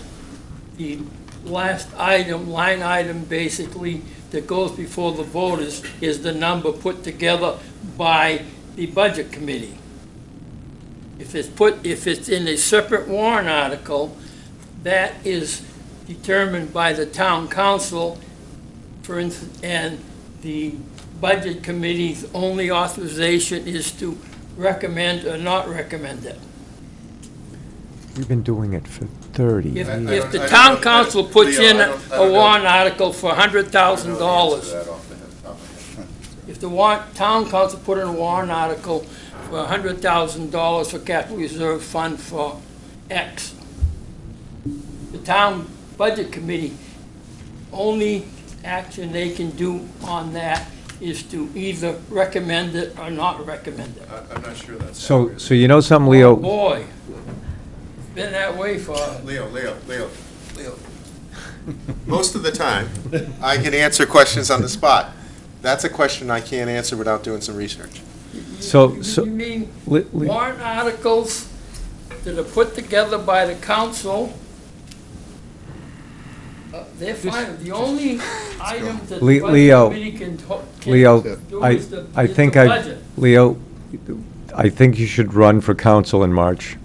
the last item, line item basically, that goes before the voters is the number put together by the budget committee. If it's put, if it's in a separate warrant article, that is determined by the town council, for instance, and the budget committee's only authorization is to recommend or not recommend it. We've been doing it for thirty If, years. if the town council puts in a warrant article for a hundred thousand dollars, if the warrant, town council put in a warrant article for a hundred thousand dollars for capital reserve fund for X, the town budget committee, only action they can do on that is to either recommend it or not recommend it. I- I'm not sure that's. So, so you know something, Leo? Oh, boy, it's been that way for, Leo, Leo, Leo, Leo. Most of the time, I can answer questions on the spot. That's a question I can't answer without doing some research. So, so, You mean li- li- warrant articles that are put together by the council? uh, They're fine. The only item that the Le- budget Leo, committee can to- can Leo, do I, is the, I is the think I, budget. Leo, I think you should run for council in March.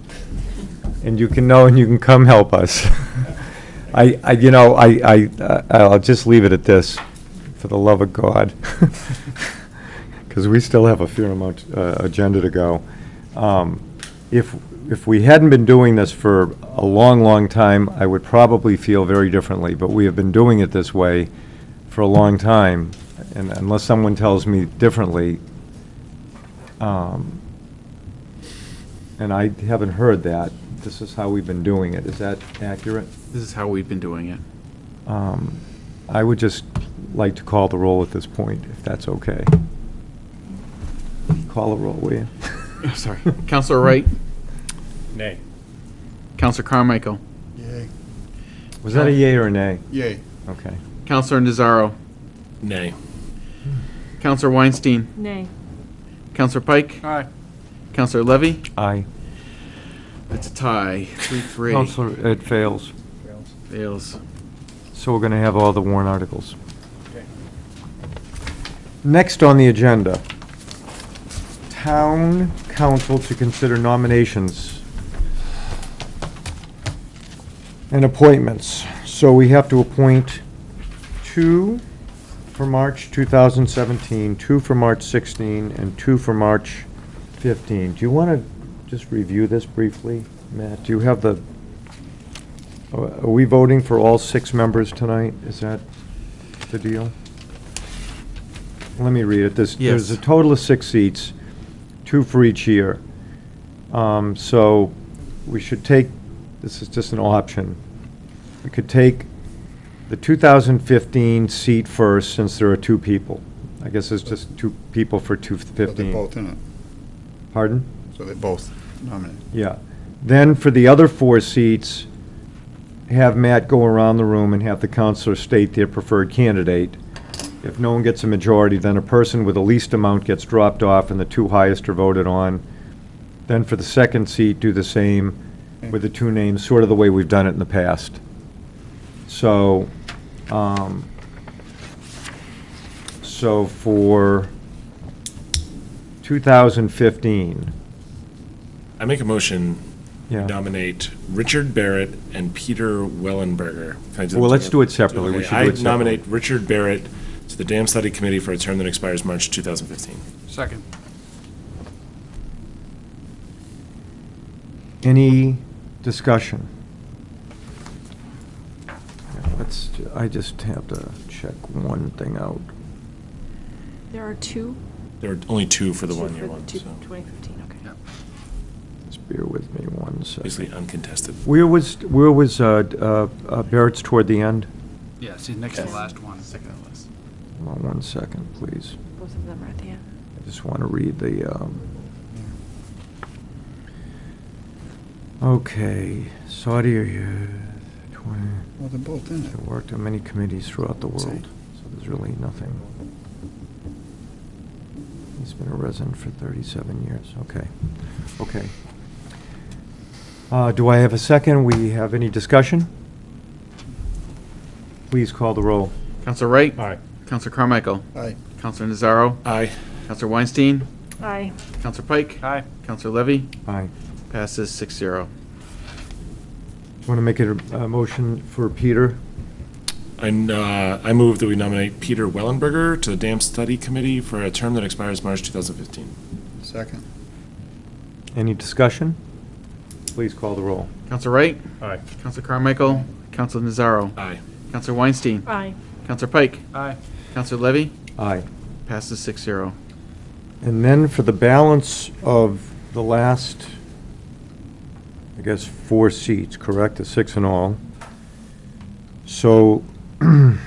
And you can know, and you can come help us. I, I, you know, I, I, uh, I'll just leave it at this, for the love of God. Because we still have a fair amount, uh, agenda to go. Um, If, if we hadn't been doing this for a long, long time, I would probably feel very differently, but we have been doing it this way for a long time, and unless someone tells me differently, um, and I haven't heard that, this is how we've been doing it, is that accurate? This is how we've been doing it. Um, I would just like to call the roll at this point, if that's okay. Call the roll, will you? Sorry. Councilor Wright, Nay. Councilor Carmichael, Yay. Was that a yay or a nay? Yay. Okay. Councilor Nazaro, Nay. Councilor Weinstein, Nay. Councilor Pike, Aye. Councilor Levy. Aye. It's a tie, three, three. Councilor, it fails. Fails. So we're going to have all the warrant articles. Okay. Next on the agenda, town council to consider nominations and appointments. So we have to appoint two for March 2017, two for March 16, and two for March 15. Do you want to just review this briefly, Matt? Do you have the, are we voting for all six members tonight? Is that the deal? Let me read it. There's, there's a total of six seats, two for each year. Um, So we should take, this is just an option. We could take the 2015 seat first, since there are two people. I guess it's just two people for So they're 215. both in it. Pardon? So they're both nominated. Yeah. Then for the other four seats, have Matt go around the room and have the councilor state their preferred candidate. If no one gets a majority, then a person with the least amount gets dropped off and the two highest are voted on. Then for the second seat, do the same with the two names, sort of the way we've done it in the past. So, um, so for 2015, I make a motion yeah. nominate Richard Barrett and Peter Wellenberger. Can I do them Well, let's together? do it separately. We Okay, should do I it separately. nominate Richard Barrett to the Dam Study Committee for a term that expires March 2015. Second. Any discussion? Yeah, Let's, I just have to check one thing out. There are two? There are only two for the Two one-year for one, two- so 2015, okay. Just bear with me one basically second. uncontested. Where was, where was uh, uh, uh, Barrett's toward the end? Yeah, see, next to the last one. Second on the list. Hold on one second, please. Both of them are at the end. I just want to read the, um... Okay, Saudi, uh, 20... Well, they're both in it. I worked on many committees throughout the world, so there's really nothing. He's been a resident for 37 years, okay, okay. Uh, Do I have a second? We have any discussion? Please call the roll. Councilor Wright, Aye. Councilor Carmichael, Aye. Councilor Nazaro, Aye. Councilor Weinstein, Aye. Councilor Pike, Aye. Councilor Levy. Aye. Passes six zero. Want to make a a motion for Peter? I, uh, I move that we nominate Peter Wellenberger to the Dam Study Committee for a term that expires March 2015. Second. Any discussion? Please call the roll. Councilor Wright, Aye. Councilor Carmichael, Councilor Nazaro, Aye. Councilor Weinstein, Aye. Counselor Pike, Aye. Councilor Levy. Aye. Passes six zero. And then for the balance of the last, I guess, four seats, correct, the six in all. So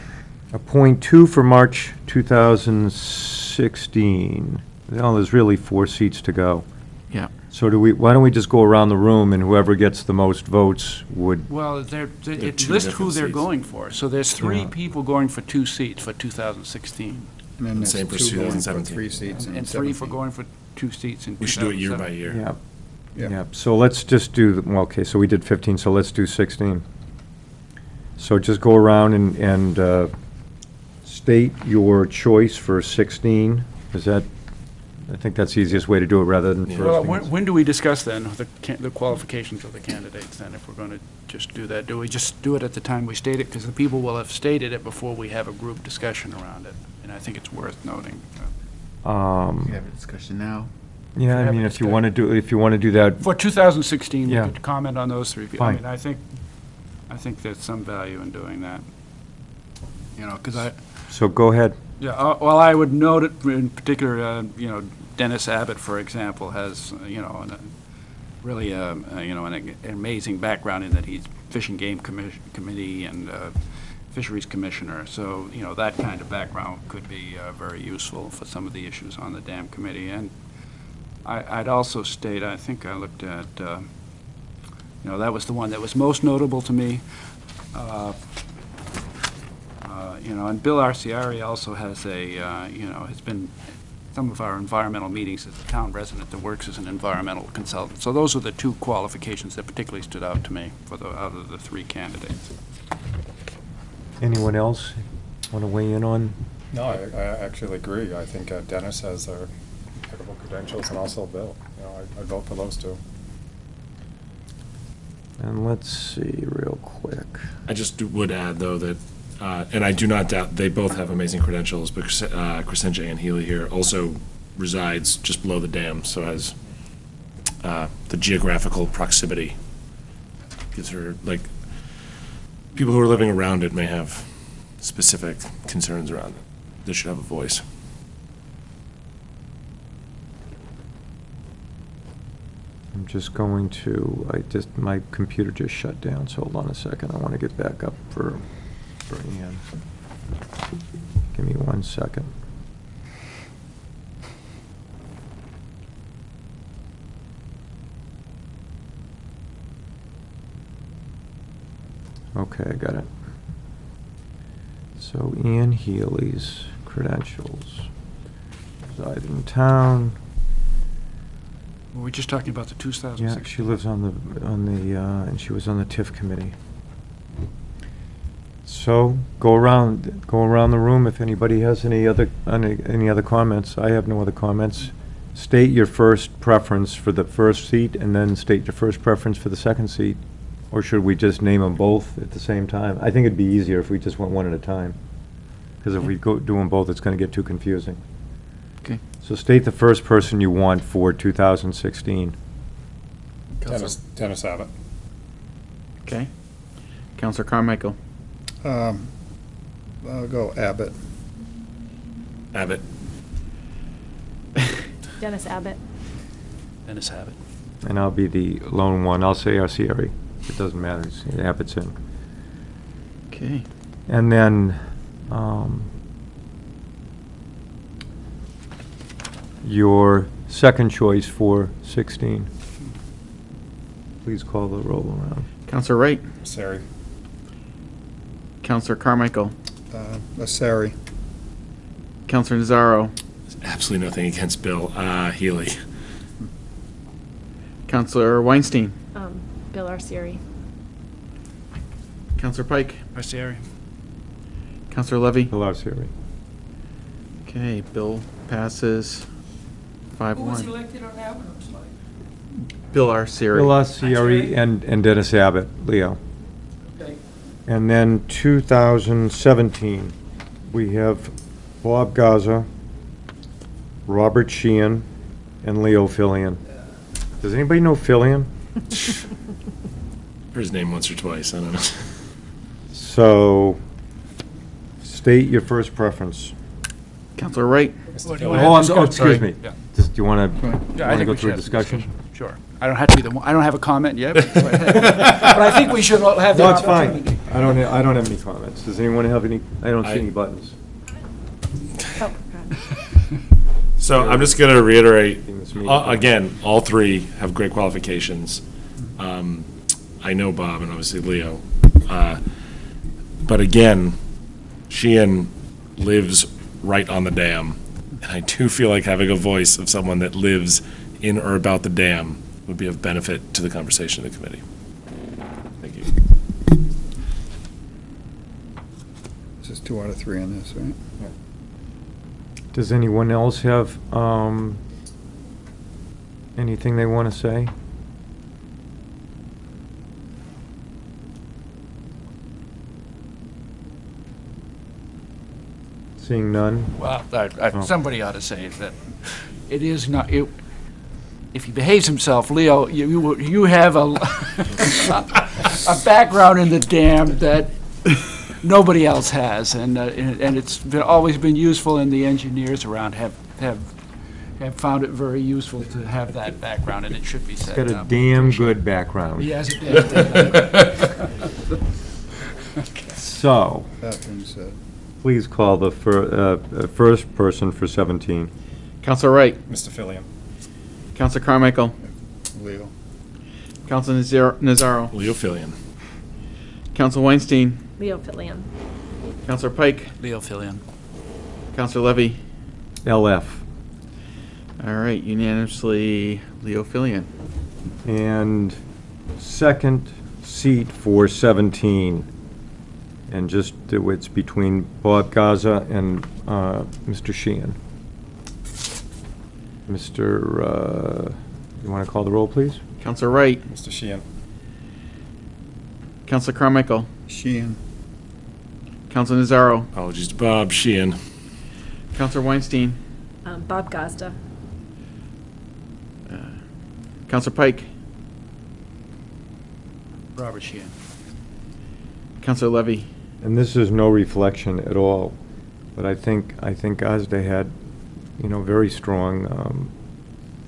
appoint two for March 2016. Well, there's really four seats to go. Yeah. So do we, why don't we just go around the room and whoever gets the most votes would, Well, they're, they- They're it two lists who different they're seats. going for. So there's three Yeah. people going for two seats for 2016. And then there's Same for two going for 2017. three seats in And three for 17. going for two seats in We should do it year by 2007. year. Yeah. Yeah. Yeah, so let's just do, the- well, okay, so we did 15, so let's do 16. So just go around and, and uh, state your choice for 16. Is that, I think that's the easiest way to do it rather than Yeah. Well, first. when, when do we discuss then, the, ca- the qualifications of the candidates then, if we're going to just do that? Do we just do it at the time we state it? Because the people will have stated it before we have a group discussion around it. And I think it's worth noting. Um, We have a discussion now. Yeah, I mean, if you want to do, if you want to do that, For 2016, we Yeah. could comment on those three. I Fine. mean, I think, I think there's some value in doing that. You know, because I, so go ahead. Yeah, uh, well, I would note it in particular, uh, you know, Dennis Abbott, for example, has, you know, an, uh, really, um, uh, you know, an an amazing background in that he's Fish and Game Commis- Committee and uh, Fisheries Commissioner, so, you know, that kind of background could be uh, very useful for some of the issues on the dam committee. And I, I'd also state, I think I looked at, uh, you know, that was the one that was most notable to me. Uh, You know, and Bill Arcieri also has a, you know, has been, some of our environmental meetings as a town resident that works as an environmental consultant. So those are the two qualifications that particularly stood out to me for the, out of the three candidates. Anyone else want to weigh in on? No, I, I actually agree. I think uh, Dennis has uh, impeccable credentials and also Bill. You know, I, I vote for those two. And let's see, real quick. I just would add, though, that, uh, and I do not doubt, they both have amazing credentials, but uh, Crescentia Ann Healy here also resides just below the dam, so has uh, the geographical proximity. Gives her, like, people who are living around it may have specific concerns around it. They should have a voice. I'm just going to, I just, my computer just shut down, so hold on a second. I want to get back up for, for Ian. Give me one second. Okay, I got it. So Ian Healy's credentials. Reside in town. Were we just talking about the 2016? Yeah, she lives on the, on the, uh, and she was on the TIF committee. So, go around, go around the room if anybody has any other, any, any other comments. I have no other comments. State your first preference for the first seat, and then state your first preference for the second seat. Or should we just name them both at the same time? I think it'd be easier if we just went one at a time. Because if we go, do them both, it's gonna get too confusing. Okay. So state the first person you want for 2016. Dennis, Dennis Abbott. Okay. Councilor Carmichael. Um, I'll go Abbott. Abbott. Dennis Abbott. Dennis Abbott. And I'll be the lone one. I'll say Arcieri. It doesn't matter. It's- Abbott's in. Okay. And then, um, your second choice for 16. Please call the roll around. Councilor Wright. Sari. Councilor Carmichael. Uh, Asari. Councilor Nazaro. Absolutely nothing against Bill uh, Healy. Councilor Weinstein. Um, Bill Arcieri. Councilor Pike. Arcieri. Councilor Levy. Bill Arcieri. Okay, bill passes five Who was one. elected on that one, looks like? Bill Arcieri. Bill Arcieri and, and Dennis Abbott, Leo. Okay. And then 2017, we have Bob Gazda, Robert Sheehan, and Leo Fillion. Does anybody know Fillion? Heard his name once or twice, I don't know. So, state your first preference. Councilor Wright. Well, do you Oh, wanna I'm, oh, excuse sorry. me. Yeah. Just, do you want to, Yeah, I want to think go we through should a have this discussion? Sure. I don't have to be the one, I don't have a comment yet, but go ahead. But I think we should all have the No, it's opportunity. fine. I don't, I don't have any comments. Does anyone have any, I don't see I- any buttons. Oh, God. So I'm just going to reiterate, In this meeting. uh, again, all three have great qualifications. Um, I know Bob and obviously Leo. Uh, But again, Sheehan lives right on the dam. And I do feel like having a voice of someone that lives in or about the dam would be of benefit to the conversation of the committee. Thank you. This is two out of three on this, right? Yeah. Does anyone else have um, anything they want to say? Seeing none? Well, I- I- Oh. somebody ought to say that it is not, it- if he behaves himself, Leo, you, you you have a, a background in the dam that nobody else has, and, uh, and and it's been, always been useful, and the engineers around have, have, have found it very useful to have that background, and it should be said. Got a um, damn good background. He has a damn So, That being said, please call the fir- uh, uh, first person for 17. Councilor Wright, Mr. Fillion. Councilor Carmichael, Leo. Councilor Nazar- Nazaro, Leo Fillion. Councilor Weinstein, Leo Fillion. Councilor Pike, Leo Fillion. Councilor Levy. LF. All right, unanimously, Leo Fillion. And second seat for 17. And just, it's between Bob Gazda and uh, Mr. Sheehan. Mr., uh, you want to call the roll, please? Councilor Wright, Mr. Sheehan. Councilor Carmichael, Sheehan. Councilor Nazaro, Apologies to Bob Sheehan. Councilor Weinstein, Um, Bob Gazda. Councilor Pike, Robert Sheehan. Councilor Levy. And this is no reflection at all, but I think, I think Gazda had, you know, very strong, um,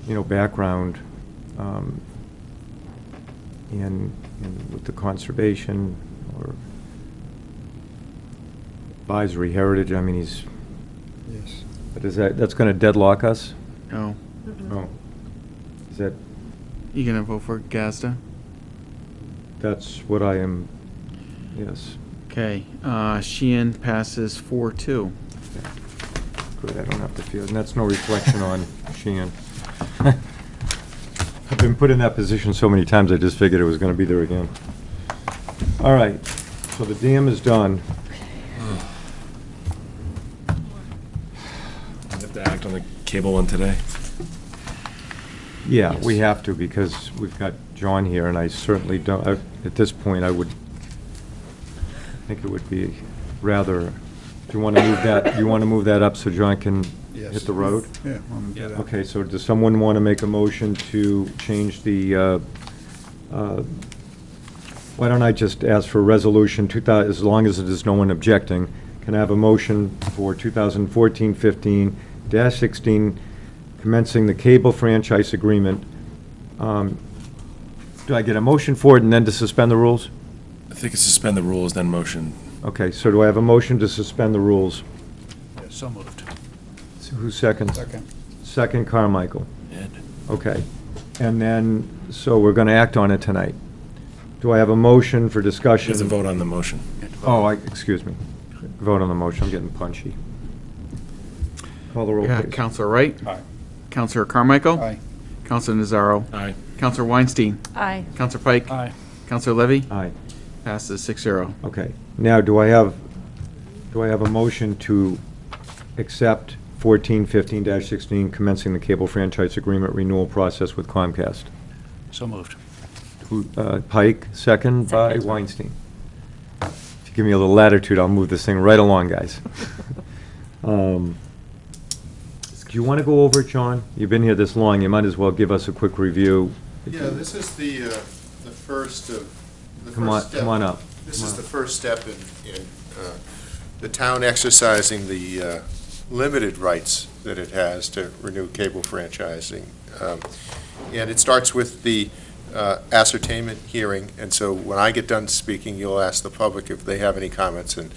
you know, background um, in, in with the conservation or advisory heritage. I mean, he's, Yes. but is that, that's going to deadlock us? No. No. Is that, You gonna vote for Gazda? that's what I am, yes. Okay, uh, Sheehan passes four two. Good, I don't have to feel, and that's no reflection on Sheehan. I've been put in that position so many times, I just figured it was gonna be there again. All right, so the dam is done. We have to act on the cable one today. Yeah, we have to, because we've got John here, and I certainly don't, I- at this point, I would, I think it would be rather, do you want to move that, you want to move that up so John can Yes. hit the road? Yeah, want me to do that? Okay, so does someone want to make a motion to change the, uh, uh, why don't I just ask for a resolution, 2000 as long as there's no one objecting, can I have a motion for 2014-15-16 commencing the cable franchise agreement? Um, Do I get a motion for it and then to suspend the rules? I think it's suspend the rules, then motion. Okay, so do I have a motion to suspend the rules? Yes, so moved. So Who seconds? Second. Second Carmichael. Ed. Okay. And then, so we're going to act on it tonight. Do I have a motion for discussion? There's a vote on the motion. Oh, I, excuse me. Vote on the motion, I'm getting punchy. Call the roll, Yeah, please. Councilor Wright, Aye. Councilor Carmichael. Aye. Councilor Nazaro, Aye. Councilor Weinstein, Aye. Councilor Pike. Aye. Councilor Levy, Aye. passes six zero. Okay. Now, do I have, do I have a motion to accept 1415-16 commencing the cable franchise agreement renewal process with Comcast? So moved. Who, uh, Pike, second by Second. Weinstein. If you give me a little latitude, I'll move this thing right along, guys. Um, Do you want to go over it, John? You've been here this long, you might as well give us a quick review. Yeah, this is the, uh, the first of, the Come on, first step. come on up. This is the first step in, in uh, the town exercising the uh, limited rights that it has to renew cable franchising. Um, And it starts with the uh, ascertainment hearing, and so when I get done speaking, you'll ask the public if they have any comments, and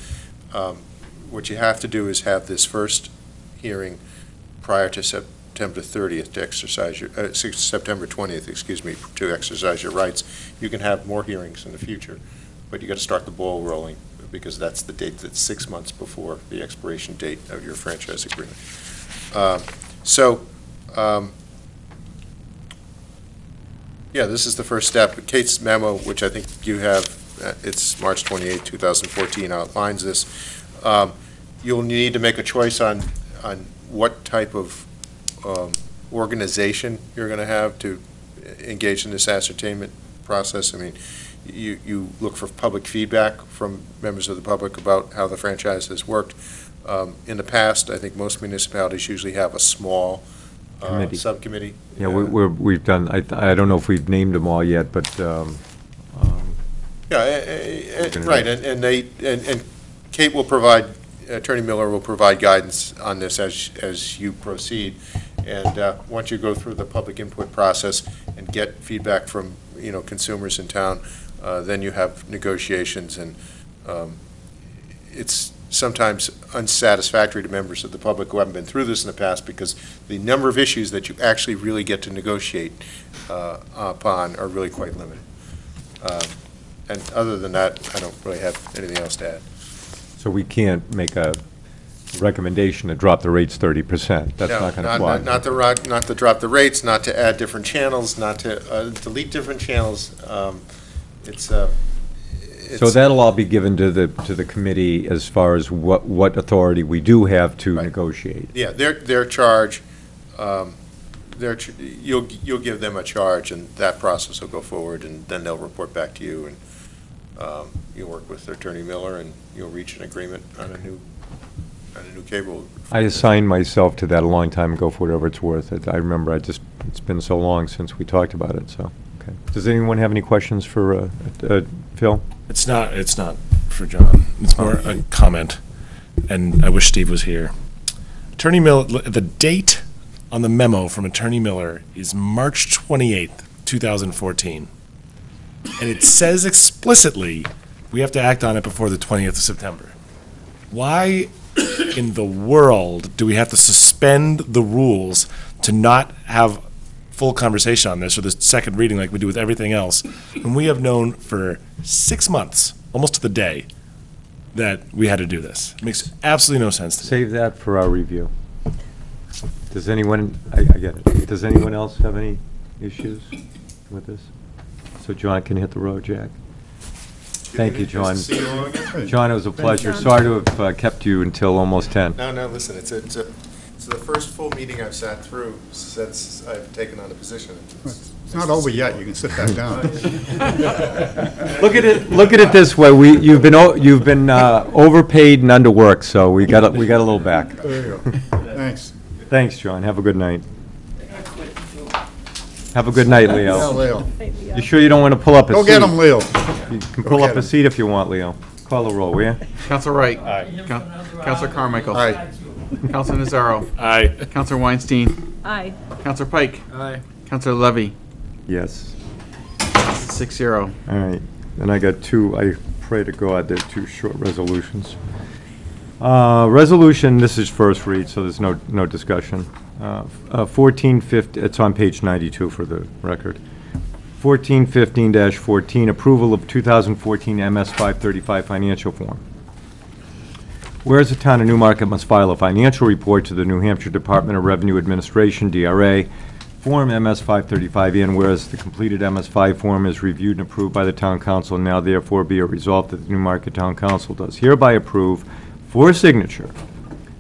um, what you have to do is have this first hearing prior to September 30th to exercise your, uh, September 20th, excuse me, to exercise your rights. You can have more hearings in the future, but you got to start the ball rolling because that's the date that's six months before the expiration date of your franchise agreement. Uh, So, um, yeah, this is the first step. Kate's memo, which I think you have, uh, it's March 28, 2014, outlines this. Um, You'll need to make a choice on, on what type of um, organization you're going to have to engage in this ascertainment process. I mean, you, you look for public feedback from members of the public about how the franchise has worked. Um, In the past, I think most municipalities usually have a small uh, Committee. subcommittee. Yeah, we- we're, we've done, I, I don't know if we've named them all yet, but, um, um, Yeah, eh, eh, eh, Gonna right, do- and and they, and and Kate will provide, Attorney Miller will provide guidance on this as, as you proceed. And uh, once you go through the public input process and get feedback from, you know, consumers in town, uh, then you have negotiations, and um, it's sometimes unsatisfactory to members of the public who haven't been through this in the past, because the number of issues that you actually really get to negotiate uh, upon are really quite limited. Um, and other than that, I don't really have anything else to add. so we can't make a recommendation to drop the rates thirty percent. That's No, not gonna fly. Not, not to, rock- not to drop the rates, not to add different channels, not to uh, delete different channels. Um, It's, uh, So that'll all be given to the, to the committee as far as what, what authority we do have to Right. negotiate. Yeah, their, their charge, um, their, ch- you'll, you'll give them a charge, and that process will go forward, and then they'll report back to you, and um, you'll work with Attorney Miller, and you'll reach an agreement on a new, on a new cable. I assigned myself to that a long time ago for whatever it's worth. It- I remember, I just, it's been so long since we talked about it, so, okay. Does anyone have any questions for uh, uh, Phil? It's not, it's not for John. It's more a comment, and I wish Steve was here. Attorney Miller, the date on the memo from Attorney Miller is March 28th, 2014. And it says explicitly, we have to act on it before the 20th of September. Why in the world do we have to suspend the rules to not have full conversation on this or the second reading like we do with everything else And we have known for six months, almost to the day, that we had to do this? It makes absolutely no sense to me. Save that for our review. Does anyone, I, I get it. Does anyone else have any issues with this? So John can hit the road, Jack. Thank you, John. See you all again. John, it was a pleasure. Sorry to have uh, kept you until almost 10. No, no, listen, it's, a- it's, a- it's the first full meeting I've sat through since I've taken on the position. It's not over yet, you can sit back down. Look at it, look at it this way, we, you've been, o- you've been uh, overpaid and underworked, so we got, a- we got a little back. There you go. Thanks. Thanks, John, have a good night. Have a good night, Yeah, Leo. Leo. You sure you don't want to pull up a seat? Go get him, Leo. You can pull get up a seat if you want, Leo. Call the roll, will you? Councilor Wright. Coun- Councilor Carmichael. Aye. Councilor Nazaro. Aye. Councilor Weinstein. Aye. Councilor Pike. Aye. Councilor Levy. Yes. Six zero. All right, then I got two, I pray to God, they're two short resolutions. Uh, Resolution, this is first read, so there's no, no discussion. Uh, uh, 1450, it's on page 92 for the record. 1415-14, approval of 2014 MS 535 financial form. Whereas the town of Newmarket must file a financial report to the New Hampshire Department of Revenue Administration, DRA, Form MS 535, and whereas the completed MS 5 form is reviewed and approved by the town council, now therefore be it resolved that the Newmarket Town Council does hereby approve for signature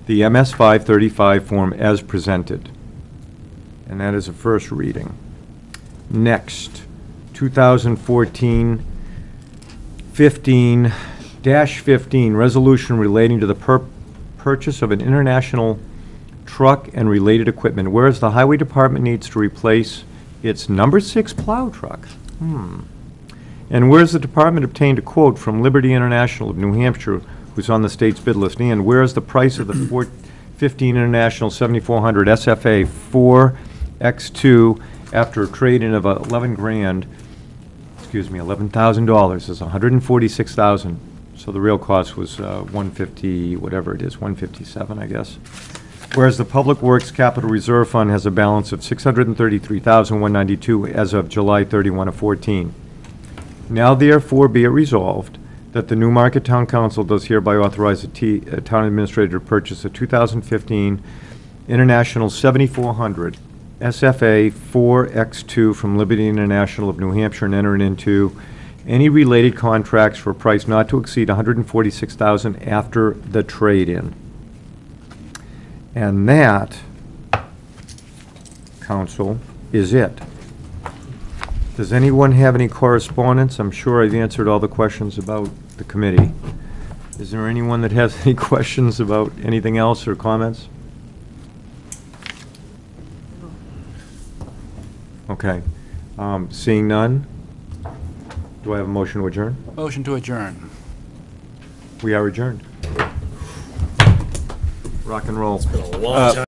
the MS 535 form as presented. And that is a first reading. Next, 2014 15 dash 15, resolution relating to the pur- purchase of an international truck and related equipment. Whereas the highway department needs to replace its number six plow truck. Hmm. And whereas the department obtained a quote from Liberty International of New Hampshire, who's on the state's bid list, and whereas the price of the Ford 15 International 7400 SFA 4X2 after a trade-in of 11 grand, excuse me, $11,000 is 146,000. So the real cost was uh, 150, whatever it is, 157, I guess. Whereas the Public Works Capital Reserve Fund has a balance of 633,192 as of July 31 of 14. Now therefore be it resolved that the Newmarket Town Council does hereby authorize the uh, town administrator to purchase a 2015 International 7400 SFA 4X2 from Liberty International of New Hampshire and entering into any related contracts for a price not to exceed 146000 after the trade-in. And that, council, is it. Does anyone have any correspondence? I'm sure I've answered all the questions about the committee. Is there anyone that has any questions about anything else or comments? Okay. Um, Seeing none, do I have a motion to adjourn? Motion to adjourn. We are adjourned. Rock and roll. Long uh, time.